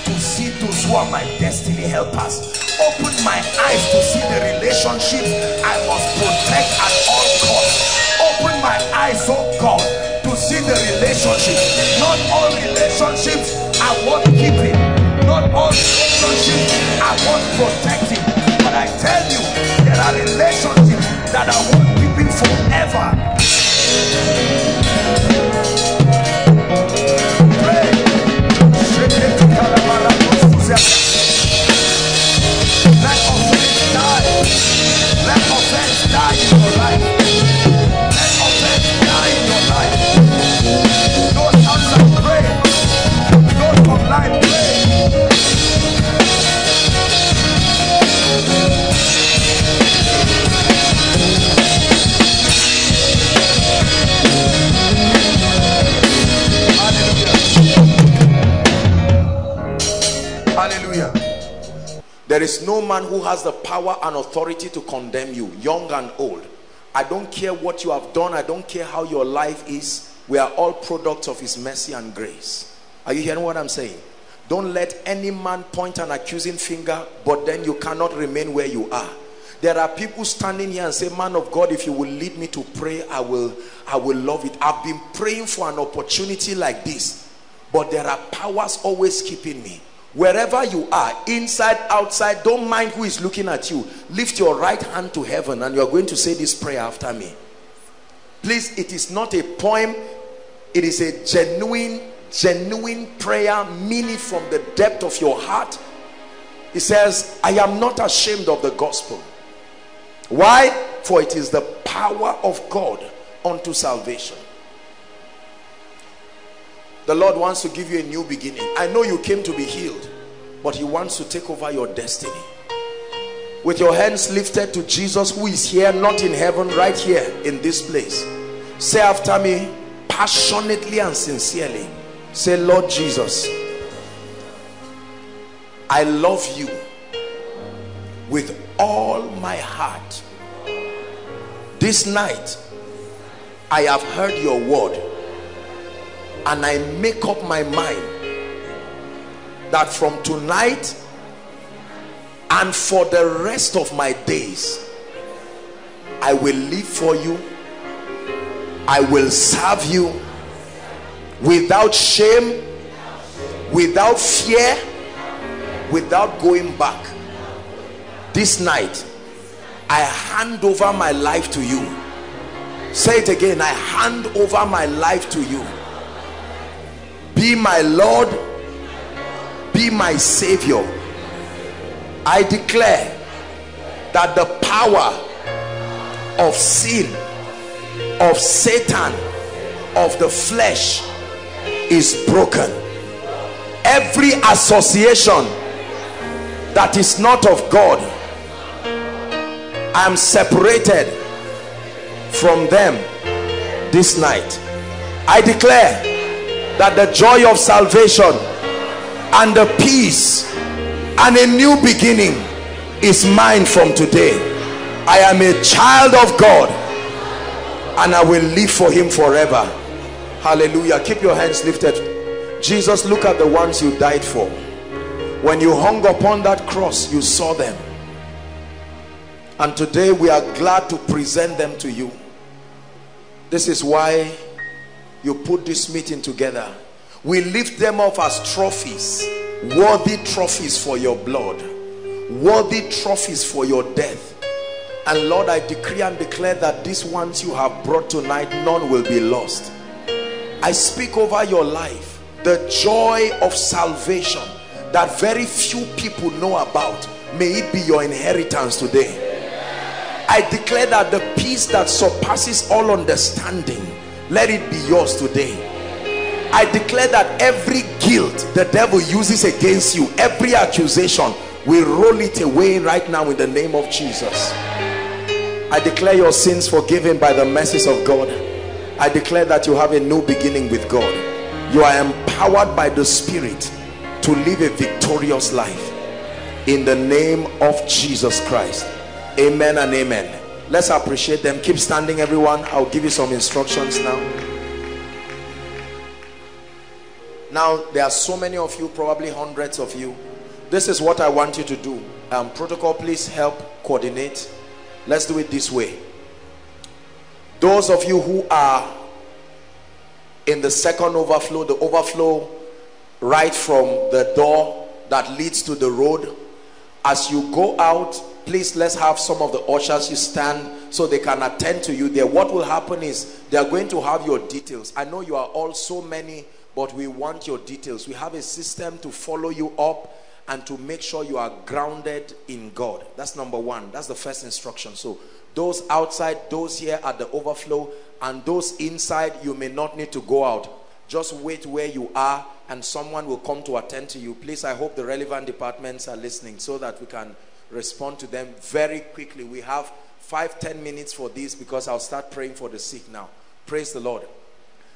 to see those who are my destiny helpers. Open my eyes to see the relationships I must protect at all costs. Open my eyes, oh God, to see the relationship. Not all relationships are worth keeping. Not all relationships I want protecting. But I tell you, there are relationships that are worth keeping forever. There is no man who has the power and authority to condemn you, young and old. I don't care what you have done. I don't care how your life is. We are all products of his mercy and grace. Are you hearing what I'm saying? Don't let any man point an accusing finger, but then you cannot remain where you are. There are people standing here and say, man of God, if you will lead me to pray, I will, I will love it. I've been praying for an opportunity like this, but there are powers always keeping me. Wherever you are, inside, outside, don't mind who is looking at you. Lift your right hand to heaven and you are going to say this prayer after me. Please, it is not a poem. It is a genuine, genuine prayer, meaning from the depth of your heart. He says, I am not ashamed of the gospel. Why? For it is the power of God unto salvation. The Lord wants to give you a new beginning. I know you came to be healed, but He wants to take over your destiny. With your hands lifted to Jesus, who is here, not in heaven, right here in this place. Say after me, passionately and sincerely. Say, Lord Jesus, I love you with all my heart. This night, I have heard your word and I make up my mind that from tonight and for the rest of my days I will live for you. I will serve you without shame without fear without going back. This night I hand over my life to you. Say it again. I hand over my life to you be my Lord. Be my savior. I declare that the power of sin of Satan of the flesh is broken. Every association that is not of God I am separated from them this night. I declare that the joy of salvation and the peace and a new beginning is mine from today. I am a child of God and I will live for him forever. Hallelujah. Keep your hands lifted. Jesus look at the ones you died for. When you hung upon that cross you saw them. And today we are glad to present them to you. This is why you put this meeting together. We lift them up as trophies worthy trophies for your blood worthy trophies for your death. And lord i decree and declare that these ones you have brought tonight none will be lost. I speak over your life the joy of salvation that very few people know about. May it be your inheritance today. I declare that the peace that surpasses all understanding let it be yours today. I declare that every guilt the devil uses against you every accusation we roll it away right now in the name of Jesus. I declare your sins forgiven by the mercies of God. I declare that you have a new beginning with God. You are empowered by the spirit to live a victorious life. In the name of Jesus Christ. Amen and amen let's appreciate them. Keep standing everyone. I'll give you some instructions now. Now there are so many of you probably hundreds of you. This is what i want you to do. Um, protocol please help coordinate. Let's do it this way. Those of you who are in the second overflow the overflow right from the door that leads to the road as you go out please let's have some of the ushers you stand so they can attend to you there. What will happen is they are going to have your details. I know you are all so many but we want your details. We have a system to follow you up and to make sure you are grounded in god. That's number one. That's the first instruction. So those outside those here at the overflow and those inside you may not need to go out. Just wait where you are and someone will come to attend to you. Please i hope the relevant departments are listening so that we can respond to them very quickly. We have five, ten minutes for this because I'll start praying for the sick now. Praise the Lord.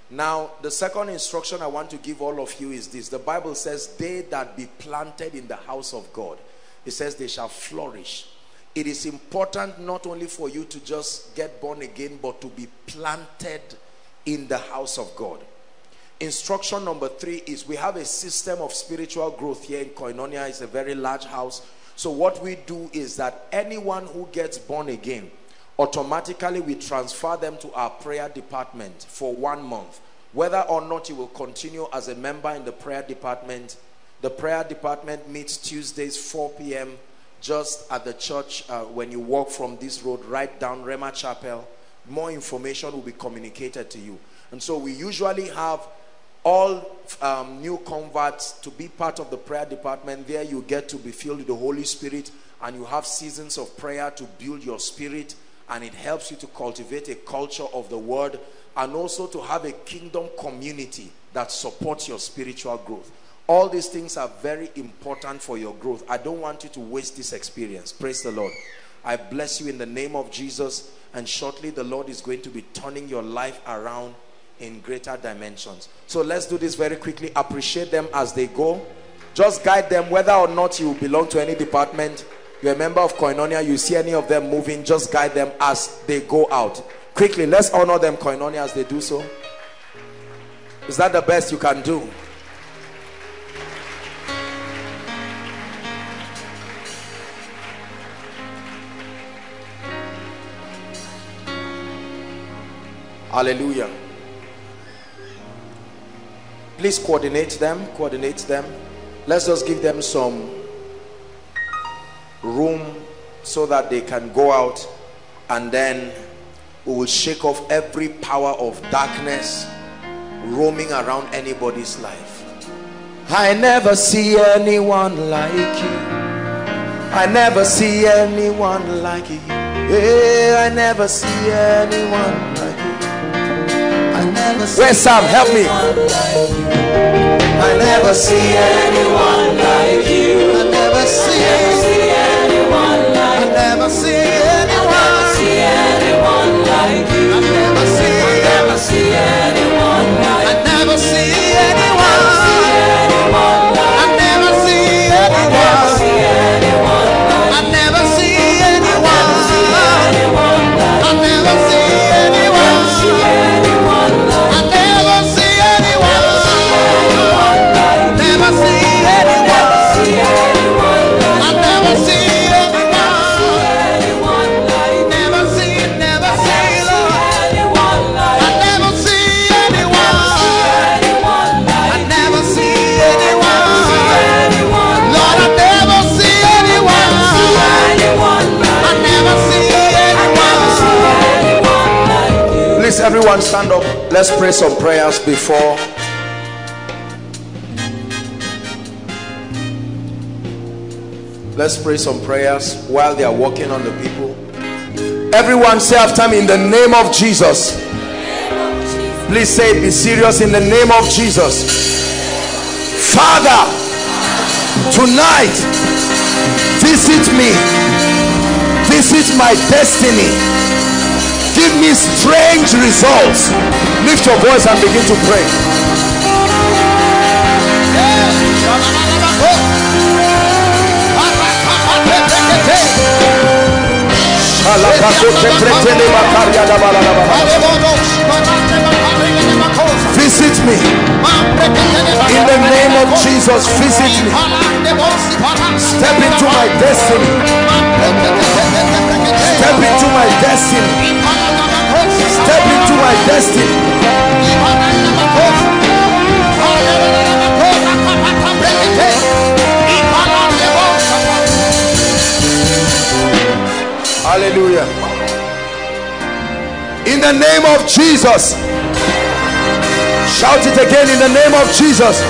Now, the second instruction I want to give all of you is this. The Bible says, they that be planted in the house of God. It says they shall flourish. It is important not only for you to just get born again, but to be planted in the house of God. Instruction number three is we have a system of spiritual growth here in Koinonia. It's a very large house. So what we do is that anyone who gets born again, automatically we transfer them to our prayer department for one month. Whether or not you will continue as a member in the prayer department, the prayer department meets Tuesdays 4 p.m. just at the church uh, when you walk from this road right down Rhema Chapel. More information will be communicated to you. And so we usually have all um, new converts to be part of the prayer department there you get to be filled with the Holy Spirit and you have seasons of prayer to build your spirit and it helps you to cultivate a culture of the word and also to have a kingdom community that supports your spiritual growth. All these things are very important for your growth. I don't want you to waste this experience. Praise the lord. I bless you in the name of jesus and shortly the lord is going to be turning your life around in greater dimensions. So let's do this very quickly. Appreciate them as they go. Just guide them whether or not you belong to any department. You're a member of koinonia. You see any of them moving just guide them as they go out. Quickly let's honor them koinonia as they do so. Is that the best you can do? Hallelujah please coordinate them coordinate them. Let's just give them some room so that they can go out and then we will shake off every power of darkness roaming around anybody's life. I never see anyone like you. I never see anyone like you. Yeah, I never see anyone like you Where's Sam? Help me. I never see anyone like you. I never see anyone like I never see anyone. See anyone like you. I never see I never see anyone everyone stand up. Let's pray some prayers before Let's pray some prayers while they are working on the people. Everyone say after me in the name of Jesus. Please say be serious in the name of Jesus. Father, tonight visit me. Visit my destiny. Give me strange results. Lift your voice and begin to pray. Visit me in the name of Jesus. Visit me. Step into my destiny. Step into my destiny. Into my destiny. Hallelujah. In the name of Jesus. Shout it again in the name of Jesus.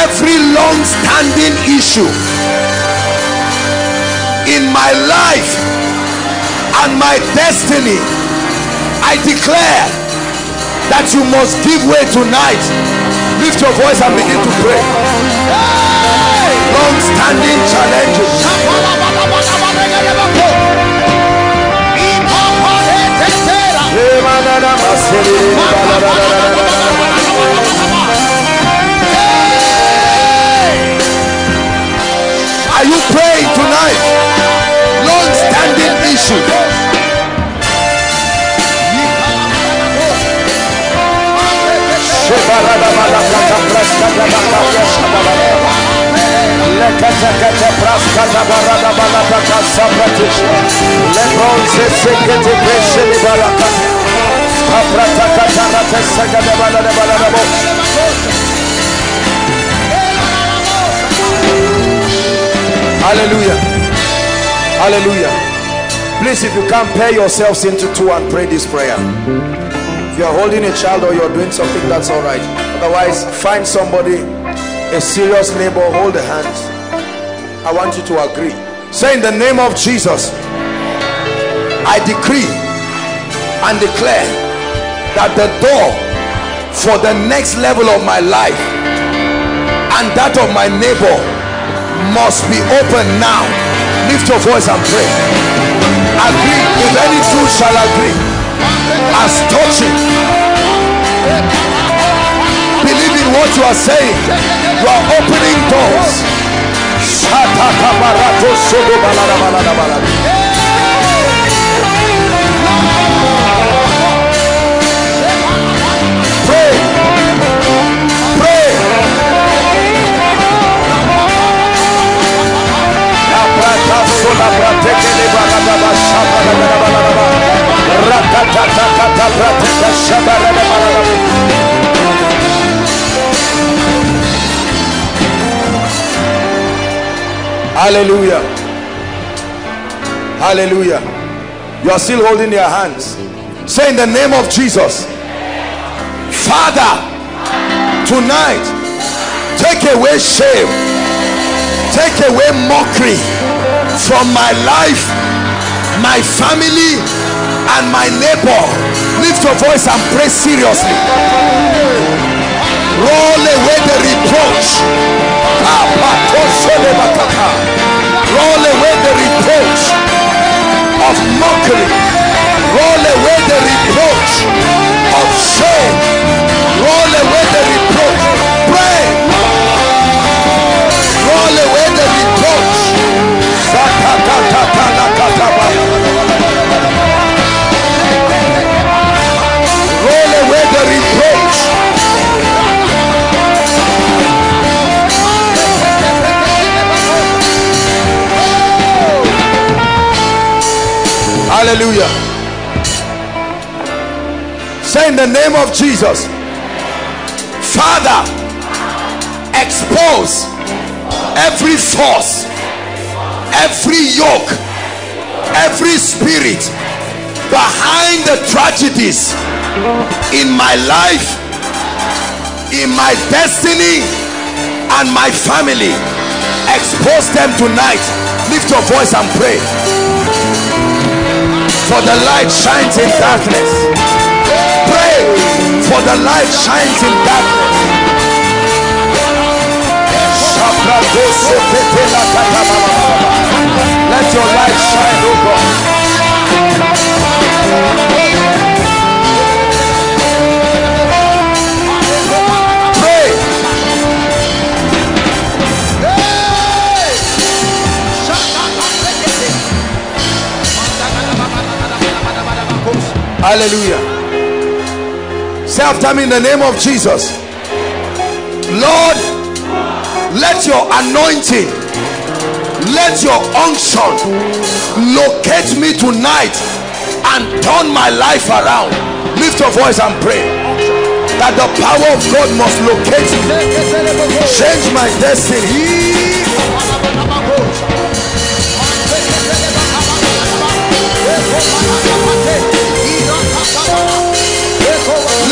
Every long standing issue in my life and my destiny, I declare that you must give way tonight. Lift your voice and begin to pray. Hey! Long-standing challenges. Are you praying tonight? Long-standing issues. Hallelujah. Hallelujah. Please, if you can pair yourselves into two and pray this prayer. You're holding a child or you're doing something, that's all right. Otherwise, find somebody, a serious neighbor, hold the hands. I want you to agree. Say in the name of Jesus, I decree and declare that the door for the next level of my life and that of my neighbor must be open now. Lift your voice and pray. Agree. If any two shall agree, as touching, believe in what you are saying. You are opening doors. Pray. Pray. Hallelujah. Hallelujah. You are still holding their hands. Say in the name of Jesus. Father, tonight, take away shame, take away mockery from my life, my family, and my neighbor. Lift your voice and pray seriously. Roll away the reproach. Roll away the reproach of mockery. Roll away the reproach of shame. Roll away the reproach. Hallelujah. Say in the name of Jesus, Father, expose every force, every yoke, every spirit behind the tragedies in my life, in my destiny, and my family. Expose them tonight. Lift your voice and pray for the light shines in darkness. Pray for the light shines in darkness. Let your light shine, O oh Hallelujah. Say after me in the name of Jesus. Lord, let your anointing, let your unction locate me tonight and turn my life around. Lift your voice and pray that the power of God must locate me, change my destiny.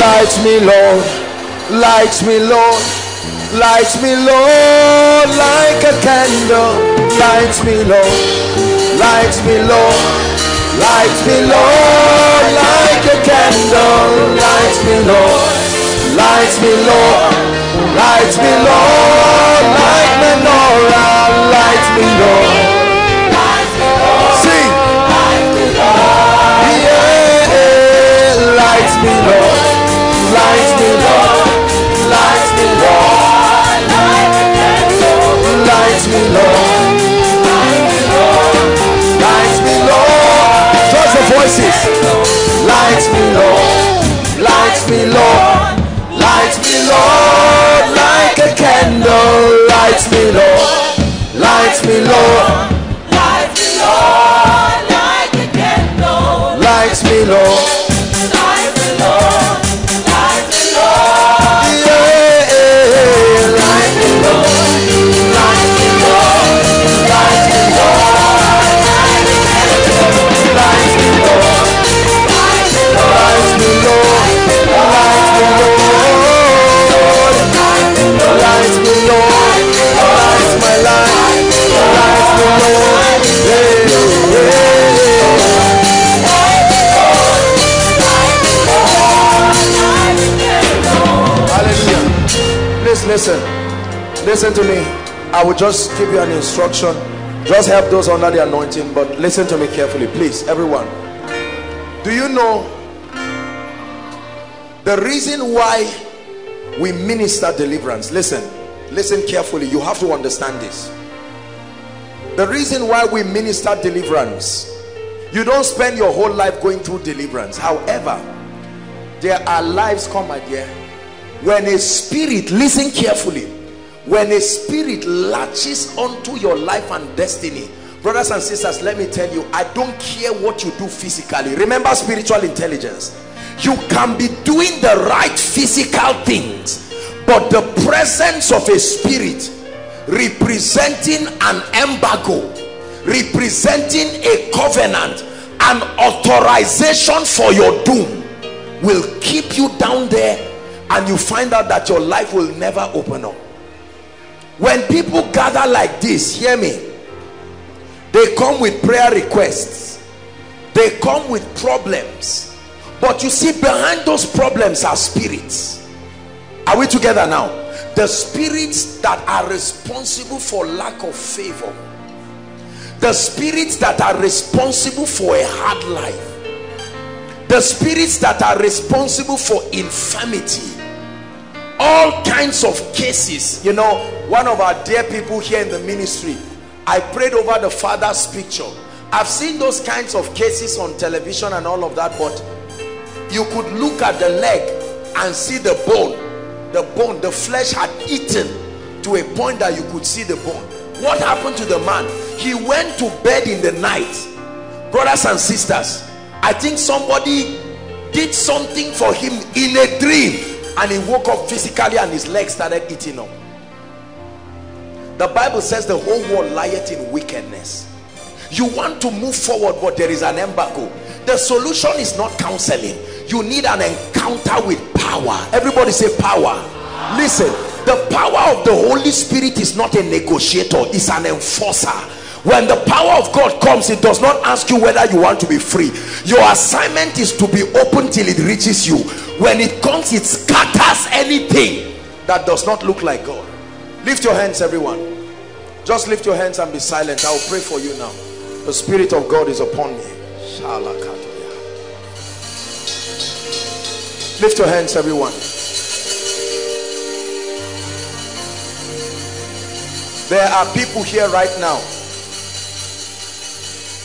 Light me, Lord. Light me, Lord. Light me, Lord, like a candle. Light me, Lord. Light me, Lord. Light me, Lord, like a candle. Light me, Lord. Light me, Lord. Light me, Lord, like menorah. Light me, Lord. Voices. Light me, Lord. Light me, Lord. Light me, Lord, like a candle. Light me, Lord. Light me, Lord. Light me, Lord. Yeah, Listen to me. I will just give you an instruction. Just help those under the anointing, but listen to me carefully, please, everyone. Do you know the reason why we minister deliverance? Listen, listen carefully. You have to understand this. The reason why we minister deliverance, you don't spend your whole life going through deliverance. However, there are lives come my dear when a spirit listen carefully when a spirit latches onto your life and destiny brothers and sisters let me tell you i don't care what you do physically. Remember spiritual intelligence. You can be doing the right physical things but the presence of a spirit representing an embargo representing a covenant an authorization for your doom will keep you down there and you find out that your life will never open up when people gather like this hear me they come with prayer requests. They come with problems. But you see behind those problems are spirits. Are we together now? The spirits that are responsible for lack of favor. The spirits that are responsible for a hard life. The spirits that are responsible for infirmity all kinds of cases. You know one of our dear people here in the ministry i prayed over the father's picture. I've seen those kinds of cases on television and all of that but you could look at the leg and see the bone. The bone the flesh had eaten to a point that you could see the bone. What happened to the man? He went to bed in the night. Brothers and sisters i think somebody did something for him in a dream and he woke up physically and his legs started eating up. The bible says the whole world lieth in wickedness. You want to move forward but there is an embargo. The solution is not counseling. You need an encounter with power. Everybody say power. Listen the power of the holy spirit is not a negotiator it's an enforcer when the power of god comes it does not ask you whether you want to be free. Your assignment is to be open till it reaches you. When it comes it scatters anything that does not look like god. Lift your hands everyone. Just lift your hands and be silent. I will pray for you now. The spirit of god is upon me. Lift your hands everyone. There are people here right now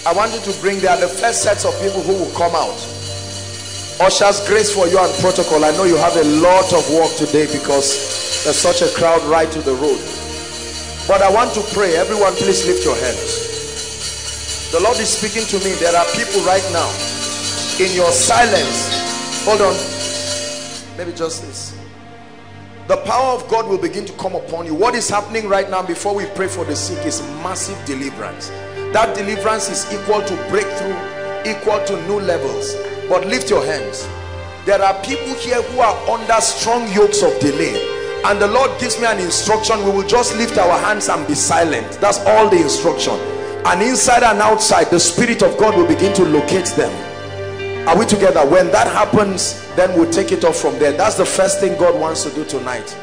I want you to bring, they are the first sets of people who will come out. Ushers, grace for you and protocol. I know you have a lot of work today because there's such a crowd right to the road. But I want to pray. Everyone, please lift your hands. The Lord is speaking to me. There are people right now in your silence. Hold on. Maybe just this. The power of God will begin to come upon you. What is happening right now before we pray for the sick is massive deliverance that deliverance is equal to breakthrough equal to new levels. But lift your hands. There are people here who are under strong yokes of delay. And the Lord gives me an instruction. We will just lift our hands and be silent. That's all the instruction. And inside and outside the Spirit of God will begin to locate them. Are we together? When that happens then we'll take it off from there. That's the first thing God wants to do tonight.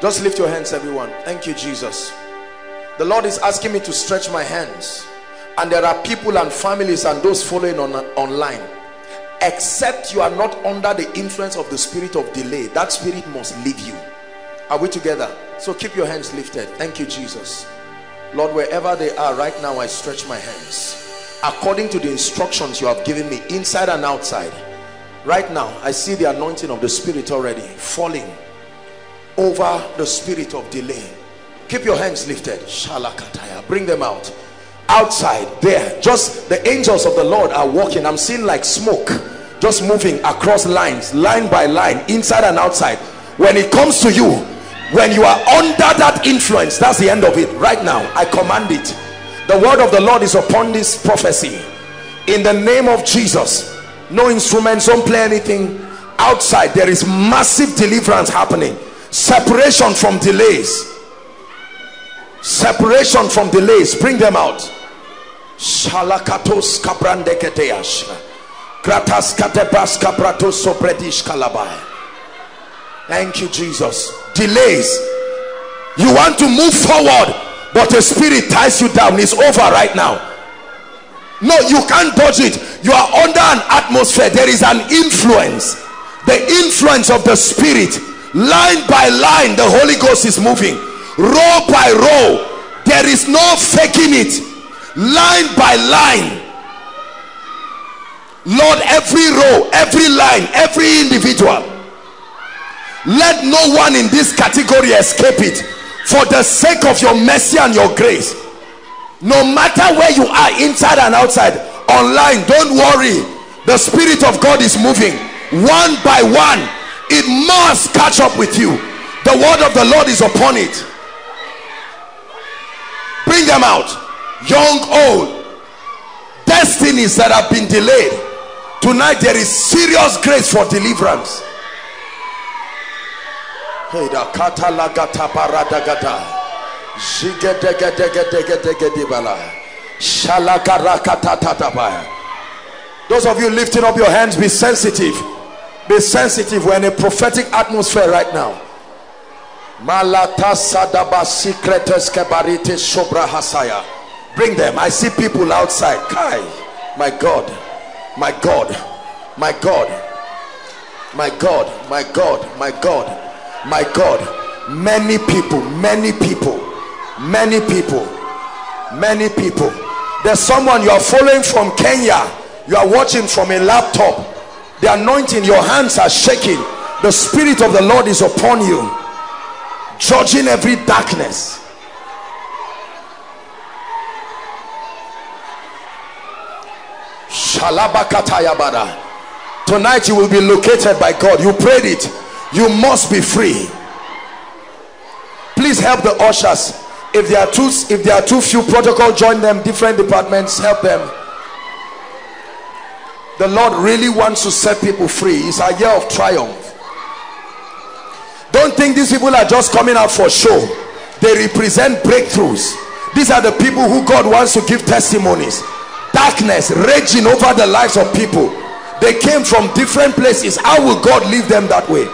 Just lift your hands everyone. Thank you Jesus the Lord is asking me to stretch my hands. And there are people and families and those following on online. Except you are not under the influence of the spirit of delay that spirit must leave you. Are we together? So keep your hands lifted. Thank you jesus. Lord wherever they are right now i stretch my hands. According to the instructions you have given me inside and outside right now i see the anointing of the spirit already falling over the spirit of delay keep your hands lifted. Shalakataya. Bring them out. Outside there just the angels of the lord are walking. I'm seeing like smoke just moving across lines line by line inside and outside. When it comes to you when you are under that influence that's the end of it. Right now i command it. The word of the lord is upon this prophecy. In the name of jesus no instruments don't play anything. Outside there is massive deliverance happening. Separation from delays separation from delays bring them out. Shalakatos kabrandeketeyash kratas katebas kapratos sopredish kalabai. Thank you jesus. Delays. You want to move forward but the spirit ties you down. It's over right now. No you can't dodge it. You are under an atmosphere. There is an influence. The influence of the spirit line by line the holy ghost is moving row by row. There is no faking it. Line by line. Lord every row every line every individual. Let no one in this category escape it. For the sake of your mercy and your grace. No matter where you are inside and outside online don't worry. The spirit of god is moving. One by one it must catch up with you. The word of the lord is upon it bring them out young old destinies that have been delayed tonight there is serious grace for deliverance. Those of you lifting up your hands, be sensitive. Be sensitive. We're in a prophetic atmosphere right now. Malata sadaba secretes kebarite sobra hasaya. Bring them. I see people outside. Kai, my God, my God, my God, my God, my God, my God, my God. Many people, many people, many people, many people. There's someone you are following from Kenya. You are watching from a laptop. The anointing, your hands are shaking. The spirit of the Lord is upon you, judging every darkness. Tonight you will be located by God. You prayed it. You must be free. Please help the ushers. If there are too if there are too few protocol, join them. Different departments, help them. The Lord really wants to set people free. It's a year of triumph. Don't think these people are just coming out for show. They represent breakthroughs. These are the people who God wants to give testimonies. Darkness raging over the lives of people. They came from different places. How will god leave them that way?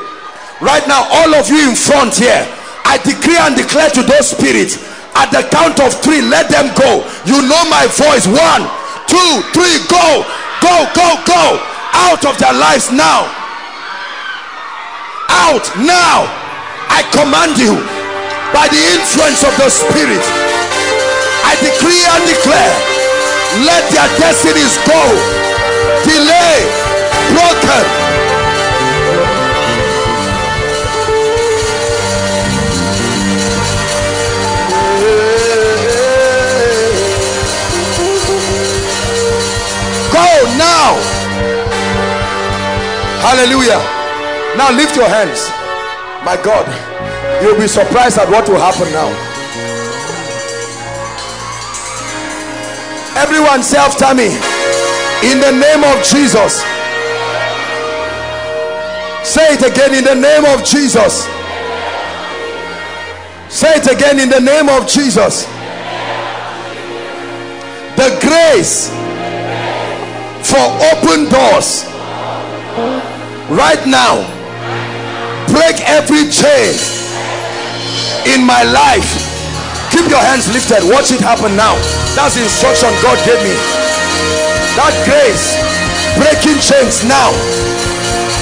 Right now all of you in front here i decree and declare to those spirits at the count of three let them go. You know my voice. One two three go. Go go go. Out of their lives now out now. I command you by the influence of the spirit. I decree and declare let their destinies go. Delay broken. Go now. Hallelujah now lift your hands my god you'll be surprised at what will happen now everyone say after me in the name of jesus Say it again in the name of Jesus. Say it again in the name of Jesus. The grace for open doors right now. Break every chain in my life. Keep your hands lifted. Watch it happen now. That's the instruction God gave me. That grace breaking chains now.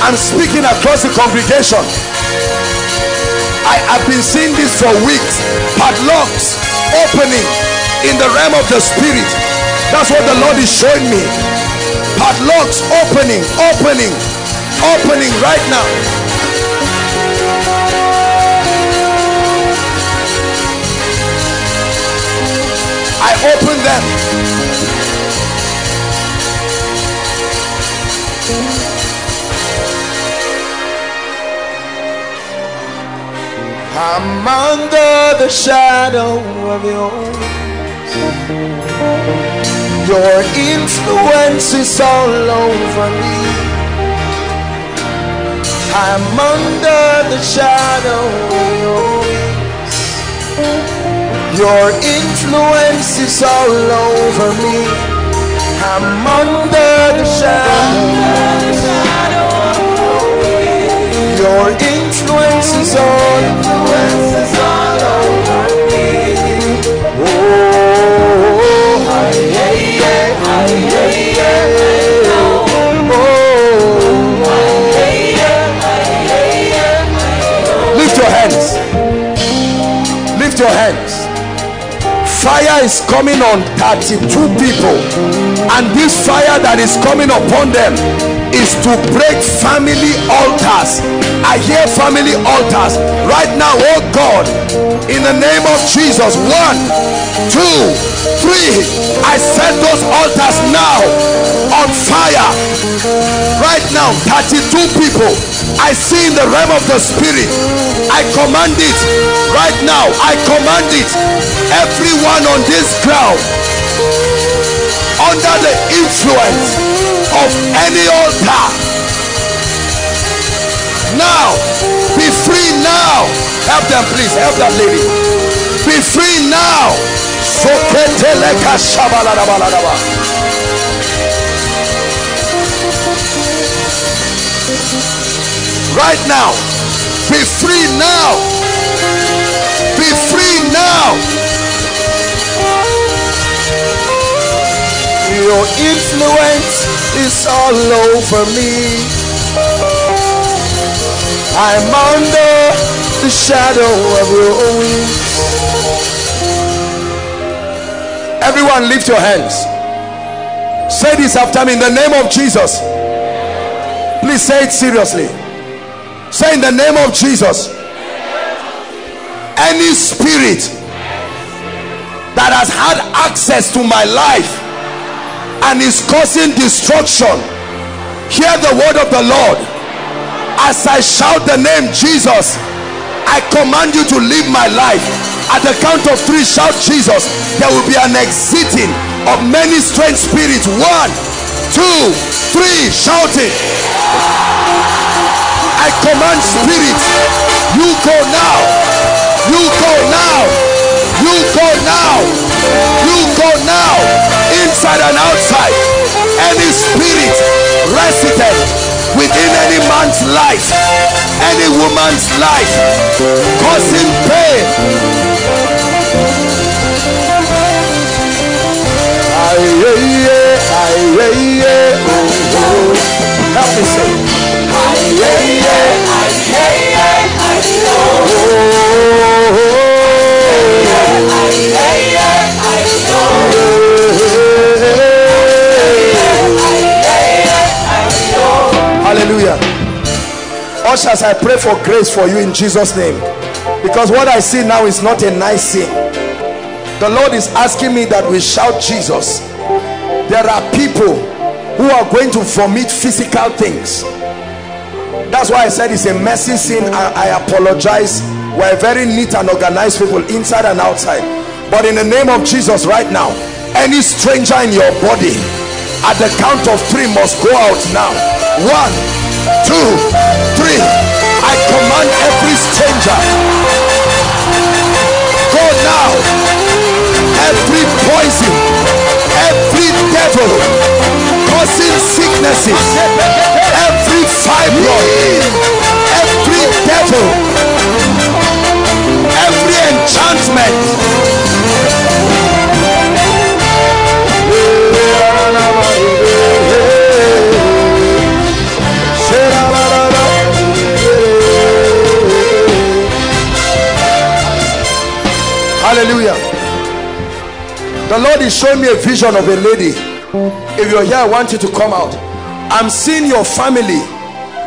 I'm speaking across the congregation. I have been seeing this for weeks. Padlocks opening in the realm of the spirit. That's what the Lord is showing me. Padlocks opening, opening, opening right now. I open them. I'm under the shadow of your Your influence is all over me. I'm under the shadow of your wings. Your influence is all over me. I'm under the shadow. Your influence is all, over me. Oh. Oh. oh. Lift your hands. Fire is coming on 32 people, and this fire that is coming upon them is to break family altars. I hear family altars right now. Oh God, in the name of Jesus. One, two, three. I set those altars now on fire. Right now, 32 people. I see in the realm of the spirit. I command it right now. I command it. Everyone on this ground under the influence of any altar. Now, be free now. Help them, please. Help that lady. Be free now. Right now. Be free now. Be free now. Your influence is all over me. I'm under the shadow of your wings. Everyone lift your hands. Say this after me in the name of Jesus. Please say it seriously. Say in the name of Jesus. Any spirit that has had access to my life and is causing destruction, hear the word of the Lord. As I shout the name Jesus, I command you to live my life. At the count of three, shout Jesus. There will be an exiting of many strange spirits. One, two, three, shout it. I command spirits, you go now. You go now. You go now. You go now. Inside and outside. Any spirit resident within any man's life, any woman's life, causing pain. Oh, Hallelujah. Ushers, I pray for grace for you in Jesus' name. Because what I see now is not a nice thing the Lord is asking me that we shout Jesus. There are people who are going to vomit physical things. That's why I said it's a messy scene I, I apologize. We're very neat and organized people inside and outside. But in the name of Jesus right now any stranger in your body at the count of three must go out now. One two three. I command every stranger devil causing sicknesses, every fibroid, every devil, every enchantment. Hallelujah. The Lord is showing me a vision of a lady. If you're here, I want you to come out. I'm seeing your family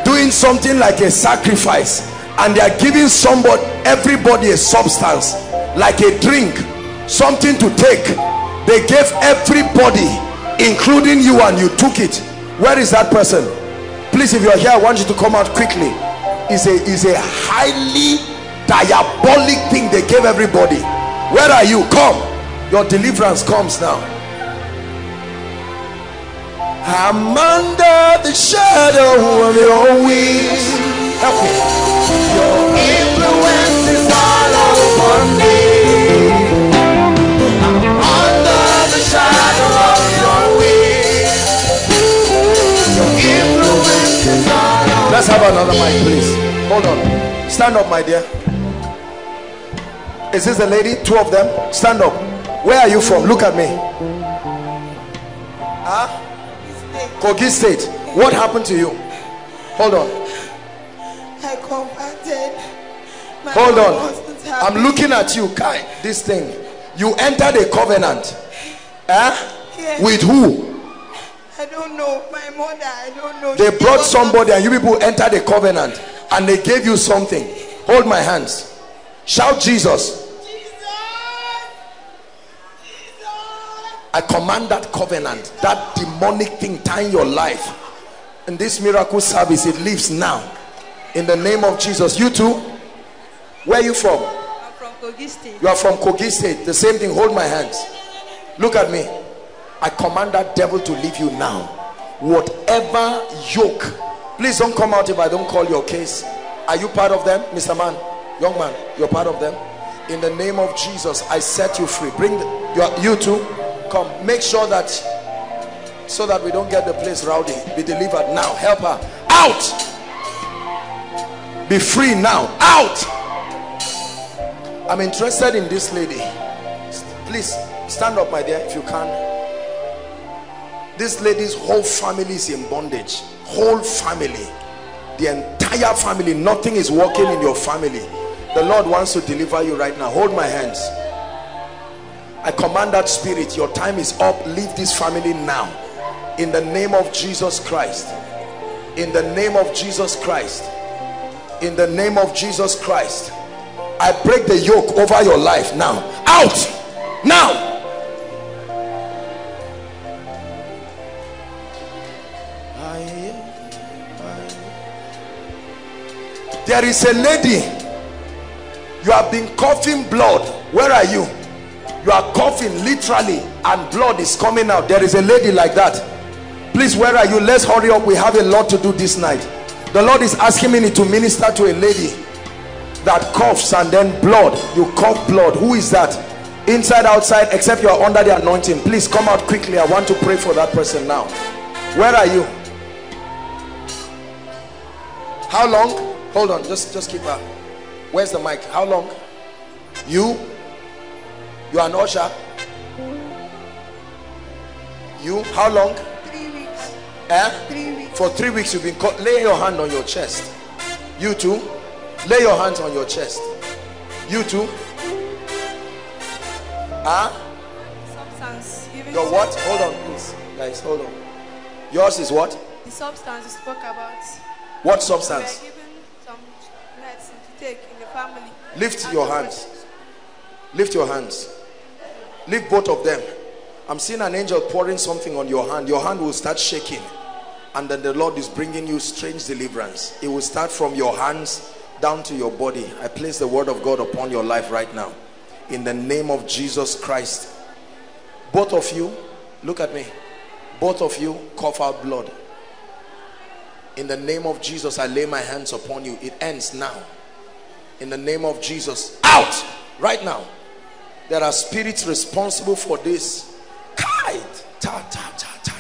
doing something like a sacrifice and they are giving somebody, everybody a substance like a drink, something to take. They gave everybody, including you, and you took it. Where is that person? Please, if you're here, I want you to come out quickly. It's a, it's a highly diabolic thing they gave everybody. Where are you? Come. Your deliverance comes now. I'm under the shadow of your wings. Help me. Your influence is all over me. I'm under the shadow of your wings. Your influence is all over Let's have another mic, please. Hold on. Stand up, my dear. Is this the lady? Two of them? Stand up. Where are you from? Look at me. Huh? Kogi State. What happened to you? Hold on. I converted. My Hold on. I'm looking at you. Kai, this thing. You entered a covenant. Huh? Yes. With who? I don't know. My mother, I don't know. They She brought somebody and you people entered a covenant and they gave you something. Hold my hands. Shout Jesus. I command that covenant, that demonic thing tying your life. In this miracle service, it leaves now. In the name of Jesus. You too? Where are you from? I'm from Kogi State. You are from Kogi State. The same thing. Hold my hands. Look at me. I command that devil to leave you now. Whatever yoke. Please don't come out if I don't call your case. Are you part of them, Mr. Man? Young man, you're part of them. In the name of Jesus, I set you free. Bring the, you, you too. Come. Make sure that so that we don't get the place rowdy. Be delivered now. Help her. Out. Be free now. Out. I'm interested in this lady. Please stand up, my dear, if you can. This lady's whole family is in bondage. Whole family. The entire family. Nothing is working in your family. The Lord wants to deliver you right now. Hold my hands. I command that spirit. Your time is up. Leave this family now. In the name of Jesus Christ. In the name of Jesus Christ. In the name of Jesus Christ. I break the yoke over your life now. Out! Now! There is a lady. You have been coughing blood. Where are you? You are coughing literally and blood is coming out. There is a lady like that. Please, where are you? Let's hurry up. We have a lot to do this night. The Lord is asking me to minister to a lady that coughs and then blood. You cough blood. Who is that? Inside outside except you are under the anointing. Please come out quickly. I want to pray for that person now. Where are you? How long? Hold on. Just just keep her. Where's the mic? How long? You you are an usher. You how long? Three weeks. eh? Three weeks. for three weeks you've been caught. Lay your hand on your chest. You too. Lay your hands on your chest. You too. Huh Substance. Given your what? Hold on please. Guys hold on. Yours is what? The substance you spoke about. what We substance? given some medicine to take in the family. lift your we hands. Lift your hands lift both of them. I'm seeing an angel pouring something on your hand. Your hand will start shaking. And then the lord is bringing you strange deliverance. It will start from your hands down to your body. I place the word of god upon your life right now. In the name of jesus christ. Both of you look at me. Both of you cough out blood. In the name of jesus i lay my hands upon you. It ends now. In the name of Jesus out. Right now there are spirits responsible for this Kai, ta, ta, ta, ta,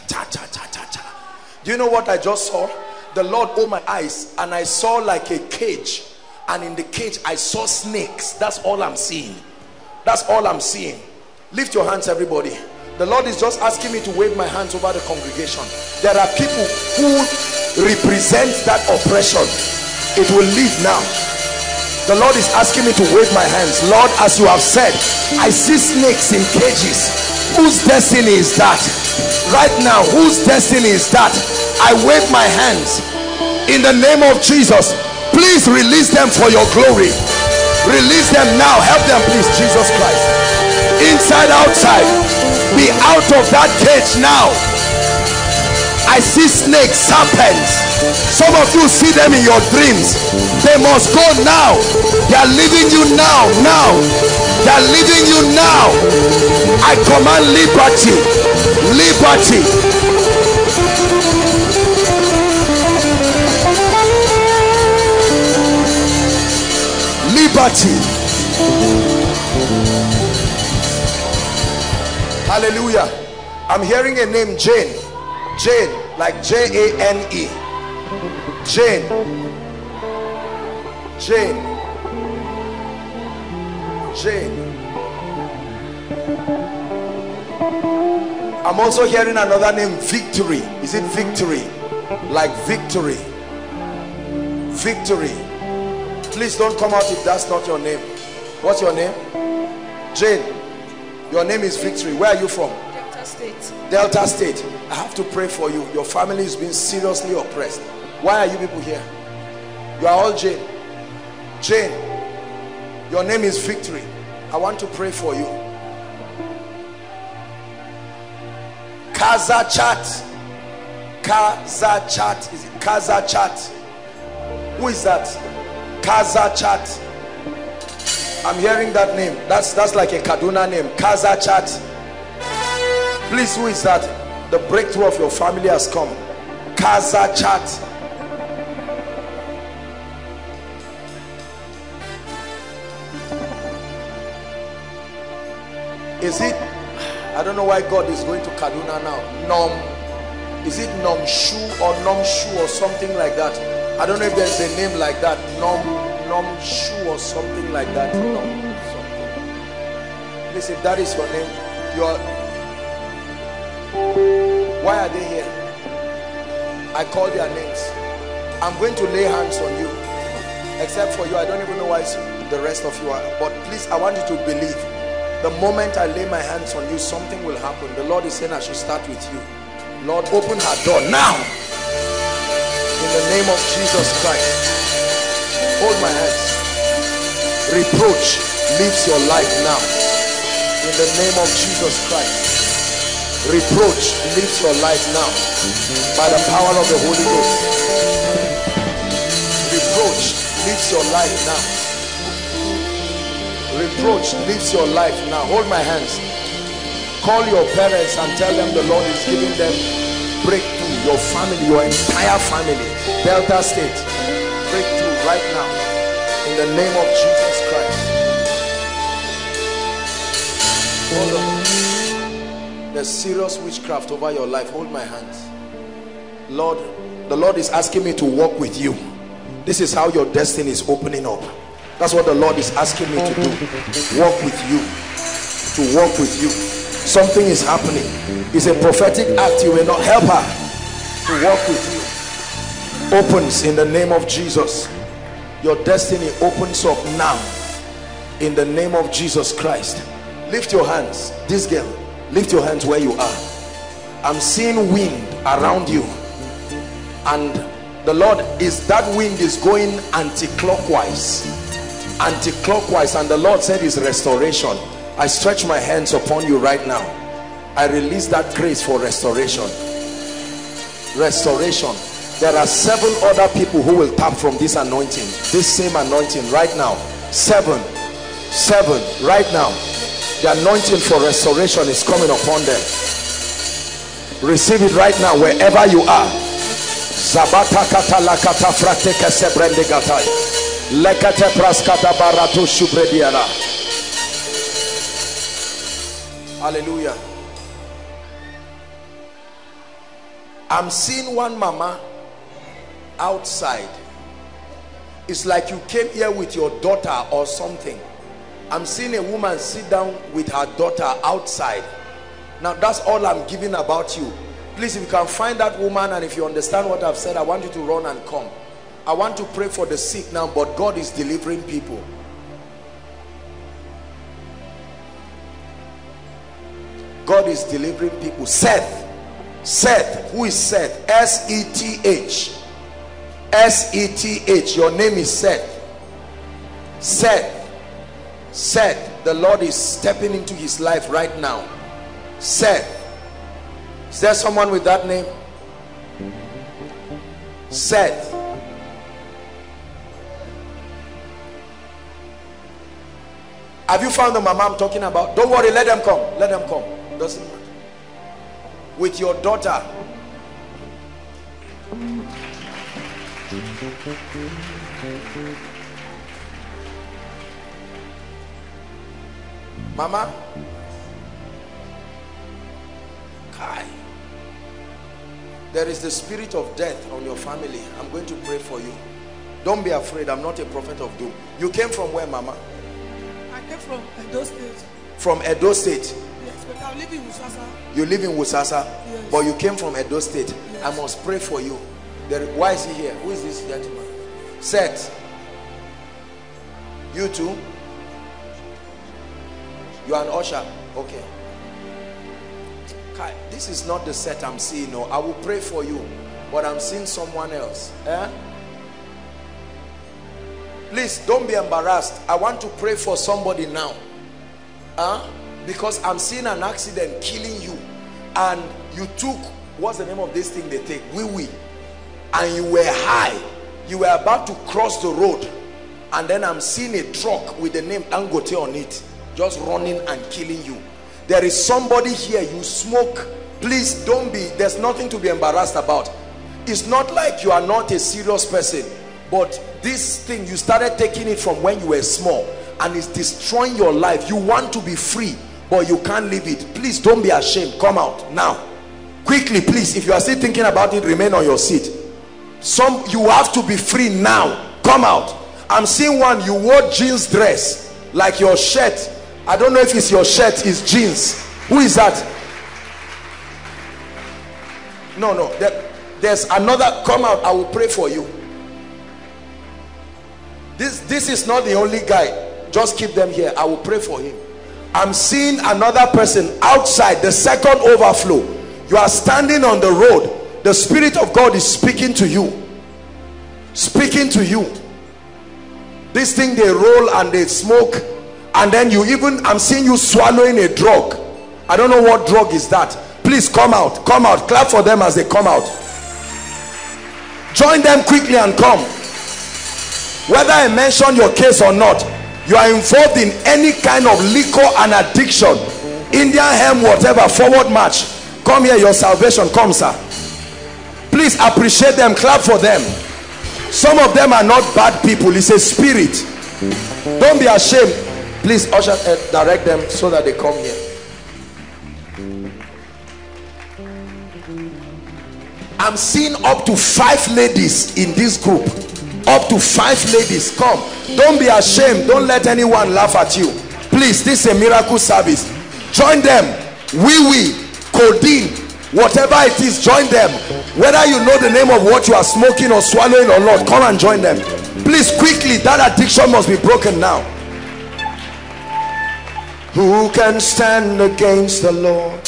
Do you know what I just saw? The Lord opened my eyes and I saw like a cage. And in the cage, I saw snakes. That's all I'm seeing. That's all I'm seeing. Lift your hands, everybody. The Lord is just asking me to wave my hands over the congregation. There are people who represent that oppression. It will leave now. The Lord is asking me to wave my hands. Lord, as you have said, I see snakes in cages. Whose destiny is that? Right now, whose destiny is that? I wave my hands in the name of Jesus. Please release them for your glory. Release them now. Help them, please, Jesus Christ. Inside, outside. Be out of that cage now. I see snakes, serpents. Some of you see them in your dreams. They must go now. They are leaving you now. Now. They are leaving you now. I command liberty. Liberty. Liberty. Hallelujah. I'm hearing a name, Jane. Jane, like J A N E. Jane. Jane. Jane. I'm also hearing another name, Victory. Is it Victory? Like Victory. Victory. Please don't come out if that's not your name. What's your name? Jane. Your name is Victory. Where are you from? Delta State. Delta State. I have to pray for you. Your family is being seriously oppressed. Why are you people here? You are all Jane. Jane, your name is Victory. I want to pray for you. Kaza Chat. Kaza Chat. Is it Kaza Chat? Who is that? Kaza Chat. I'm hearing that name. That's that's like a Kaduna name. Kaza Chat. Please, who is that? The breakthrough of your family has come. Kaza Chat. Is it? I don't know why God is going to Kaduna now. Nom. Is it Nom Shu or Nom Shu or something like that? I don't know if there's a name like that. Nom Nom Shu or something like that. Nom something. Please, if that is your name, you are. Why are they here? I call their names. I'm going to lay hands on you. Except for you, I don't even know why the rest of you are. But please, I want you to believe. The moment I lay my hands on you, something will happen. The Lord is saying I should start with you. Lord, open her door now. In the name of Jesus Christ. Hold my hands. Reproach leaves your life now. In the name of Jesus Christ. Reproach leaves your life now. By the power of the Holy Ghost. Reproach leaves your life now reproach leaves your life. Now hold my hands. Call your parents and tell them the lord is giving them breakthrough. Your family your entire family. Delta state breakthrough right now. In the name of jesus christ. Hold on. There's serious witchcraft over your life hold my hands. Lord the lord is asking me to walk with you. This is how your destiny is opening up that's what the Lord is asking me to do. Walk with you. To walk with you. Something is happening. It's a prophetic act. You will not help her to walk with you. Opens in the name of Jesus. Your destiny opens up now. In the name of Jesus Christ. Lift your hands. This girl, lift your hands where you are. I'm seeing wind around you. And the Lord is that wind is going anti-clockwise anti-clockwise and the Lord said is restoration. I stretch my hands upon you right now. I release that grace for restoration. Restoration. There are seven other people who will tap from this anointing this same anointing right now. Seven. Seven. Right now. The anointing for restoration is coming upon them. Receive it right now wherever you are Lekete praskata hallelujah I'm seeing one mama outside. It's like you came here with your daughter or something. I'm seeing a woman sit down with her daughter outside. Now that's all I'm giving about you. Please, if you can find that woman and if you understand what I've said, I want you to run and come. I want to pray for the sick now, but God is delivering people. God is delivering people. Seth. Seth. Who is Seth? S-E-T-H. S-E-T-H. Your name is Seth. Seth. Seth. The Lord is stepping into his life right now. Seth. Is there someone with that name? Seth. Have you found the mama I'm talking about? Don't worry, let them come. Let them come. Doesn't matter. With your daughter. Mama. Kai. There is the spirit of death on your family. I'm going to pray for you. Don't be afraid. I'm not a prophet of doom. You came from where, Mama? I came from Edo State. From Edo State. Yes, but I live in Wusasa. You live in Wusasa, Yes. but you came from Edo State. I must pray for you. There, why is he here? Who is this gentleman? Seth. You too? You are an usher. Okay. This is not the Seth I'm seeing. No, I will pray for you, but I'm seeing someone else. Eh? Please don't be embarrassed. I want to pray for somebody now. Huh? Because I'm seeing an accident killing you, and you took what's the name of this thing they take? Wee wee, and you were high. You were about to cross the road, and then I'm seeing a truck with the name Dangote on it, just running and killing you. There is somebody here. You smoke. Please don't be. There's nothing to be embarrassed about. It's not like you are not a serious person, but this thing you started taking it from when you were small, and it's destroying your life. You want to be free, but you can't leave it. Please don't be ashamed. Come out now, quickly, please. If you are still thinking about it, remain on your seat. Some you have to be free now. Come out. I'm seeing one. You wore jeans dress like your shirt. I don't know if it's your shirt. It's jeans. Who is that? No, no. There- there's another. Come out. I will pray for you. This this is not the only guy. Just keep them here. I will pray for him. I'm seeing another person outside the second overflow. You are standing on the road. The Spirit of God is speaking to you. Speaking to you. This thing they roll and they smoke, and then you even I'm seeing you swallowing a drug. I don't know what drug is that. Please come out. Come out. Clap for them as they come out. Join them quickly and come whether I mention your case or not you are involved in any kind of liquor and addiction Indian hemp whatever forward march. Come here your salvation come sir. Please appreciate them clap for them. Some of them are not bad people it's a spirit. Don't be ashamed. Please usher uh, direct them so that they come here. I'm seeing up to five ladies in this group up to five ladies come. Don't be ashamed. Don't let anyone laugh at you. Please this is a miracle service. Join them. Wee wee codeine whatever it is join them. Whether you know the name of what you are smoking or swallowing or not come and join them. Please quickly that addiction must be broken now. Who can stand against the lord?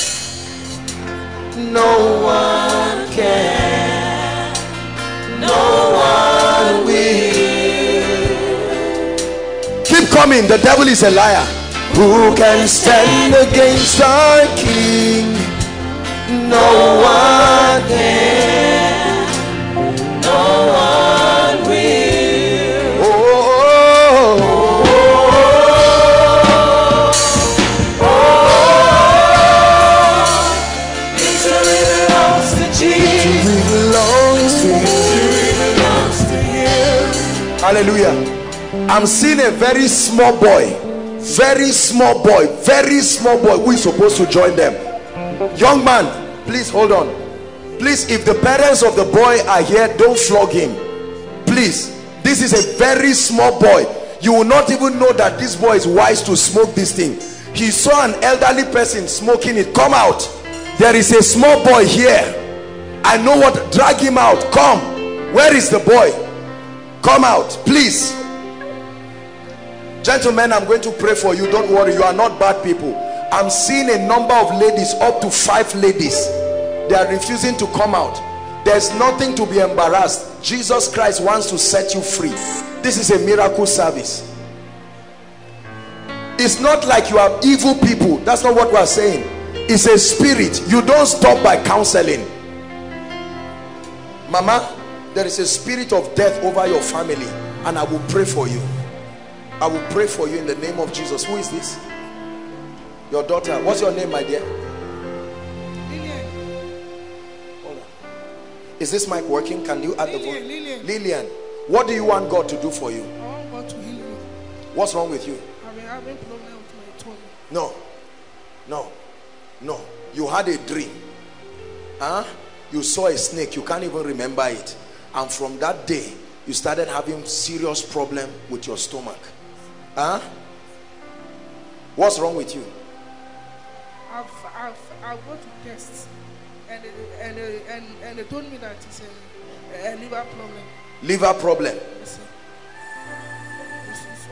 No one can coming the devil is a liar. Who can stand against our king? No one can i'm seeing a very small boy very small boy very small boy who is supposed to join them. Young man please hold on. Please if the parents of the boy are here don't flog him. Please this is a very small boy. You will not even know that this boy is wise to smoke this thing. He saw an elderly person smoking it. Come out. There is a small boy here. I know what drag him out. Come. Where is the boy? Come out please gentlemen i'm going to pray for you. Don't worry you are not bad people. I'm seeing a number of ladies up to five ladies. They are refusing to come out. There's nothing to be embarrassed. Jesus christ wants to set you free. This is a miracle service. It's not like you are evil people. That's not what we're saying. It's a spirit. You don't stop by counseling. Mama there is a spirit of death over your family and i will pray for you i will pray for you in the name of jesus. Who is this? Your daughter. What's your name my dear? Lillian, Hold on. is this mic working? Can you add the voice Lillian. lillian what do you want god to do for you? I want God to heal me. what's wrong with you? I've been having problem with my tummy. no. No. No. You had a dream. Huh? You saw a snake. You can't even remember it. And from that day you started having serious problem with your stomach huh what's wrong with you I've, I've, I've got to test. And, and, and, and they told me that it's a, a liver problem. liver problem Yes, sir. Yes, sir.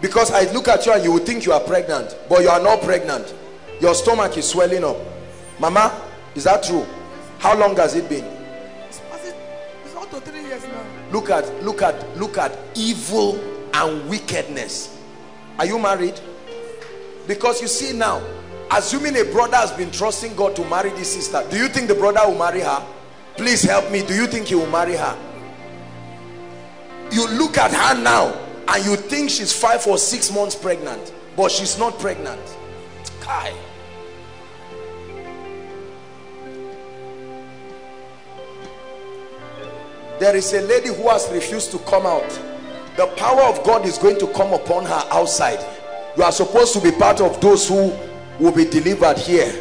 because i look at you and you would think you are pregnant but you are not pregnant your stomach is swelling up mama is that true how long has it been look at look at look at evil and wickedness. Are you married? Because you see now assuming a brother has been trusting god to marry this sister do you think the brother will marry her? Please help me do you think he will marry her? You look at her now and you think she's five or six months pregnant but she's not pregnant. Kai. There is a lady who has refused to come out. The power of god is going to come upon her outside. You are supposed to be part of those who will be delivered here.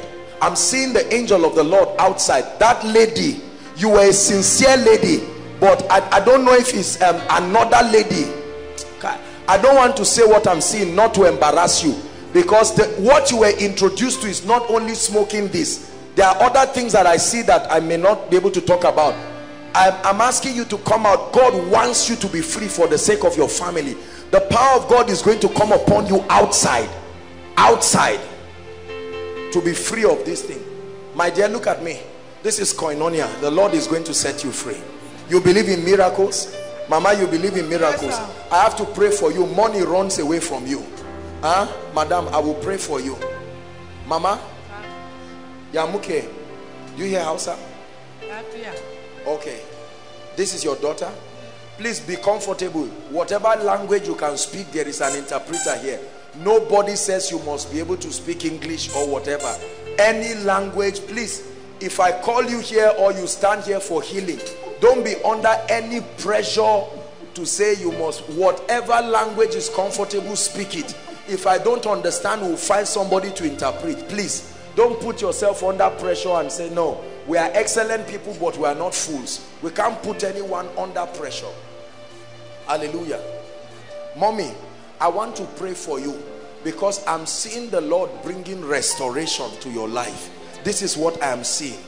I'm seeing the angel of the lord outside. That lady you were a sincere lady but i, I don't know if it's um, another lady. I don't want to say what i'm seeing not to embarrass you because the, what you were introduced to is not only smoking this. There are other things that i see that i may not be able to talk about I'm, I'm asking you to come out. God wants you to be free for the sake of your family. The power of god is going to come upon you outside. Outside. To be free of this thing. My dear look at me. This is koinonia. The lord is going to set you free. You believe in miracles? Mama you believe in miracles. Yes, i have to pray for you. Money runs away from you. Huh? Madam i will pray for you. Mama? Yamuke. You hear hausa okay this is your daughter. Please be comfortable. Whatever language you can speak there is an interpreter here. Nobody says you must be able to speak english or whatever. Any language please if i call you here or you stand here for healing don't be under any pressure to say you must whatever language is comfortable speak it. If i don't understand we'll find somebody to interpret. Please don't put yourself under pressure and say no we are excellent people but we are not fools. We can't put anyone under pressure. Hallelujah. Mommy i want to pray for you because i'm seeing the lord bringing restoration to your life. This is what i am seeing.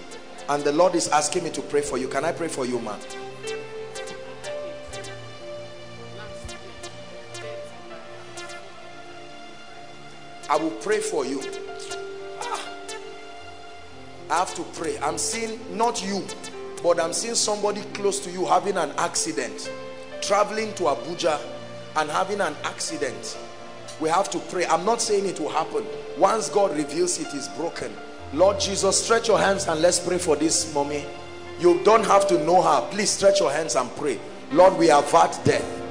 And the lord is asking me to pray for you. Can i pray for you ma? I will pray for you I have to pray. I'm seeing not you, but I'm seeing somebody close to you having an accident, traveling to Abuja and having an accident. We have to pray. I'm not saying it will happen. Once God reveals it is broken. Lord Jesus, stretch your hands and let's pray for this mommy. You don't have to know her. Please stretch your hands and pray. Lord, we avert death.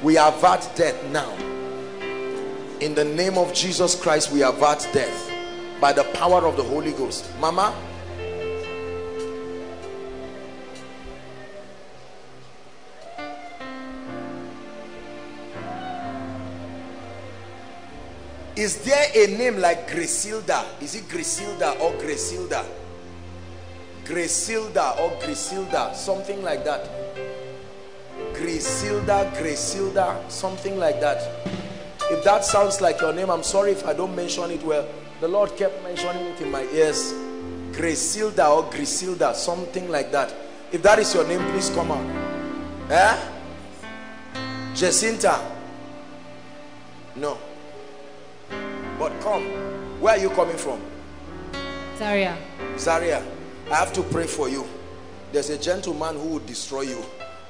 We avert death now. In the name of Jesus Christ, we avert death by the power of the Holy Ghost. Mama, Is there a name like Griselda? Is it Griselda or Griselda? Griselda or Griselda, something like that. Griselda, Griselda, something like that. If that sounds like your name, I'm sorry if I don't mention it well. The Lord kept mentioning it in my ears. Gracilda or Griselda, something like that. If that is your name, please come out. Eh? Jacinta. No. But come. Where are you coming from? Zaria. Zaria. I have to pray for you. There's a gentleman who will destroy you.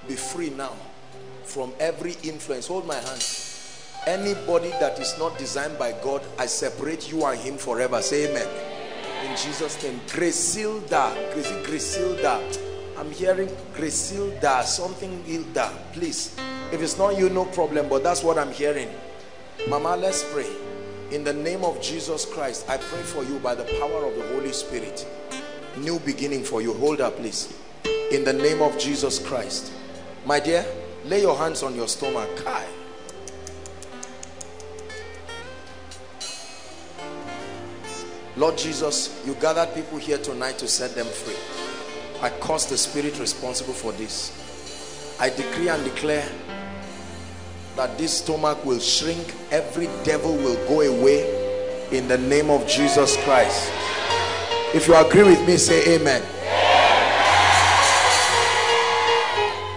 Be free now from every influence. Hold my hand. Anybody that is not designed by God, I separate you and him forever. Say amen. In Jesus' name. Griselda. Griselda. I'm hearing Griselda. Something Hilda. Please. If it's not you, no problem. But that's what I'm hearing. Mama, let's pray. In the name of Jesus Christ, I pray for you by the power of the Holy Spirit new beginning for you hold up please in the name of jesus christ my dear lay your hands on your stomach Kai. Lord jesus you gathered people here tonight to set them free i cause the spirit responsible for this i decree and declare that this stomach will shrink every devil will go away in the name of jesus christ if you agree with me, say amen.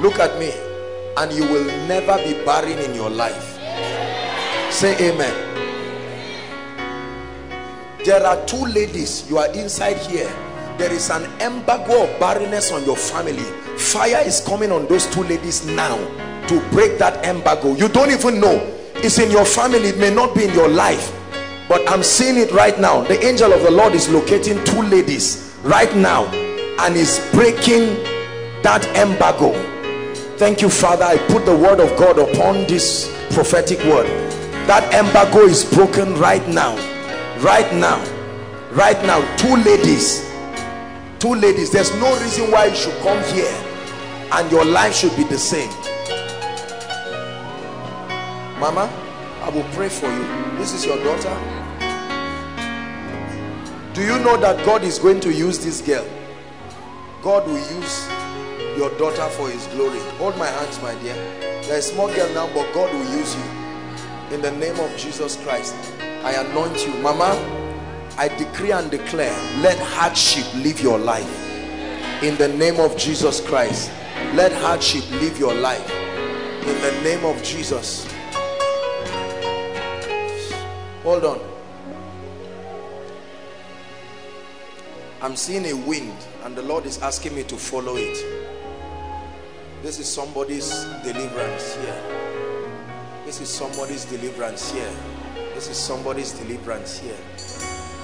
Look at me and you will never be barren in your life. Say amen. There are two ladies, you are inside here. There is an embargo of barrenness on your family. Fire is coming on those two ladies now to break that embargo. You don't even know. It's in your family, it may not be in your life but I'm seeing it right now the angel of the Lord is locating two ladies right now and is breaking that embargo thank you father I put the word of God upon this prophetic word that embargo is broken right now right now. Right now two ladies. Two ladies. There's no reason why you should come here and your life should be the same. Mama I will pray for you. This is your daughter. Do you know that God is going to use this girl? God will use your daughter for his glory. Hold my hands my dear. There's a small girl now but God will use you. In the name of Jesus Christ I anoint you mama I decree and declare let hardship live your life in the name of Jesus Christ let hardship live your life in the name of Jesus hold on I'm seeing a wind and the Lord is asking me to follow it. This is somebody's deliverance here. This is somebody's deliverance here. This is somebody's deliverance here.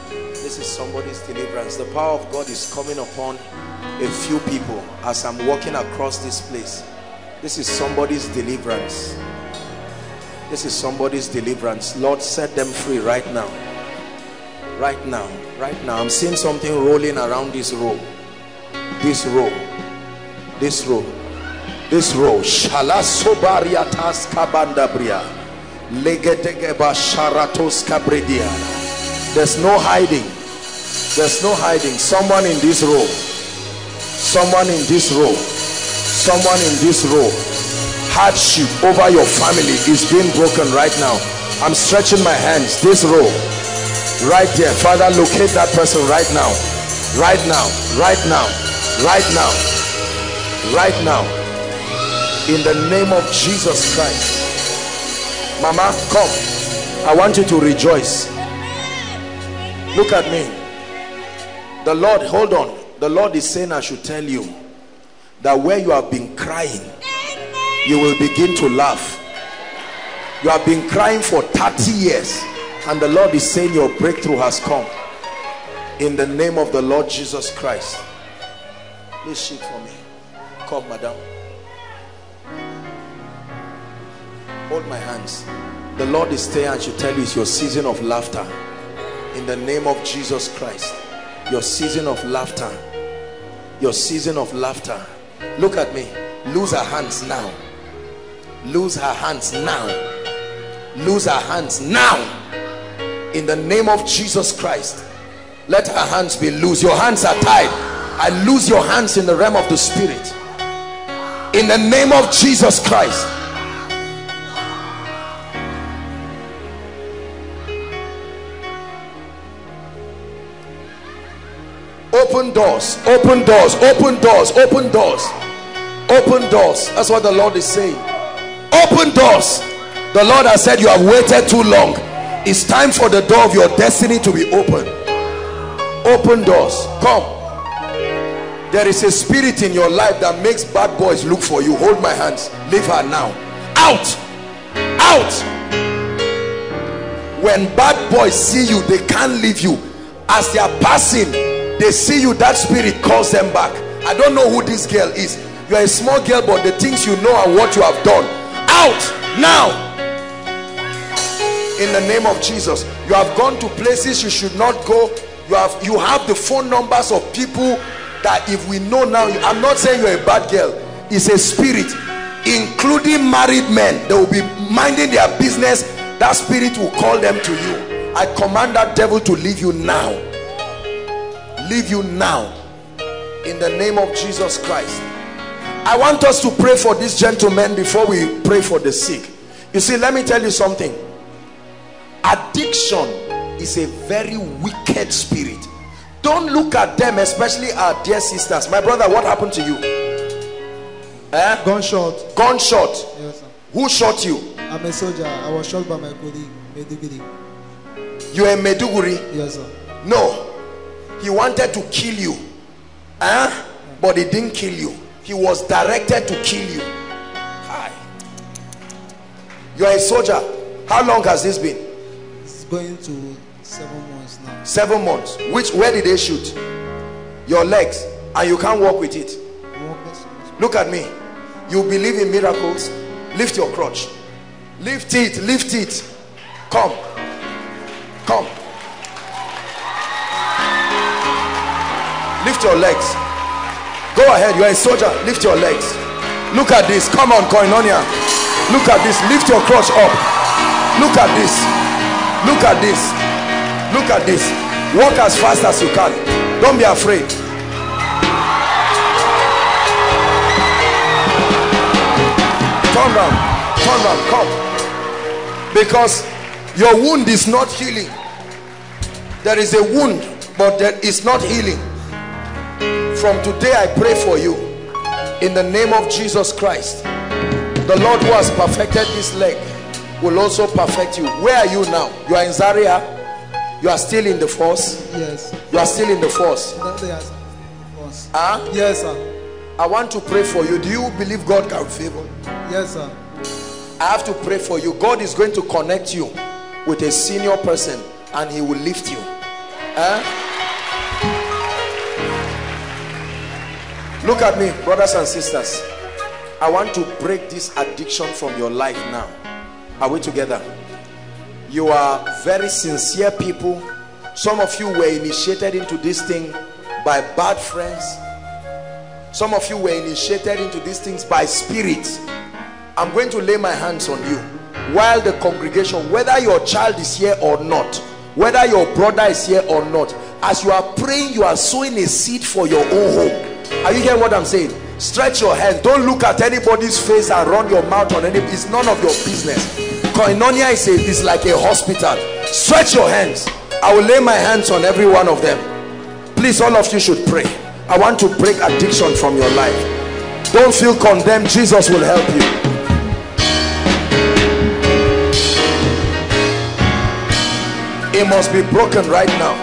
This is somebody's deliverance. The power of God is coming upon a few people as I'm walking across this place. This is somebody's deliverance. This is somebody's deliverance. Lord, set them free right now. Right now right now i'm seeing something rolling around this row this row this row this row shala sobariatas kabandabria there's no hiding. There's no hiding. Someone in this row someone in this row someone in this row hardship over your family is being broken right now. I'm stretching my hands. This row right there. Father locate that person right now. Right now. Right now. Right now. Right now. In the name of jesus christ mama come. I want you to rejoice. Look at me. The lord hold on. The lord is saying i should tell you that where you have been crying you will begin to laugh. You have been crying for 30 years and the Lord is saying your breakthrough has come. In the name of the Lord Jesus Christ. Please sheet for me. Come madam hold my hands. The Lord is saying I should tell you it's your season of laughter. In the name of Jesus Christ. Your season of laughter. Your season of laughter. Look at me. Lose her hands now. Lose her hands now. Lose her hands now. In the name of Jesus Christ. Let her hands be loose. Your hands are tied. I lose your hands in the realm of the spirit. In the name of Jesus Christ open doors open doors open doors open doors. Open doors. That's what the Lord is saying. Open doors. The Lord has said you have waited too long. It's time for the door of your destiny to be open. Open doors. Come. There is a spirit in your life that makes bad boys look for you. Hold my hands. Leave her now. Out. Out. When bad boys see you they can't leave you. As they are passing they see you that spirit calls them back. I don't know who this girl is. You are a small girl but the things you know and what you have done. Out now. In the name of jesus. You have gone to places you should not go. You have you have the phone numbers of people that if we know now i'm not saying you're a bad girl. It's a spirit including married men. They will be minding their business. That spirit will call them to you. I command that devil to leave you now leave you now in the name of jesus christ i want us to pray for this gentleman before we pray for the sick you see let me tell you something addiction is a very wicked spirit don't look at them especially our dear sisters my brother what happened to you eh? Gunshot. gunshot Yes, sir. who shot you I'm a soldier. I was shot by my colleague, Medigidi. you are in Maiduguri Yes, sir. no he wanted to kill you. Eh? but he didn't kill you. He was directed to kill you. Hi. you are a soldier. How long has this been? It's going to seven months now. seven months. Which where did they shoot? Your legs. And you can't walk with it. Look at me. You believe in miracles? Lift your crutch lift it. Lift it. Come. Come lift your legs. Go ahead you are a soldier. Lift your legs. Look at this. Come on koinonia. Look at this. Lift your crutch up. Look at this. Look at this. Look at this. Walk as fast as you can. Don't be afraid. Turn round. Turn round. Come. Because your wound is not healing. There is a wound but that is not healing from today i pray for you in the name of jesus christ the lord who has perfected this leg will also perfect you where are you now you are in zaria you are still in the force Yes. you are still in the force That day, sir. Once. huh? Yes, sir. i want to pray for you do you believe god can favor Yes, sir. I have to pray for you. God is going to connect you with a senior person and he will lift you. Eh? Look at me, brothers and sisters. I want to break this addiction from your life now. Are we together? You are very sincere people. Some of you were initiated into this thing by bad friends. Some of you were initiated into these things by spirits. I'm going to lay my hands on you while the congregation, whether your child is here or not, whether your brother is here or not, as you are praying, you are sowing a seed for your own home. Are you hearing what I'm saying? Stretch your hands. Don't look at anybody's face and run your mouth on any. It's none of your business. Koinonia is, a, is like a hospital. Stretch your hands. I will lay my hands on every one of them. Please, all of you should pray. I want to break addiction from your life. Don't feel condemned. Jesus will help you. It must be broken right now.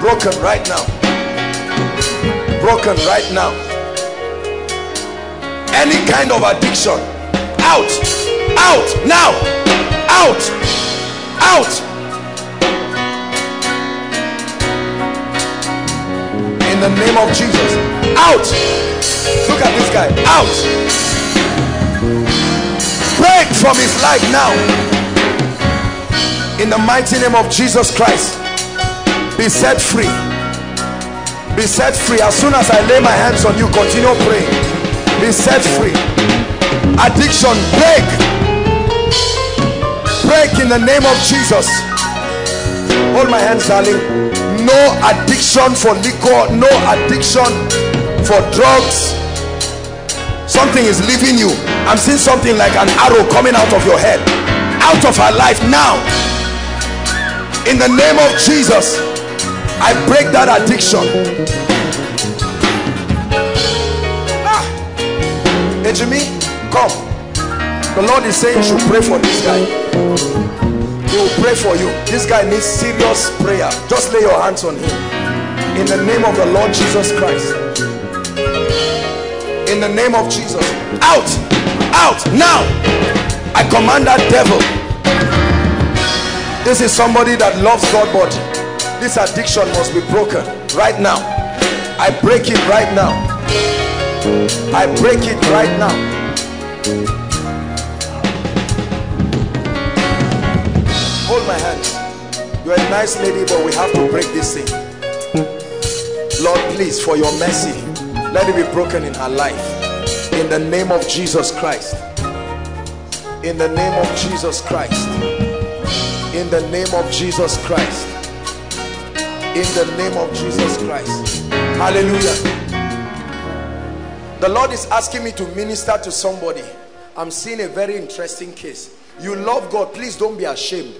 Broken right now. Broken right now. Any kind of addiction. Out. Out. Now. Out. Out. In the name of Jesus. Out. Look at this guy. Out. Break from his life now in the mighty name of Jesus Christ be set free be set free as soon as I lay my hands on you continue praying be set free addiction break break in the name of Jesus. Hold my hands, darling. No addiction for liquor, no addiction for drugs. Something is leaving you. I'm seeing something like an arrow coming out of your head, out of her life now. In the name of Jesus, I break that addiction. Ah. Hey, Jimmy, come. The Lord is saying you should pray for this guy. He will pray for you. This guy needs serious prayer. Just lay your hands on him. In the name of the Lord Jesus Christ. In the name of Jesus. Out! Out! Now! I command that devil. This is somebody that loves God, but this addiction must be broken right now. I break it right now. I break it right now. hold my hands you're a nice lady but we have to break this thing lord please for your mercy let it be broken in her life in the name of jesus christ in the name of jesus christ in the name of jesus christ in the name of jesus christ. Hallelujah. The lord is asking me to minister to somebody. I'm seeing a very interesting case. You love god. Please don't be ashamed.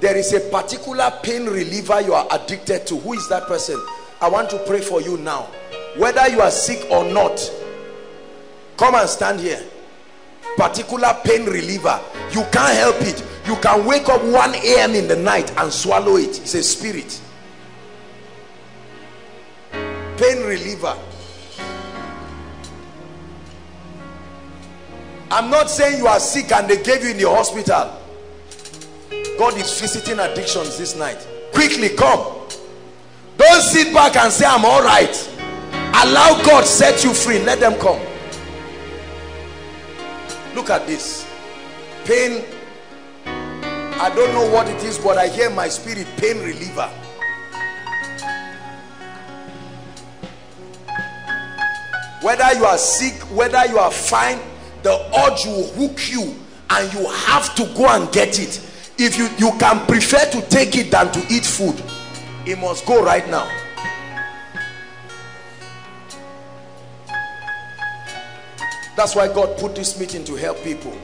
There is a particular pain reliever you are addicted to. Who is that person? I want to pray for you now. Whether you are sick or not come and stand here. Particular pain reliever. You can't help it. You can wake up 1 a.m in the night and swallow it. It's a spirit pain reliever i'm not saying you are sick and they gave you in the hospital God is visiting addictions this night. Quickly come. Don't sit back and say, I'm all right. Allow God set you free. Let them come. Look at this. Pain. I don't know what it is, but I hear my spirit pain reliever. Whether you are sick, whether you are fine, the urge will hook you and you have to go and get it. If you you can prefer to take it than to eat food it must go right now. That's why god put this meeting to help people.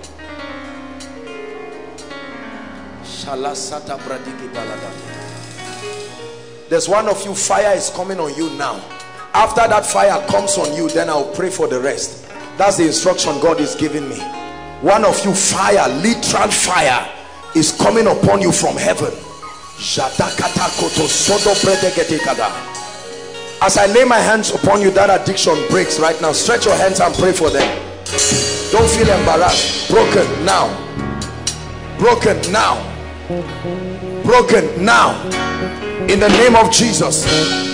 There's one of you fire is coming on you now after that fire comes on you then i'll pray for the rest. That's the instruction god is giving me. One of you fire literal fire is coming upon you from heaven. As I lay my hands upon you that addiction breaks right now. Stretch your hands and pray for them. Don't feel embarrassed. Broken now. Broken now. Broken now. In the name of Jesus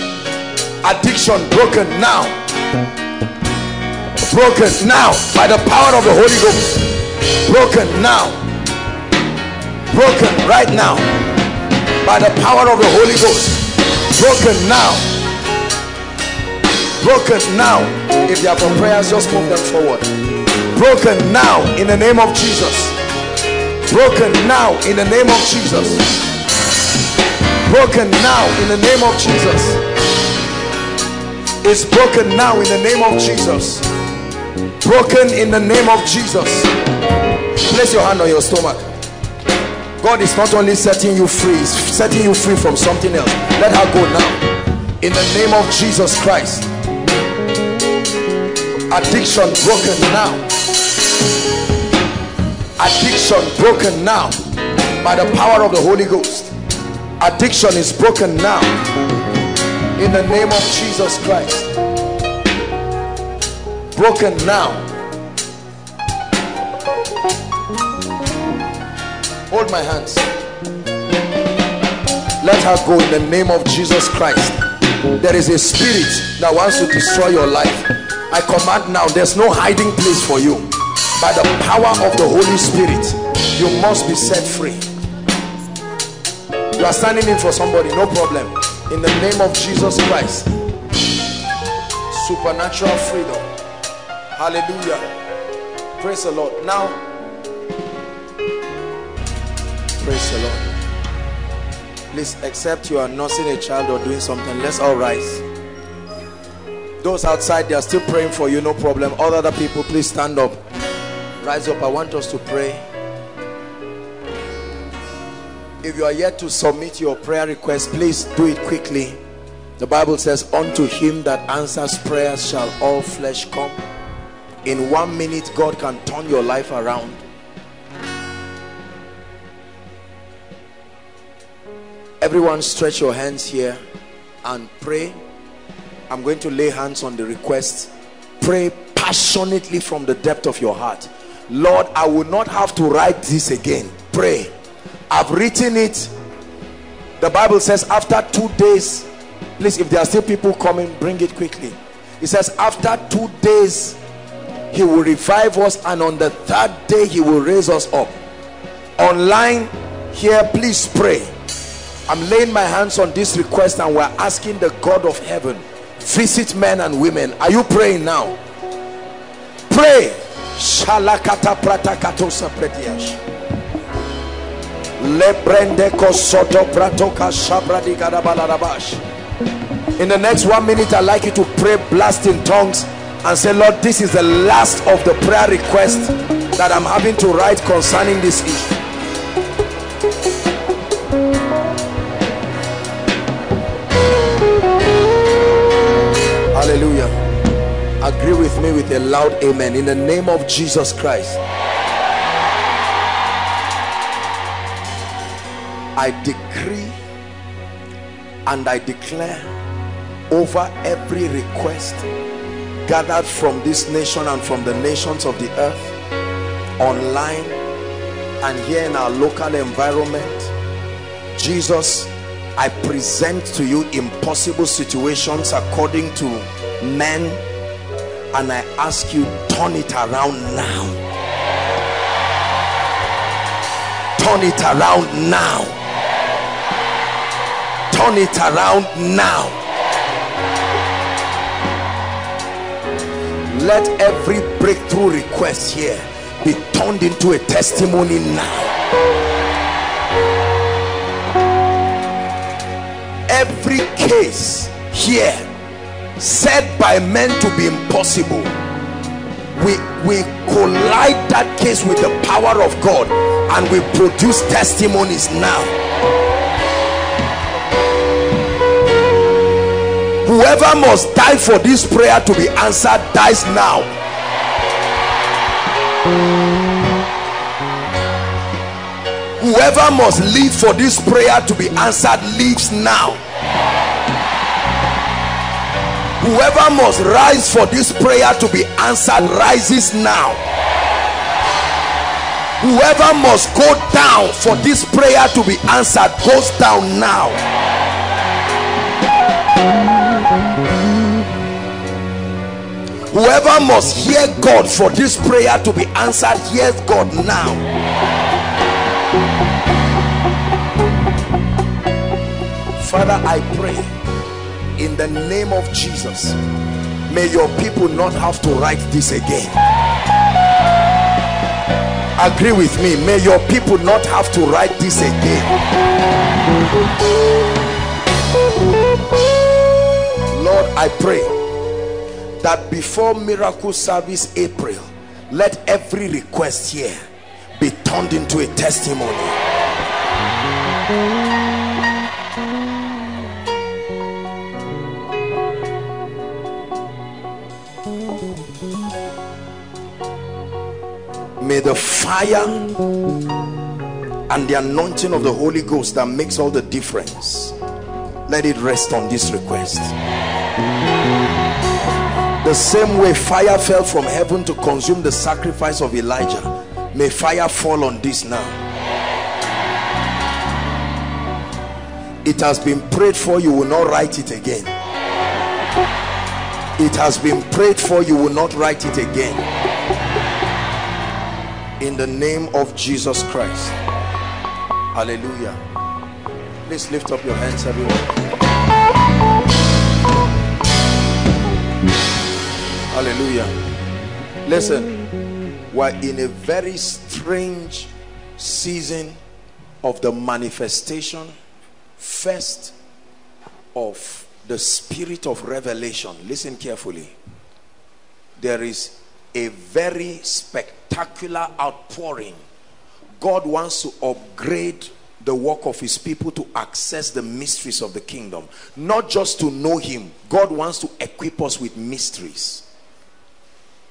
addiction broken now. Broken now by the power of the Holy Ghost. Broken now. Broken right now by the power of the Holy Ghost. Broken now. Broken now. If they are for prayers just move them forward. Broken now in the name of Jesus. Broken now in the name of Jesus. Broken now in the name of Jesus it's broken now in the name of Jesus broken in the name of Jesus place your hand on your stomach God is not only setting you free, he's setting you free from something else. Let her go now. In the name of Jesus Christ. Addiction broken now. Addiction broken now. By the power of the Holy Ghost. Addiction is broken now. In the name of Jesus Christ. Broken now. Hold my hands. Let her go in the name of Jesus Christ. There is a spirit that wants to destroy your life. I command now there's no hiding place for you. By the power of the Holy Spirit you must be set free. You are standing in for somebody no problem in the name of Jesus Christ supernatural freedom hallelujah praise the Lord now Praise the Lord. Please, except you are nursing a child or doing something, let's all rise. Those outside, they are still praying for you, no problem. All other people, please stand up. Rise up. I want us to pray. If you are yet to submit your prayer request, please do it quickly. The Bible says, Unto him that answers prayers shall all flesh come. In one minute, God can turn your life around. Everyone, stretch your hands here and pray. I'm going to lay hands on the request. Pray passionately from the depth of your heart. Lord, I will not have to write this again. Pray. I've written it. The Bible says, after two days, please, if there are still people coming, bring it quickly. It says, after two days, he will revive us, and on the third day, he will raise us up. Online, here, please pray. I'm laying my hands on this request, and we're asking the God of heaven visit men and women. Are you praying now? Pray. Shalakata pratakatosa pretiash. In the next one minute, I'd like you to pray blast in tongues and say, Lord, this is the last of the prayer request that I'm having to write concerning this issue. Hallelujah. Agree with me with a loud amen in the name of Jesus Christ. I decree and I declare over every request gathered from this nation and from the nations of the earth online and here in our local environment Jesus I present to you impossible situations according to men and I ask you turn it around now. Turn it around now turn it around now. Let every breakthrough request here be turned into a testimony now. Every case here said by men to be impossible we we collide that case with the power of god and we produce testimonies now whoever must die for this prayer to be answered dies now. Whoever must live for this prayer to be answered lives now. Whoever must rise for this prayer to be answered rises now. Whoever must go down for this prayer to be answered goes down now whoever must hear god for this prayer to be answered hears god now. Father i pray in the name of jesus may your people not have to write this again. Agree with me may your people not have to write this again. Lord i pray that before miracle service april let every request here be turned into a testimony. May the fire and the anointing of the Holy Ghost that makes all the difference let it rest on this request the same way fire fell from heaven to consume the sacrifice of Elijah may fire fall on this now. It has been prayed for you will not write it again. It has been prayed for you will not write it again. In the name of Jesus Christ. Hallelujah. Please lift up your hands everyone hallelujah. Listen we're in a very strange season of the manifestation first of the spirit of revelation. Listen carefully. There is a very spectacular outpouring. God wants to upgrade the work of his people to access the mysteries of the kingdom. Not just to know him. God wants to equip us with mysteries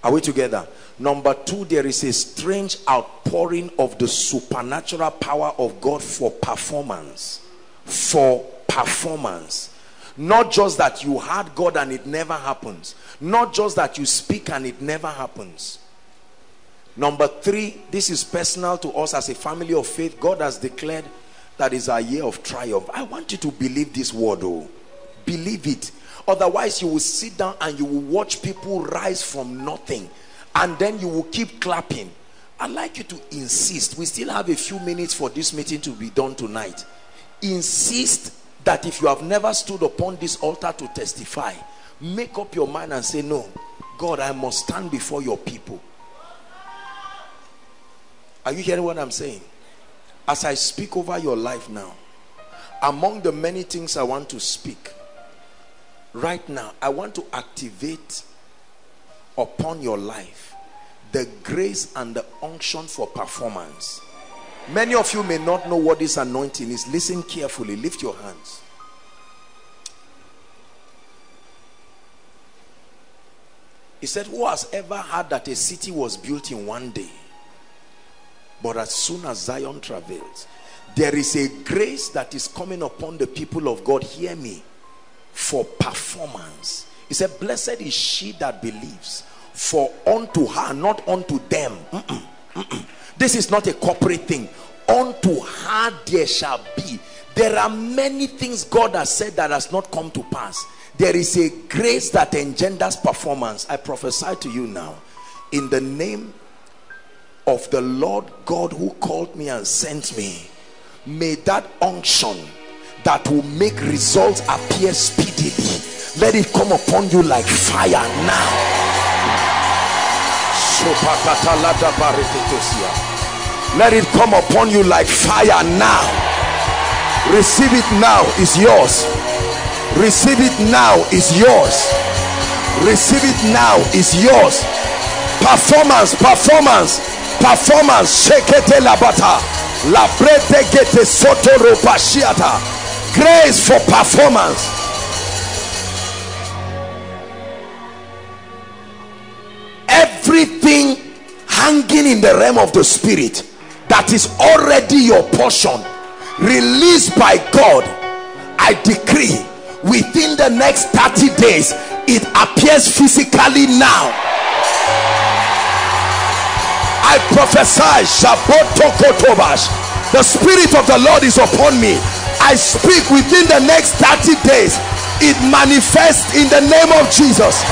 are we together? Number two there is a strange outpouring of the supernatural power of god for performance. For performance. Not just that you had god and it never happens. Not just that you speak and it never happens. Number three this is personal to us as a family of faith. God has declared that is our year of triumph. I want you to believe this word oh. Believe it otherwise you will sit down and you will watch people rise from nothing and then you will keep clapping. I'd like you to insist. We still have a few minutes for this meeting to be done tonight. Insist that if you have never stood upon this altar to testify make up your mind and say no god i must stand before your people. Are you hearing what i'm saying? As i speak over your life now among the many things i want to speak right now i want to activate upon your life the grace and the unction for performance. Many of you may not know what this anointing is. Listen carefully. Lift your hands. He said who has ever heard that a city was built in one day? But as soon as zion travels there is a grace that is coming upon the people of god. Hear me for performance. He said blessed is she that believes for unto her not unto them. Mm-mm, mm-mm. this is not a corporate thing. Unto her there shall be. There are many things god has said that has not come to pass. There is a grace that engenders performance. I prophesy to you now. In the name of the lord god who called me and sent me may that unction that will make results appear speedily. Let it come upon you like fire now. Let it come upon you like fire now. Receive it now is yours. Receive it now is yours. Receive it now is yours. Performance performance performance. Shekete labata. Labrete gete soto ropashiata grace for performance. Everything hanging in the realm of the spirit that is already your portion released by god i decree within the next 30 days it appears physically now. I prophesy the spirit of the lord is upon me i speak within the next 30 days. It manifests in the name of jesus.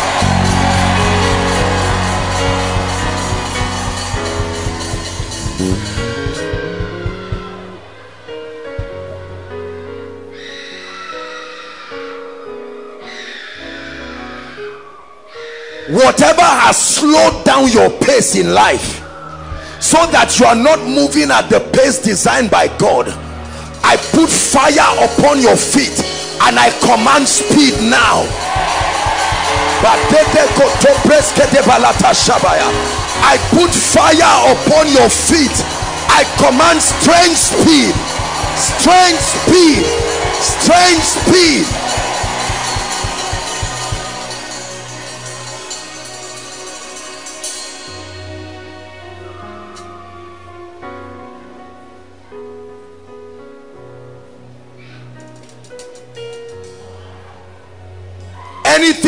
Whatever has slowed down your pace in life so that you are not moving at the pace designed by God I put fire upon your feet and I command speed now. I put fire upon your feet. I command strange speed. Strange speed. Strange speed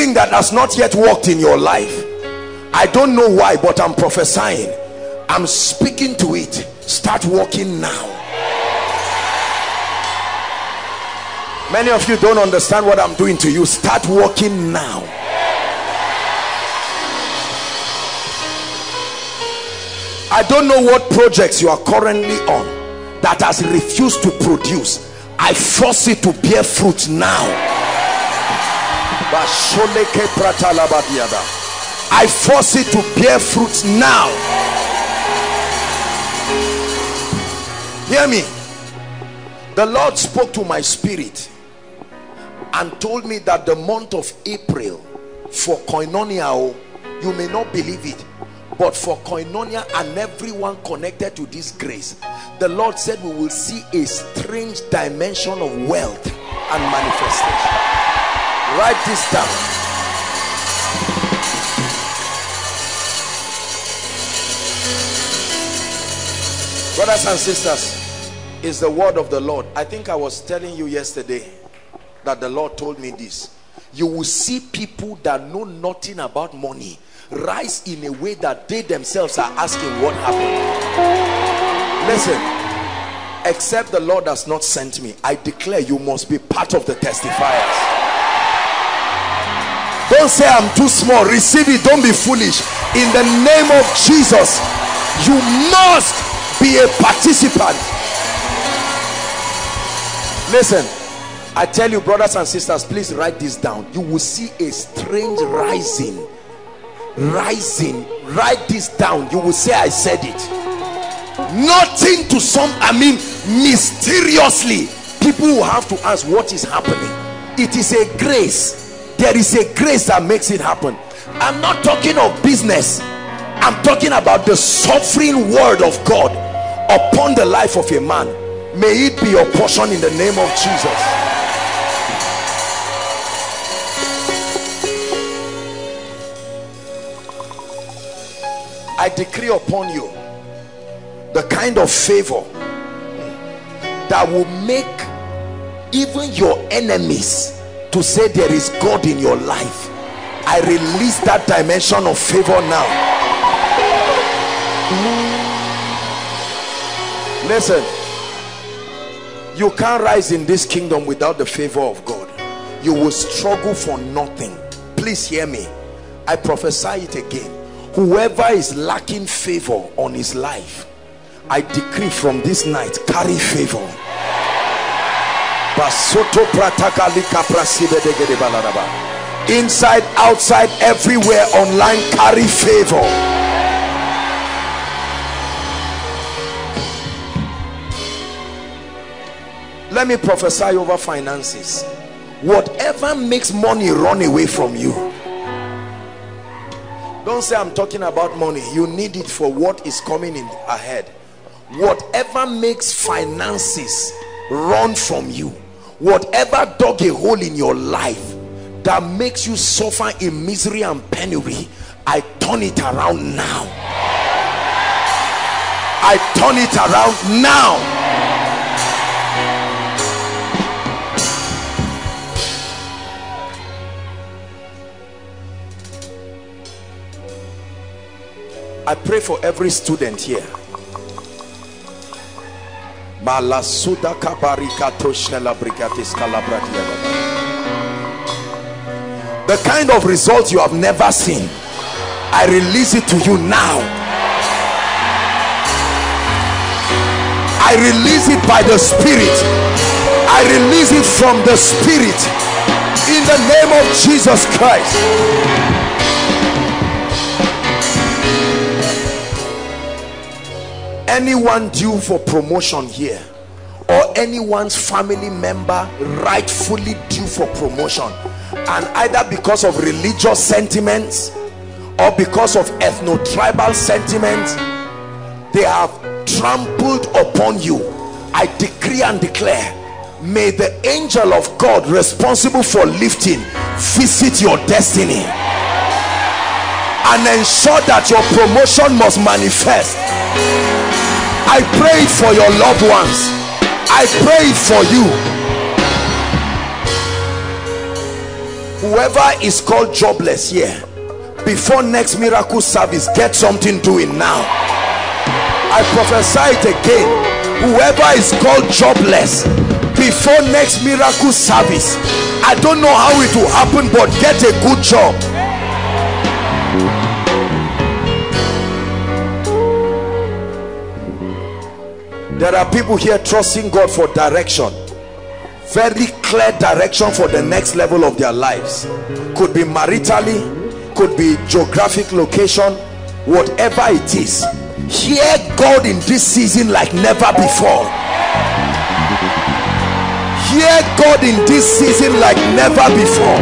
anything that has not yet worked in your life. I don't know why but i'm prophesying. I'm speaking to it. Start working now. Many of you don't understand what i'm doing to you. Start working now. I don't know what projects you are currently on that has refused to produce. I force it to bear fruit now I force it to bear fruit now. Hear me. the lord spoke to my spirit and told me that the month of april for koinonia oh, you may not believe it but for koinonia and everyone connected to this grace the lord said we will see a strange dimension of wealth and manifestation write this down. Brothers and sisters is the word of the lord. I think i was telling you yesterday that the lord told me this. You will see people that know nothing about money rise in a way that they themselves are asking what happened. Listen except the lord has not sent me i declare you must be part of the testifiers don't say i'm too small. Receive it. Don't be foolish. In the name of jesus you must be a participant. Listen i tell you brothers and sisters please write this down. You will see a strange rising. Rising. Write this down. You will say i said it. Nothing to some i mean mysteriously people will have to ask what is happening. It is a grace there is a grace that makes it happen. I'm not talking of business. I'm talking about the sovereign word of god upon the life of a man. May it be your portion in the name of jesus. I decree upon you the kind of favor that will make even your enemies to say there is god in your life. I release that dimension of favor now. Listen you can't rise in this kingdom without the favor of god. You will struggle for nothing. Please hear me. I prophesy it again. Whoever is lacking favor on his life i decree from this night carry favor inside outside everywhere online carry favor. Let me prophesy over finances. Whatever makes money run away from you. Don't say i'm talking about money. You need it for what is coming in ahead. Whatever makes finances run from you whatever dug a hole in your life that makes you suffer in misery and penury i turn it around now i turn it around now I pray for every student here. The kind of results you have never seen, I release it to you now. I release it by the Spirit. I release it from the Spirit in the name of Jesus Christ. Anyone due for promotion here or anyone's family member rightfully due for promotion and either because of religious sentiments or because of ethno-tribal sentiments they have trampled upon you i decree and declare may the angel of god responsible for lifting visit your destiny and ensure that your promotion must manifest I pray for your loved ones. I pray for you. Whoever is called jobless here, before next miracle service, get something doing now. I prophesy it again. Whoever is called jobless, before next miracle service, I don't know how it will happen, but get a good job. There are people here trusting God for direction very clear direction for the next level of their lives could be maritally could be geographic location whatever it is hear God in this season like never before hear God in this season like never before.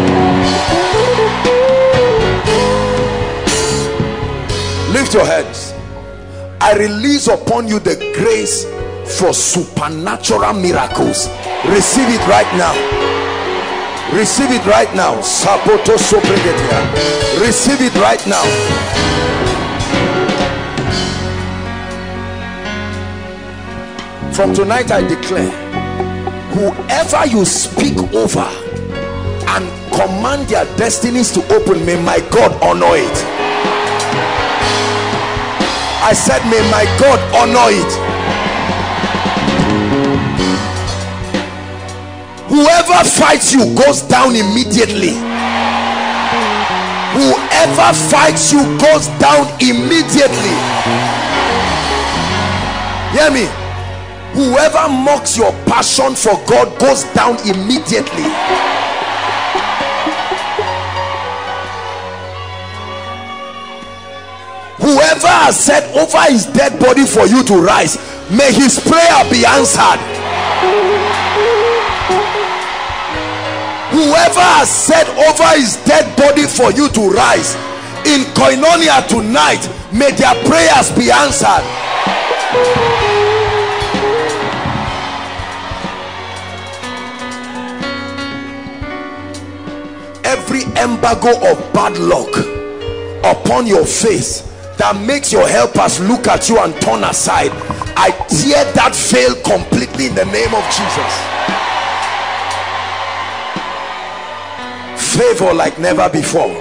Lift your hands. I release upon you the grace for supernatural miracles. Receive it right now. Receive it right now. Receive it right now. From tonight I declare whoever you speak over and command their destinies to open may my God honor it I said may my God honor it whoever fights you goes down immediately. Whoever fights you goes down immediately. Hear me. Whoever mocks your passion for God goes down immediately. Whoever has said over his dead body for you to rise may his prayer be answered whoever has said over his dead body for you to rise in koinonia tonight may their prayers be answered. Every embargo of bad luck upon your face that makes your helpers look at you and turn aside i tear that veil completely in the name of jesus favor like never before.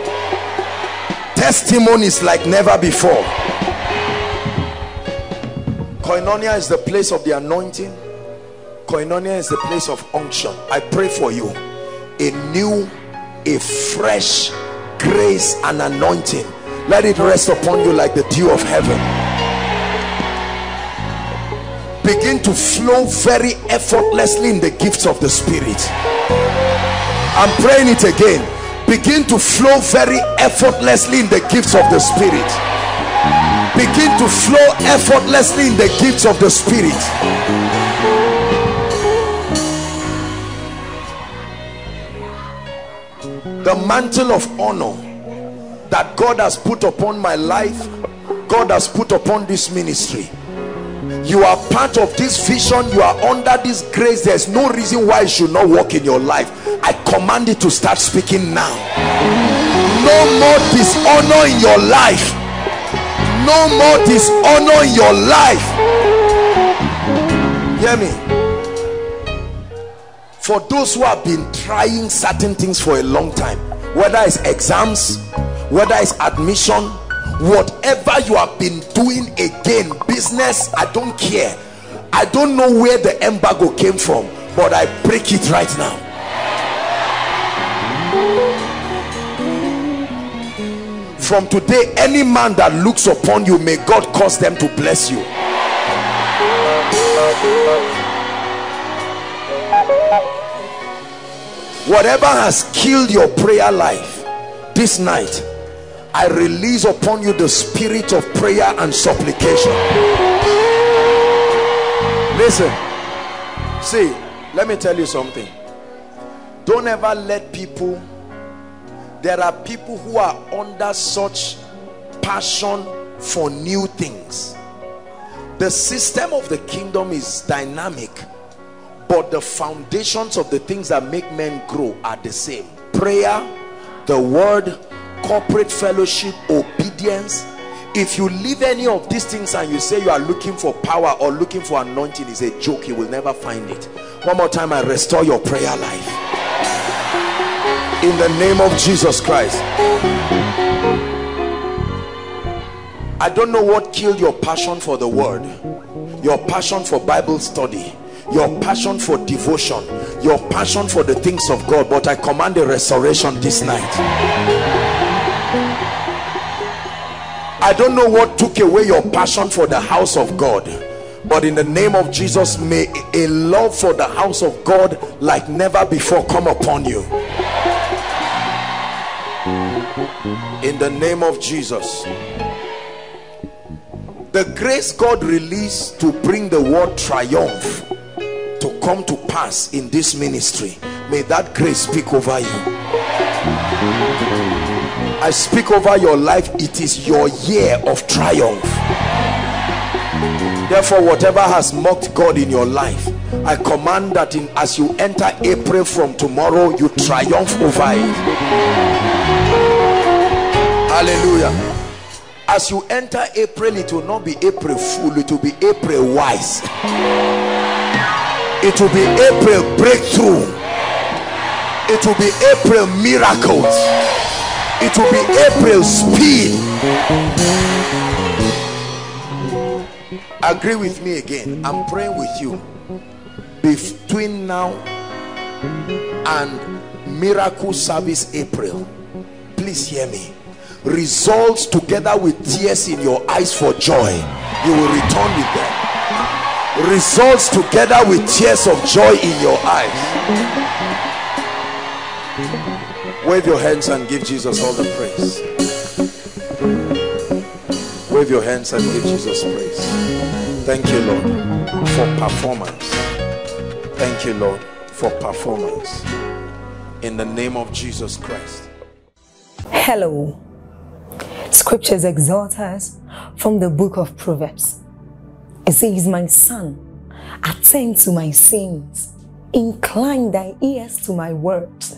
Testimonies like never before. Koinonia is the place of the anointing. Koinonia is the place of unction. I pray for you. A new a fresh grace and anointing. Let it rest upon you like the dew of heaven. Begin to flow very effortlessly in the gifts of the spirit i'm praying it again. Begin to flow very effortlessly in the gifts of the spirit. Begin to flow effortlessly in the gifts of the spirit. The mantle of honor that God has put upon my life God has put upon this ministry you are part of this vision. You are under this grace. There's no reason why it should not work in your life. I command it to start speaking now. No more dishonor in your life. No more dishonor in your life. Hear me. For those who have been trying certain things for a long time whether it's exams whether it's admission whatever you have been doing again business i don't care. I don't know where the embargo came from but i break it right now. From today any man that looks upon you may god cause them to bless you. Whatever has killed your prayer life this night I release upon you the spirit of prayer and supplication. Listen. See let me tell you something. Don't ever let people there are people who are under such passion for new things. The system of the kingdom is dynamic but the foundations of the things that make men grow are the same. Prayer the word corporate fellowship obedience. If you leave any of these things and you say you are looking for power or looking for anointing is a joke. You will never find it. One more time i restore your prayer life. In the name of jesus christ. I don't know what killed your passion for the word your passion for bible study your passion for devotion your passion for the things of god but i command a restoration this night i don't know what took away your passion for the house of god but in the name of jesus may a love for the house of god like never before come upon you. In the name of jesus. The grace god released to bring the word triumph to come to pass in this ministry may that grace speak over you i speak over your life it is your year of triumph. Therefore whatever has mocked god in your life i command that in as you enter april from tomorrow you triumph over it. Hallelujah. As you enter april it will not be april fool it will be april wise. It will be april breakthrough. It will be april miracles it will be april speed. Agree with me again. I'm praying with you. Between now and miracle service april please hear me. Results together with tears in your eyes for joy you will return with them. Results together with tears of joy in your eyes wave your hands and give jesus all the praise. Wave your hands and give jesus praise. Thank you lord for performance. Thank you lord for performance. In the name of jesus christ. Hello. Scriptures exhort us from the book of Proverbs. It says, My son, attend to my sayings, incline thy ears to my words,